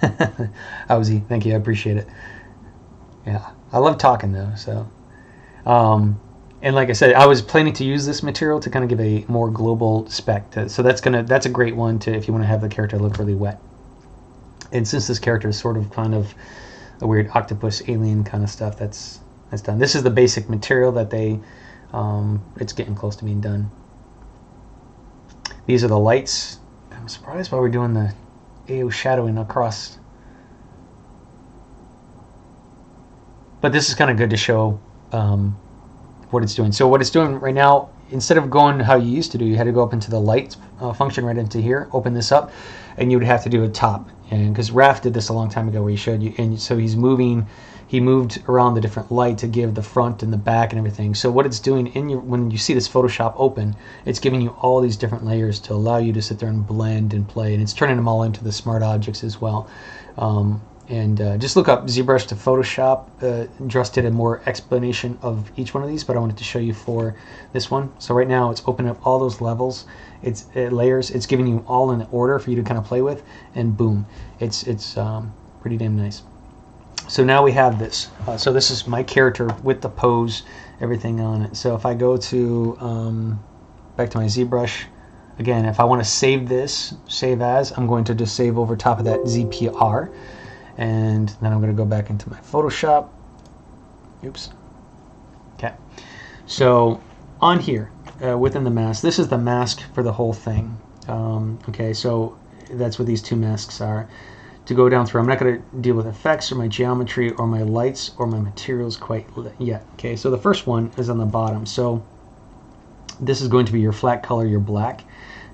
[laughs] Owsy, thank you. I appreciate it. Yeah, I love talking though. So, um, and like I said, I was planning to use this material to kind of give a more global spec. To, so that's gonna that's a great one to if you want to have the character look really wet. And since this character is sort of kind of a weird octopus alien kind of stuff, that's that's done. This is the basic material that they. Um, it's getting close to being done. These are the lights. I'm surprised why we're doing the AO shadowing across but this is kind of good to show um, what it's doing. So what it's doing right now, instead of going how you used to do, you had to go up into the light uh, function right into here, open this up, and you would have to do a top. And because Raph did this a long time ago, where he showed you, and so he's moving, he moved around the different light to give the front and the back and everything. So what it's doing in your when you see this Photoshop open, it's giving you all these different layers to allow you to sit there and blend and play, and it's turning them all into the smart objects as well. Um, and uh, just look up ZBrush to Photoshop. Uh, just did a more explanation of each one of these, but I wanted to show you for this one. So right now it's opening up all those levels, it's uh, layers. It's giving you all in order for you to kind of play with, and boom, it's it's um, pretty damn nice. So now we have this. Uh, so this is my character with the pose, everything on it. So if I go to um, back to my ZBrush, again, if I want to save this, save as, I'm going to just save over top of that ZPR and then I'm going to go back into my Photoshop. Oops. Okay. So on here, uh, within the mask, this is the mask for the whole thing. Um, okay, so that's what these two masks are. To go down through, I'm not going to deal with effects or my geometry or my lights or my materials quite yet. Okay, so the first one is on the bottom. So this is going to be your flat color, your black.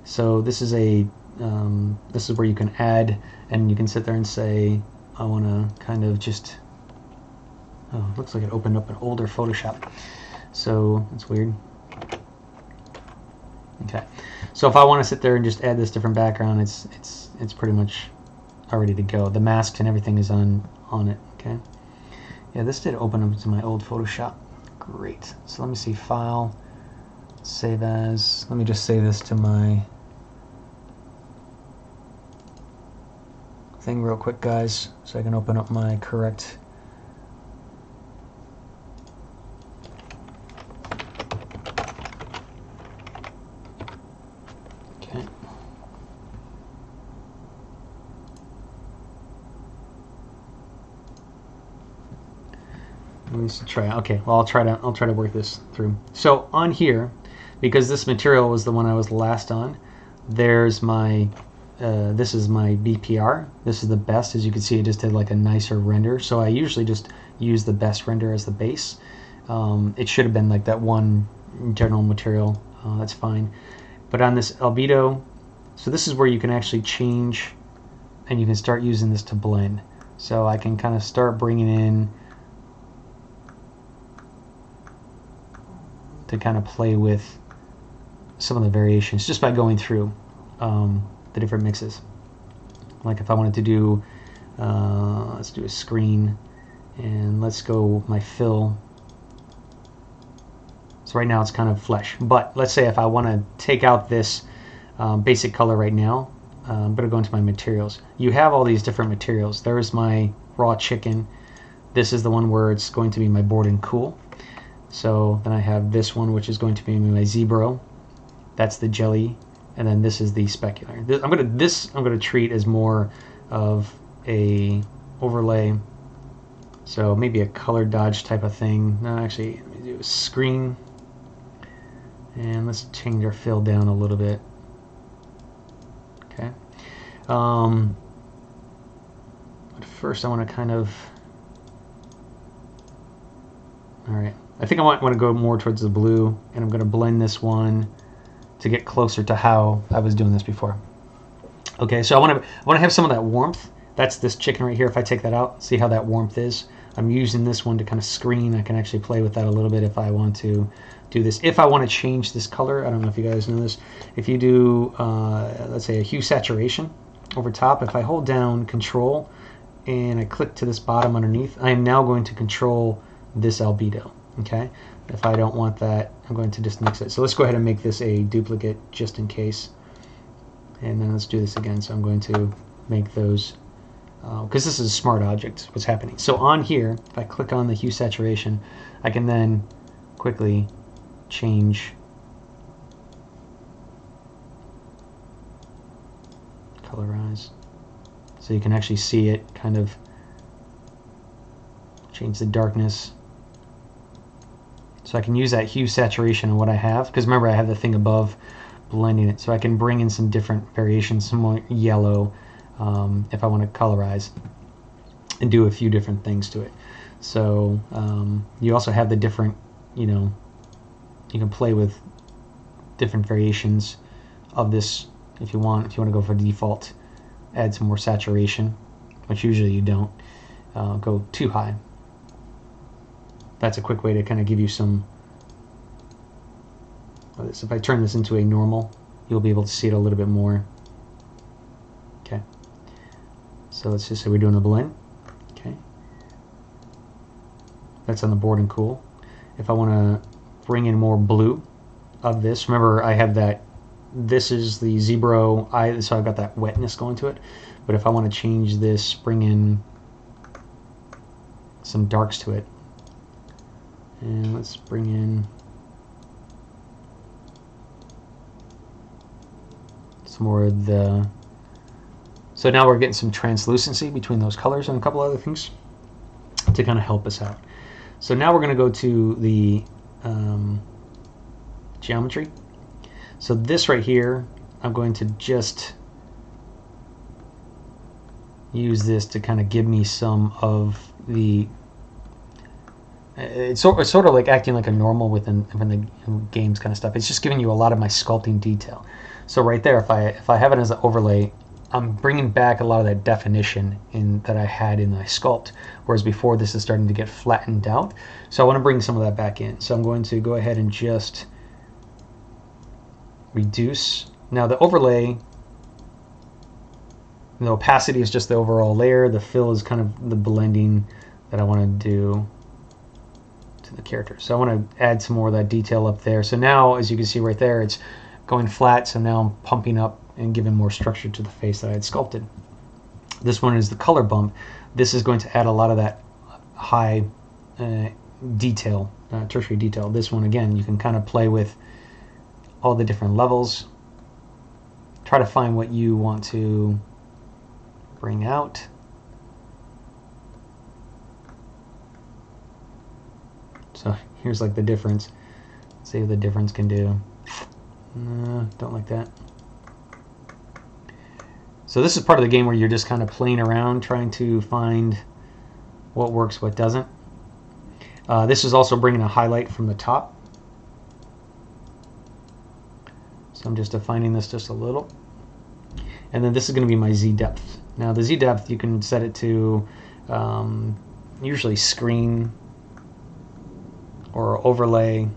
So this is a um, this is where you can add and you can sit there and say I want to kind of just oh looks like it opened up an older Photoshop. So that's weird. Okay. So if I want to sit there and just add this different background it's it's it's pretty much already to go. The masks and everything is on on it okay? Yeah this did open up to my old Photoshop. Great. So let me see file save as. Let me just save this to my thing real quick, guys, so I can open up my correct me try. Okay, well I'll try to I'll try to work this through. So on here, because this material was the one I was last on, there's my uh, this is my BPR. This is the best. As you can see, it just did like a nicer render. So I usually just use the best render as the base. Um, it should have been like that one general material. Uh, that's fine. But on this albedo, so this is where you can actually change and you can start using this to blend. So I can kind of start bringing in to kind of play with some of the variations just by going through. Um, the different mixes. Like if I wanted to do, uh, let's do a screen, and let's go my fill. So right now it's kind of flesh, but let's say if I want to take out this um, basic color right now, uh, I'm going to go into my materials. You have all these different materials. There's my raw chicken. This is the one where it's going to be my board and Cool. So then I have this one, which is going to be my zebra. That's the jelly and then this is the specular. I'm gonna this I'm gonna treat as more of a overlay. So maybe a color dodge type of thing. No, actually, let me do a screen, and let's change our fill down a little bit. Okay. Um, but first, I want to kind of. All right. I think I want, want to go more towards the blue, and I'm going to blend this one to get closer to how I was doing this before. Okay, so I want to I want to have some of that warmth. That's this chicken right here. If I take that out, see how that warmth is. I'm using this one to kind of screen. I can actually play with that a little bit if I want to do this. If I want to change this color, I don't know if you guys know this. If you do, uh, let's say a hue saturation over top, if I hold down control and I click to this bottom underneath, I am now going to control this albedo. Okay, if I don't want that, I'm going to just mix it. So let's go ahead and make this a duplicate just in case. And then let's do this again. So I'm going to make those, because uh, this is a smart object, what's happening. So on here, if I click on the hue saturation, I can then quickly change colorize. So you can actually see it kind of change the darkness so I can use that hue saturation of what I have, because remember I have the thing above blending it, so I can bring in some different variations, some more yellow, um, if I want to colorize, and do a few different things to it. So um, you also have the different, you know, you can play with different variations of this if you want. If you want to go for default, add some more saturation, which usually you don't uh, go too high that's a quick way to kind of give you some uh, so if I turn this into a normal you'll be able to see it a little bit more okay so let's just say we're doing a blend okay that's on the board and cool. If I want to bring in more blue of this, remember I have that, this is the zebra I, so I've got that wetness going to it. But if I want to change this, bring in some darks to it. And let's bring in some more of the so now we're getting some translucency between those colors and a couple other things to kind of help us out. So now we're going to go to the um, geometry. So this right here, I'm going to just use this to kind of give me some of the it's sort, it's sort of like acting like a normal within, the games kind of stuff. It's just giving you a lot of my sculpting detail. So right there, if I if I have it as an overlay, I'm bringing back a lot of that definition in that I had in my sculpt, whereas before this is starting to get flattened out. So I want to bring some of that back in. So I'm going to go ahead and just reduce. Now the overlay, the opacity is just the overall layer. The fill is kind of the blending that I want to do to the character. So I want to add some more of that detail up there. So now, as you can see right there, it's going flat. So now I'm pumping up and giving more structure to the face that I had sculpted. This one is the color bump. This is going to add a lot of that high uh, detail, uh, tertiary detail. This one, again, you can kind of play with all the different levels. Try to find what you want to bring out. So here's like the difference. See what the difference can do. Don't like that. So this is part of the game where you're just kind of playing around trying to find what works, what doesn't. Uh, this is also bringing a highlight from the top. So I'm just defining this just a little. And then this is going to be my Z depth. Now the Z depth you can set it to um, usually screen or overlay.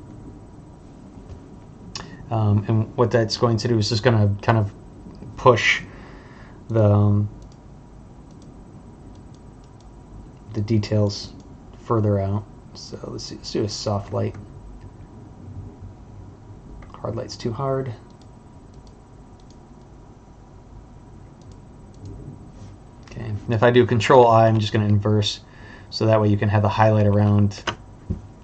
Um, and what that's going to do is just going to kind of push the um, the details further out. So let's, see, let's do a soft light. Hard light's too hard. Okay, and if I do Control I, I'm just going to inverse, so that way you can have the highlight around.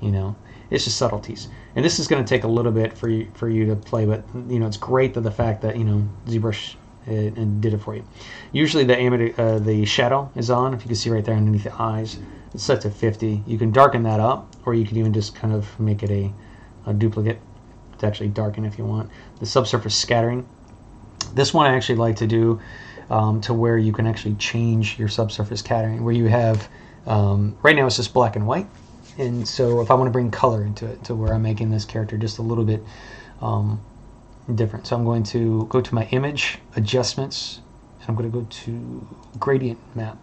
You know, it's just subtleties, and this is going to take a little bit for you for you to play, but you know, it's great that the fact that you know ZBrush it, and did it for you. Usually the uh, the shadow is on. If you can see right there underneath the eyes, it's set to 50. You can darken that up, or you can even just kind of make it a, a duplicate to actually darken if you want. The subsurface scattering. This one I actually like to do um, to where you can actually change your subsurface scattering, where you have um, right now it's just black and white, and so if I want to bring color into it, to where I'm making this character just a little bit um, different. So I'm going to go to my image, adjustments, and I'm going to go to gradient map.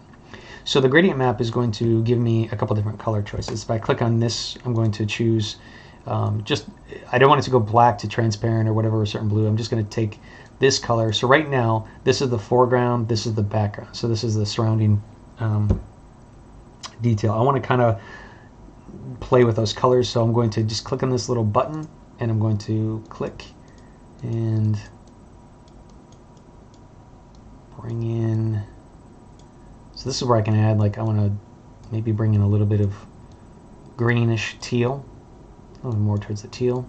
So the gradient map is going to give me a couple different color choices. If I click on this, I'm going to choose um, just, I don't want it to go black to transparent or whatever, a certain blue. I'm just going to take this color. So right now, this is the foreground, this is the background. So this is the surrounding um, detail. I want to kind of play with those colors. So I'm going to just click on this little button and I'm going to click and bring in so this is where I can add like I want to maybe bring in a little bit of greenish teal a little more towards the teal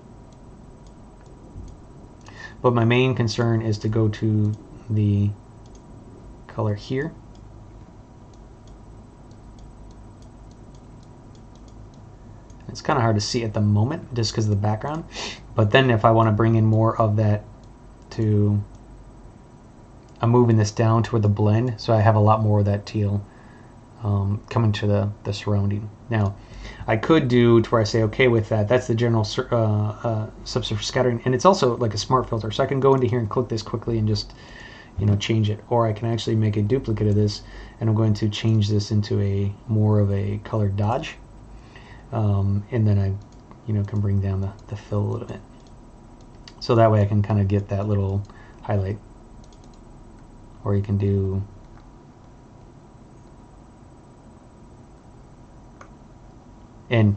but my main concern is to go to the color here It's kind of hard to see at the moment just because of the background. But then if I want to bring in more of that to, I'm moving this down toward the blend, so I have a lot more of that teal um, coming to the, the surrounding. Now, I could do to where I say okay with that. That's the general uh, uh, subsurface scattering, and it's also like a smart filter. So I can go into here and click this quickly and just you know change it, or I can actually make a duplicate of this, and I'm going to change this into a more of a colored dodge um, and then I you know can bring down the, the fill a little bit so that way I can kind of get that little highlight or you can do And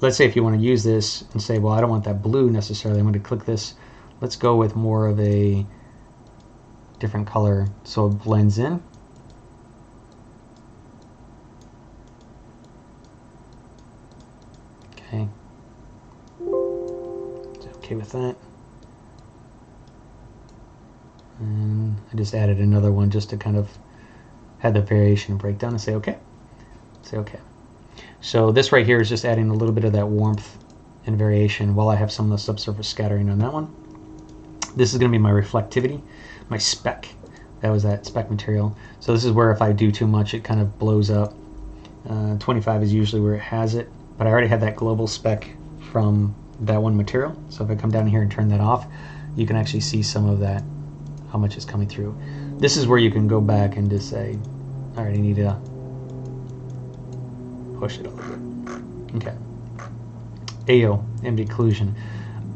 let's say if you want to use this and say, well, I don't want that blue necessarily, I'm going to click this. Let's go with more of a different color so it blends in. Okay with that. And I just added another one just to kind of have the variation and break down and say okay. Say okay. So this right here is just adding a little bit of that warmth and variation while I have some of the subsurface scattering on that one. This is going to be my reflectivity, my spec. That was that spec material. So this is where if I do too much, it kind of blows up. Uh, 25 is usually where it has it, but I already have that global spec from that one material. So if I come down here and turn that off, you can actually see some of that, how much is coming through. This is where you can go back and just say, all right, I need to push it a little bit. Okay. AO, ambient occlusion.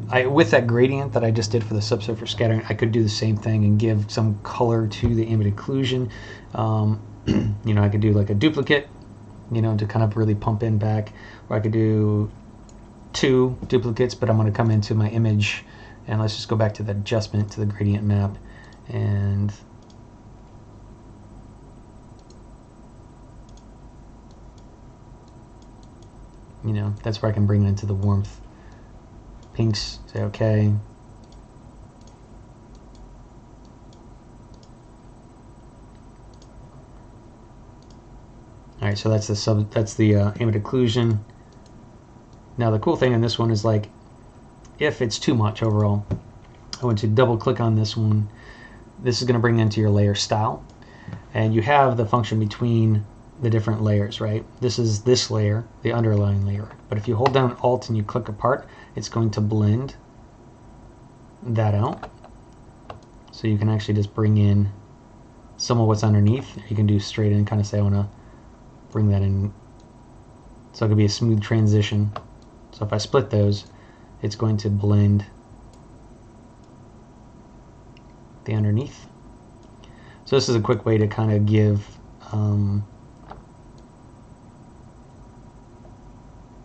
I, with that gradient that I just did for the subsurface scattering, I could do the same thing and give some color to the ambient occlusion. Um, [clears throat] you know, I could do like a duplicate, you know, to kind of really pump in back, or I could do two duplicates, but I'm going to come into my image and let's just go back to the adjustment to the gradient map and you know, that's where I can bring it into the warmth. Pinks, say okay. All right, so that's the sub, that's the uh, ambient occlusion. Now the cool thing in this one is like, if it's too much overall, I want you to double click on this one. This is going to bring into your layer style, and you have the function between the different layers, right? This is this layer, the underlying layer. But if you hold down Alt and you click apart, it's going to blend that out. So you can actually just bring in some of what's underneath. You can do straight in, kind of say I want to bring that in. So it could be a smooth transition. So if I split those, it's going to blend the underneath. So this is a quick way to kind of give um,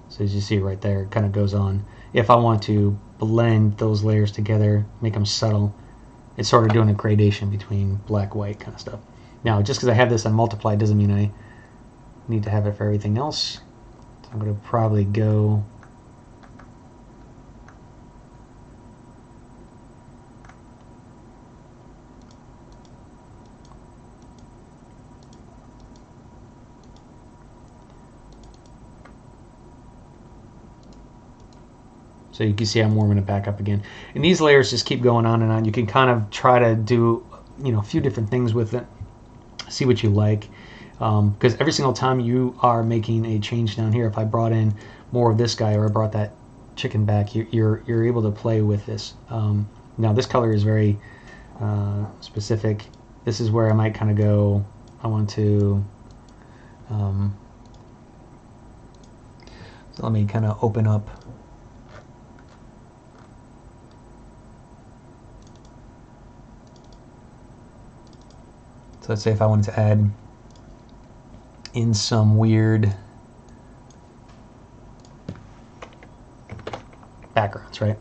So as you see right there, it kind of goes on. If I want to blend those layers together, make them subtle, it's sort of doing a gradation between black, white kind of stuff. Now, just because I have this on multiply doesn't mean I need to have it for everything else. So I'm going to probably go So you can see I'm warming it back up again. And these layers just keep going on and on. You can kind of try to do, you know, a few different things with it. See what you like. Because um, every single time you are making a change down here, if I brought in more of this guy or I brought that chicken back, you're, you're, you're able to play with this. Um, now this color is very uh, specific. This is where I might kind of go, I want to, um, so let me kind of open up So let's say if I wanted to add in some weird backgrounds, right?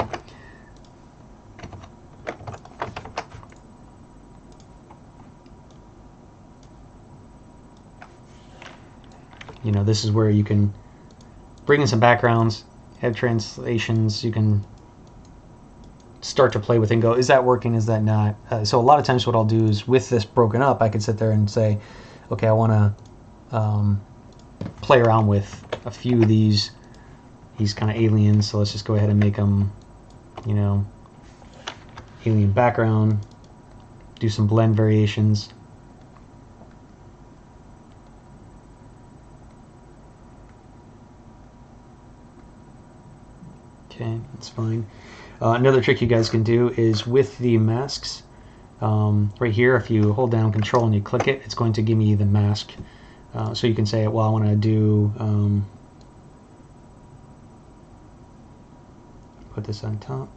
You know, this is where you can bring in some backgrounds, have translations, you can start to play with and go, is that working? Is that not? Uh, so a lot of times, what I'll do is with this broken up, I could sit there and say, okay, I want to um, play around with a few of these these kind of aliens. So let's just go ahead and make them, you know, alien background. Do some blend variations. Okay, that's fine. Uh, another trick you guys can do is with the masks, um, right here, if you hold down control and you click it, it's going to give me the mask. Uh, so you can say, well, I want to do, um, put this on top.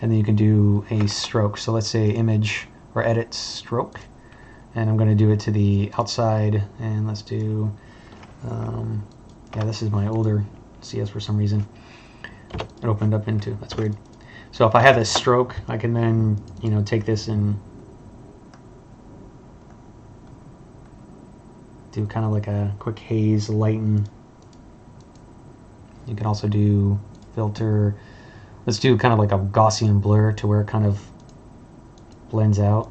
And then you can do a stroke. So let's say image or edit stroke. And I'm going to do it to the outside. And let's do um, Yeah, this is my older CS for some reason. It opened up into. That's weird. So if I have this stroke, I can then, you know, take this and do kind of like a quick haze, lighten. You can also do filter. Let's do kind of like a Gaussian blur to where it kind of blends out.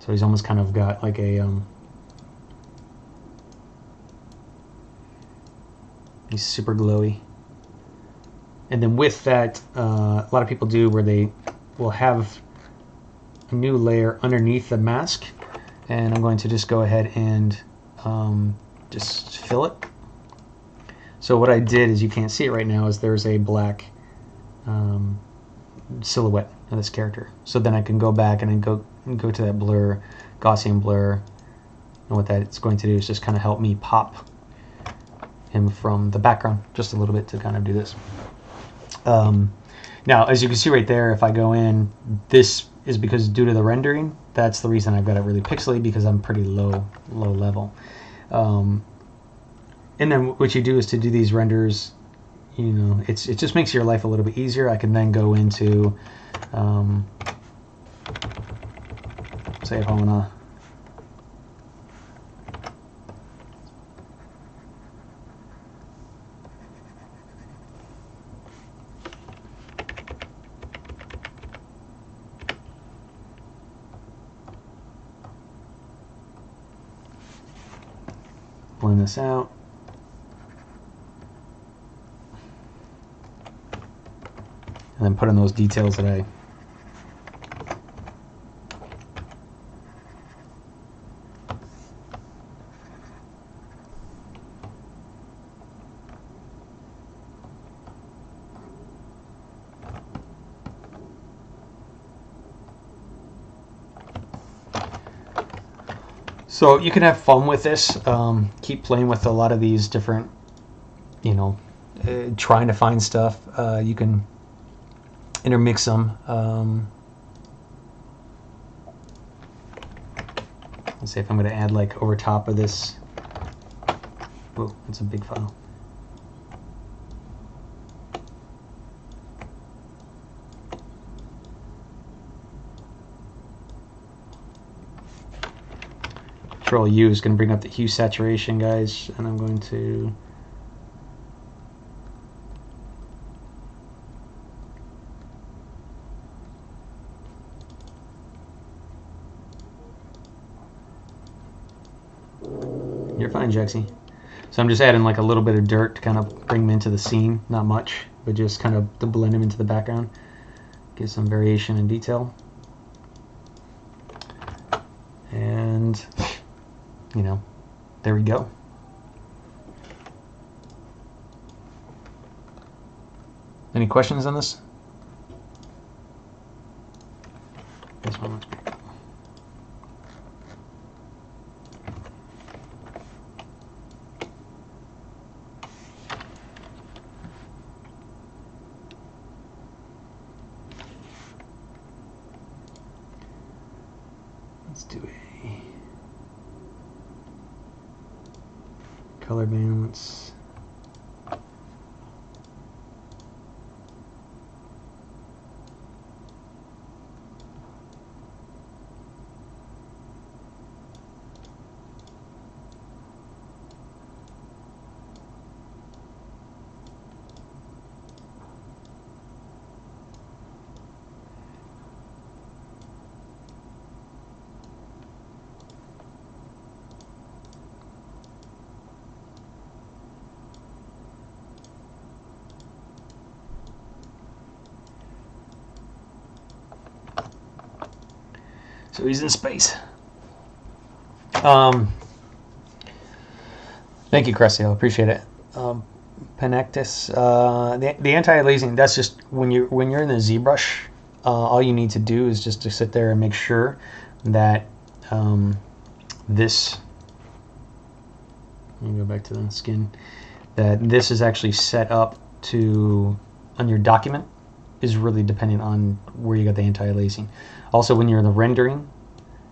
So he's almost kind of got like a um, he's super glowy. And then with that, uh, a lot of people do where they will have a new layer underneath the mask. And I'm going to just go ahead and um, just fill it. So what I did is you can't see it right now is there's a black um, silhouette of this character. So then I can go back and then go and go to that blur, Gaussian blur. And what that's going to do is just kind of help me pop him from the background just a little bit to kind of do this. Um, now, as you can see right there, if I go in, this is because due to the rendering, that's the reason I've got it really pixely because I'm pretty low, low level. Um, and then what you do is to do these renders, you know, it's it just makes your life a little bit easier. I can then go into, um, say if I want to blend this out. And then put in those details that I So you can have fun with this. Um, keep playing with a lot of these different, you know, uh, trying to find stuff. Uh, you can intermix them. Um, let's see if I'm going to add like over top of this. Oh, that's a big file. Control U is going to bring up the hue saturation, guys, and I'm going to You're fine, Jaxie. So I'm just adding like a little bit of dirt to kind of bring them into the scene. Not much, but just kind of to blend them into the background. Give some variation and detail. And you know, there we go. Any questions on this? This one looks great. Let's do a color balance. He's in space. Um, thank you, Cressy. I appreciate it. Um, uh, the, the anti-aliasing. That's just when you when you're in the ZBrush. Uh, all you need to do is just to sit there and make sure that um, this. Let me go back to the skin. That this is actually set up to on your document is really dependent on where you got the anti-aliasing. Also, when you're in the rendering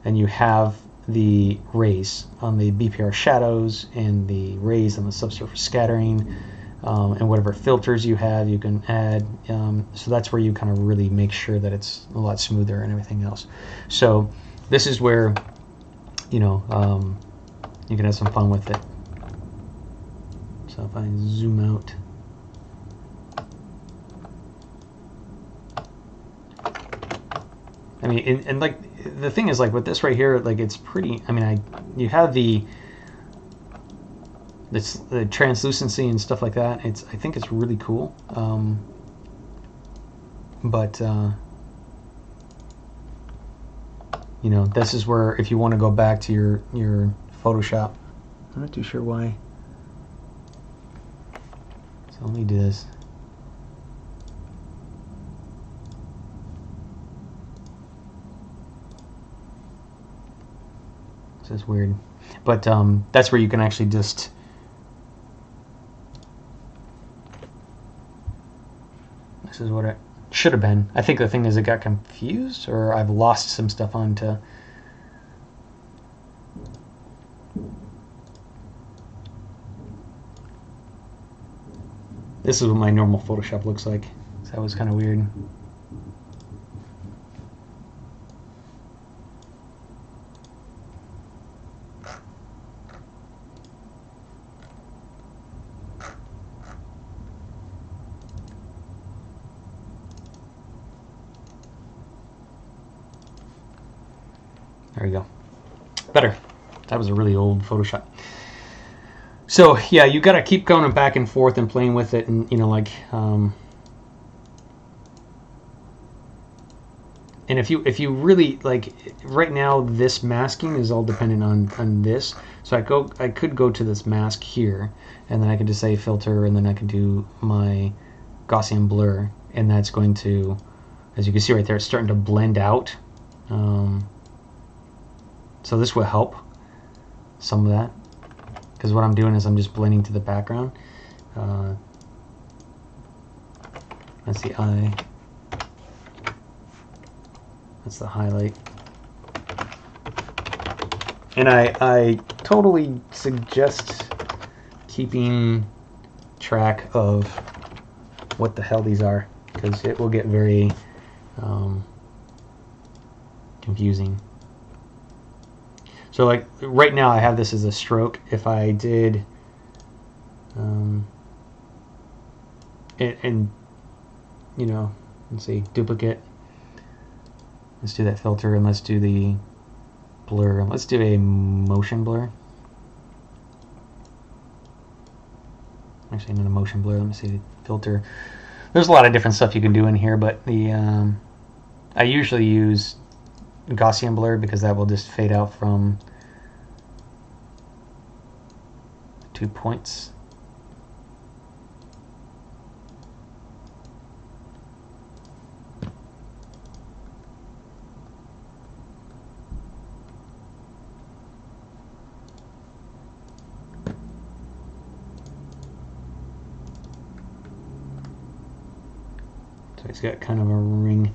and you have the rays on the BPR shadows and the rays on the subsurface scattering um, and whatever filters you have you can add um, so that's where you kind of really make sure that it's a lot smoother and everything else. So this is where you know um, you can have some fun with it. So if I zoom out. I mean and, and like the thing is like with this right here like it's pretty I mean I you have the it's the translucency and stuff like that. It's I think it's really cool. Um, but uh, you know, this is where if you want to go back to your your Photoshop, I'm not too sure why. So let me do this. Is weird, but um, that's where you can actually just This is what it should have been. I think the thing is it got confused or I've lost some stuff onto This is what my normal Photoshop looks like. So that was kind of weird. There we go. Better. That was a really old Photoshop. So yeah, you got to keep going back and forth and playing with it, and you know, like, um, and if you if you really like, right now this masking is all dependent on on this. So I go I could go to this mask here, and then I can just say filter, and then I can do my Gaussian blur, and that's going to, as you can see right there, it's starting to blend out. Um, so this will help some of that because what I'm doing is I'm just blending to the background. Uh, that's the eye. That's the highlight. And I, I totally suggest keeping track of what the hell these are because it will get very um, confusing. So like right now I have this as a stroke. If I did, um, and, and you know, let's see, duplicate. Let's do that filter and let's do the blur. Let's do a motion blur. Actually, not a motion blur. Let me see the filter. There's a lot of different stuff you can do in here, but the um, I usually use Gaussian blur because that will just fade out from two points. So it's got kind of a ring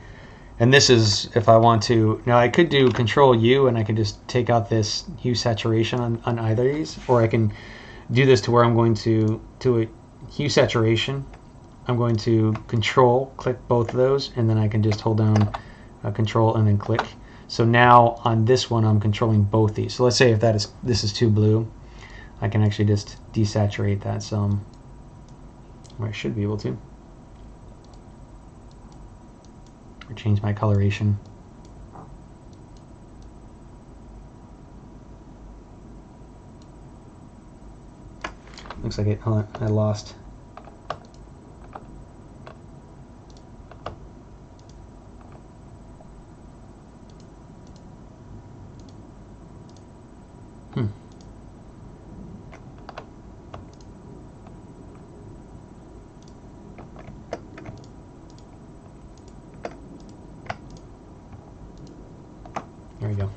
and this is if I want to now I could do control U and I can just take out this hue saturation on, on either of these or I can do this to where I'm going to do a hue saturation. I'm going to control click both of those and then I can just hold down uh, control and then click. So now on this one I'm controlling both these. So let's say if that is this is too blue I can actually just desaturate that some or I should be able to or change my coloration. Looks like it, I lost. Hmm. There we go.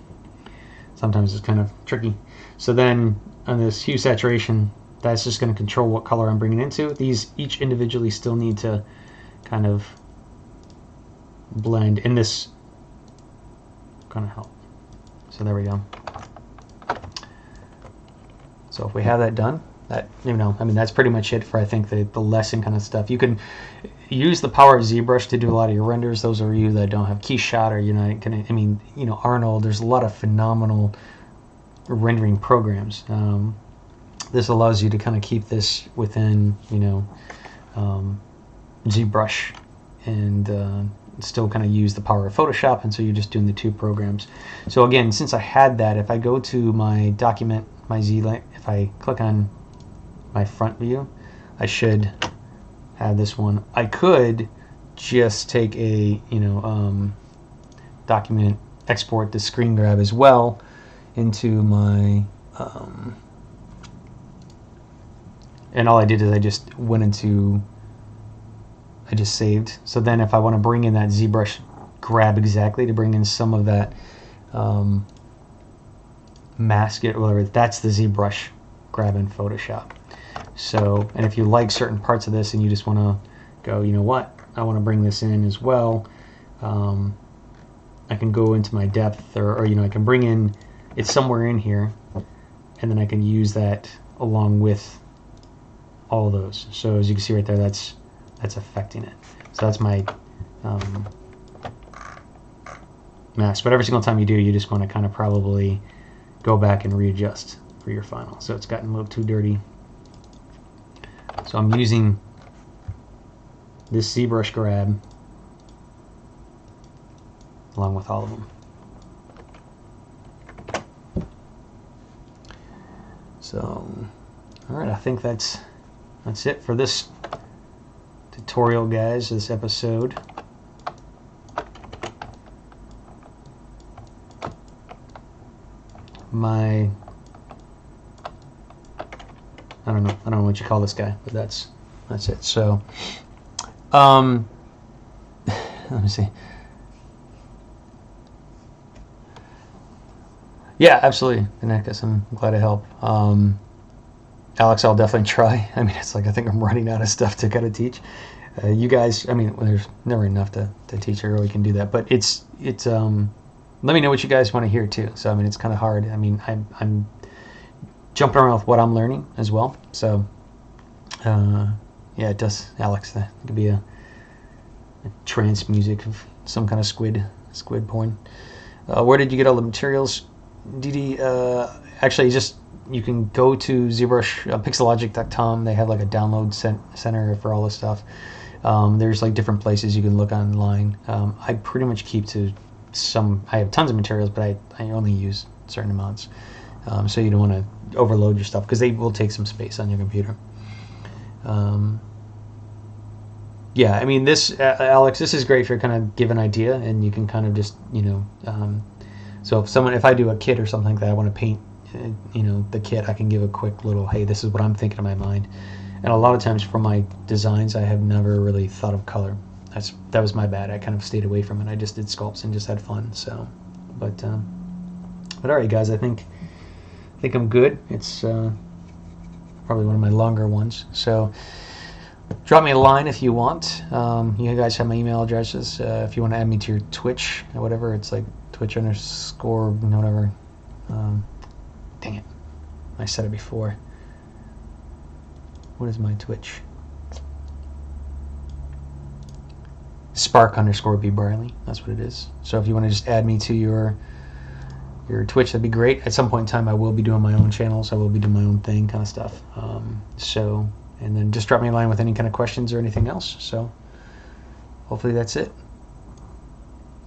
Sometimes it's kind of tricky. So then on this hue saturation, that's just going to control what color I'm bringing into. These each individually still need to kind of blend in this kind of help. So there we go. So if we have that done, that you know, I mean, that's pretty much it for I think the the lesson kind of stuff. You can use the power of ZBrush to do a lot of your renders. Those are you that don't have Keyshot or you know, can, I mean, you know, Arnold. There's a lot of phenomenal rendering programs. Um, this allows you to kind of keep this within you know um, ZBrush and uh, still kind of use the power of Photoshop, and so you're just doing the two programs. So again, since I had that, if I go to my document, my Z, if I click on my front view, I should have this one. I could just take a you know um, document, export the screen grab as well into my um, and all I did is I just went into I just saved. So then if I want to bring in that ZBrush grab exactly to bring in some of that um, mask it, whatever, that's the ZBrush grab in Photoshop. So, and if you like certain parts of this and you just want to go, you know what, I want to bring this in as well, um, I can go into my depth or, or, you know, I can bring in, it's somewhere in here, and then I can use that along with all those. So as you can see right there, that's that's affecting it. So that's my um, mask. But every single time you do, you just want to kind of probably go back and readjust for your final. So it's gotten a little too dirty. So I'm using this ZBrush grab along with all of them. So, all right, I think that's that's it for this tutorial, guys, this episode. My I don't know. I don't know what you call this guy, but that's that's it. So, um, [laughs] let me see. Yeah, absolutely, and I guess I'm glad to help. Um, Alex, I'll definitely try. [laughs] I mean, it's like I think I'm running out of stuff to kind of teach. Uh, you guys, I mean, there's never enough to, to teach. I really can do that, but it's it's. Um, let me know what you guys want to hear too. So I mean, it's kind of hard. I mean, I'm I'm jumping around with what I'm learning as well. So uh, yeah, it does, Alex. That could be a, a trance music of some kind of squid squid porn. Uh, where did you get all the materials, DD? Uh, actually, just you can go to ZBrush, uh, pixologic.com. They have like a download cent- center for all this stuff. Um, there's like different places you can look online. Um, I pretty much keep to some. I have tons of materials, but I, I only use certain amounts. Um, so you don't want to overload your stuff because they will take some space on your computer. Um, yeah, I mean this, uh, Alex. This is great for kind of give an idea, and you can kind of just you know. So if someone, if I do a kit or something like that I want to paint you know the kit i can give a quick little hey this is what i'm thinking in my mind. And a lot of times for my designs i have never really thought of color. That's that was my bad. I kind of stayed away from it. I just did sculpts and just had fun so. But um, but all right guys i think i think i'm good. It's uh, probably one of my longer ones. So drop me a line if you want. Um, you guys have my email addresses uh, if you want to add me to your twitch or whatever it's like twitch underscore whatever um, Dang it. I said it before. What is my Twitch? Spark underscore B Briley. That's what it is. So if you want to just add me to your your Twitch, that'd be great. At some point in time, I will be doing my own channels. I will be doing my own thing, kind of stuff. Um, so, and then just drop me a line with any kind of questions or anything else. So, hopefully that's it.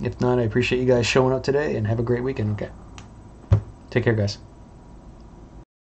If not, I appreciate you guys showing up today and have a great weekend. Okay. Take care, guys.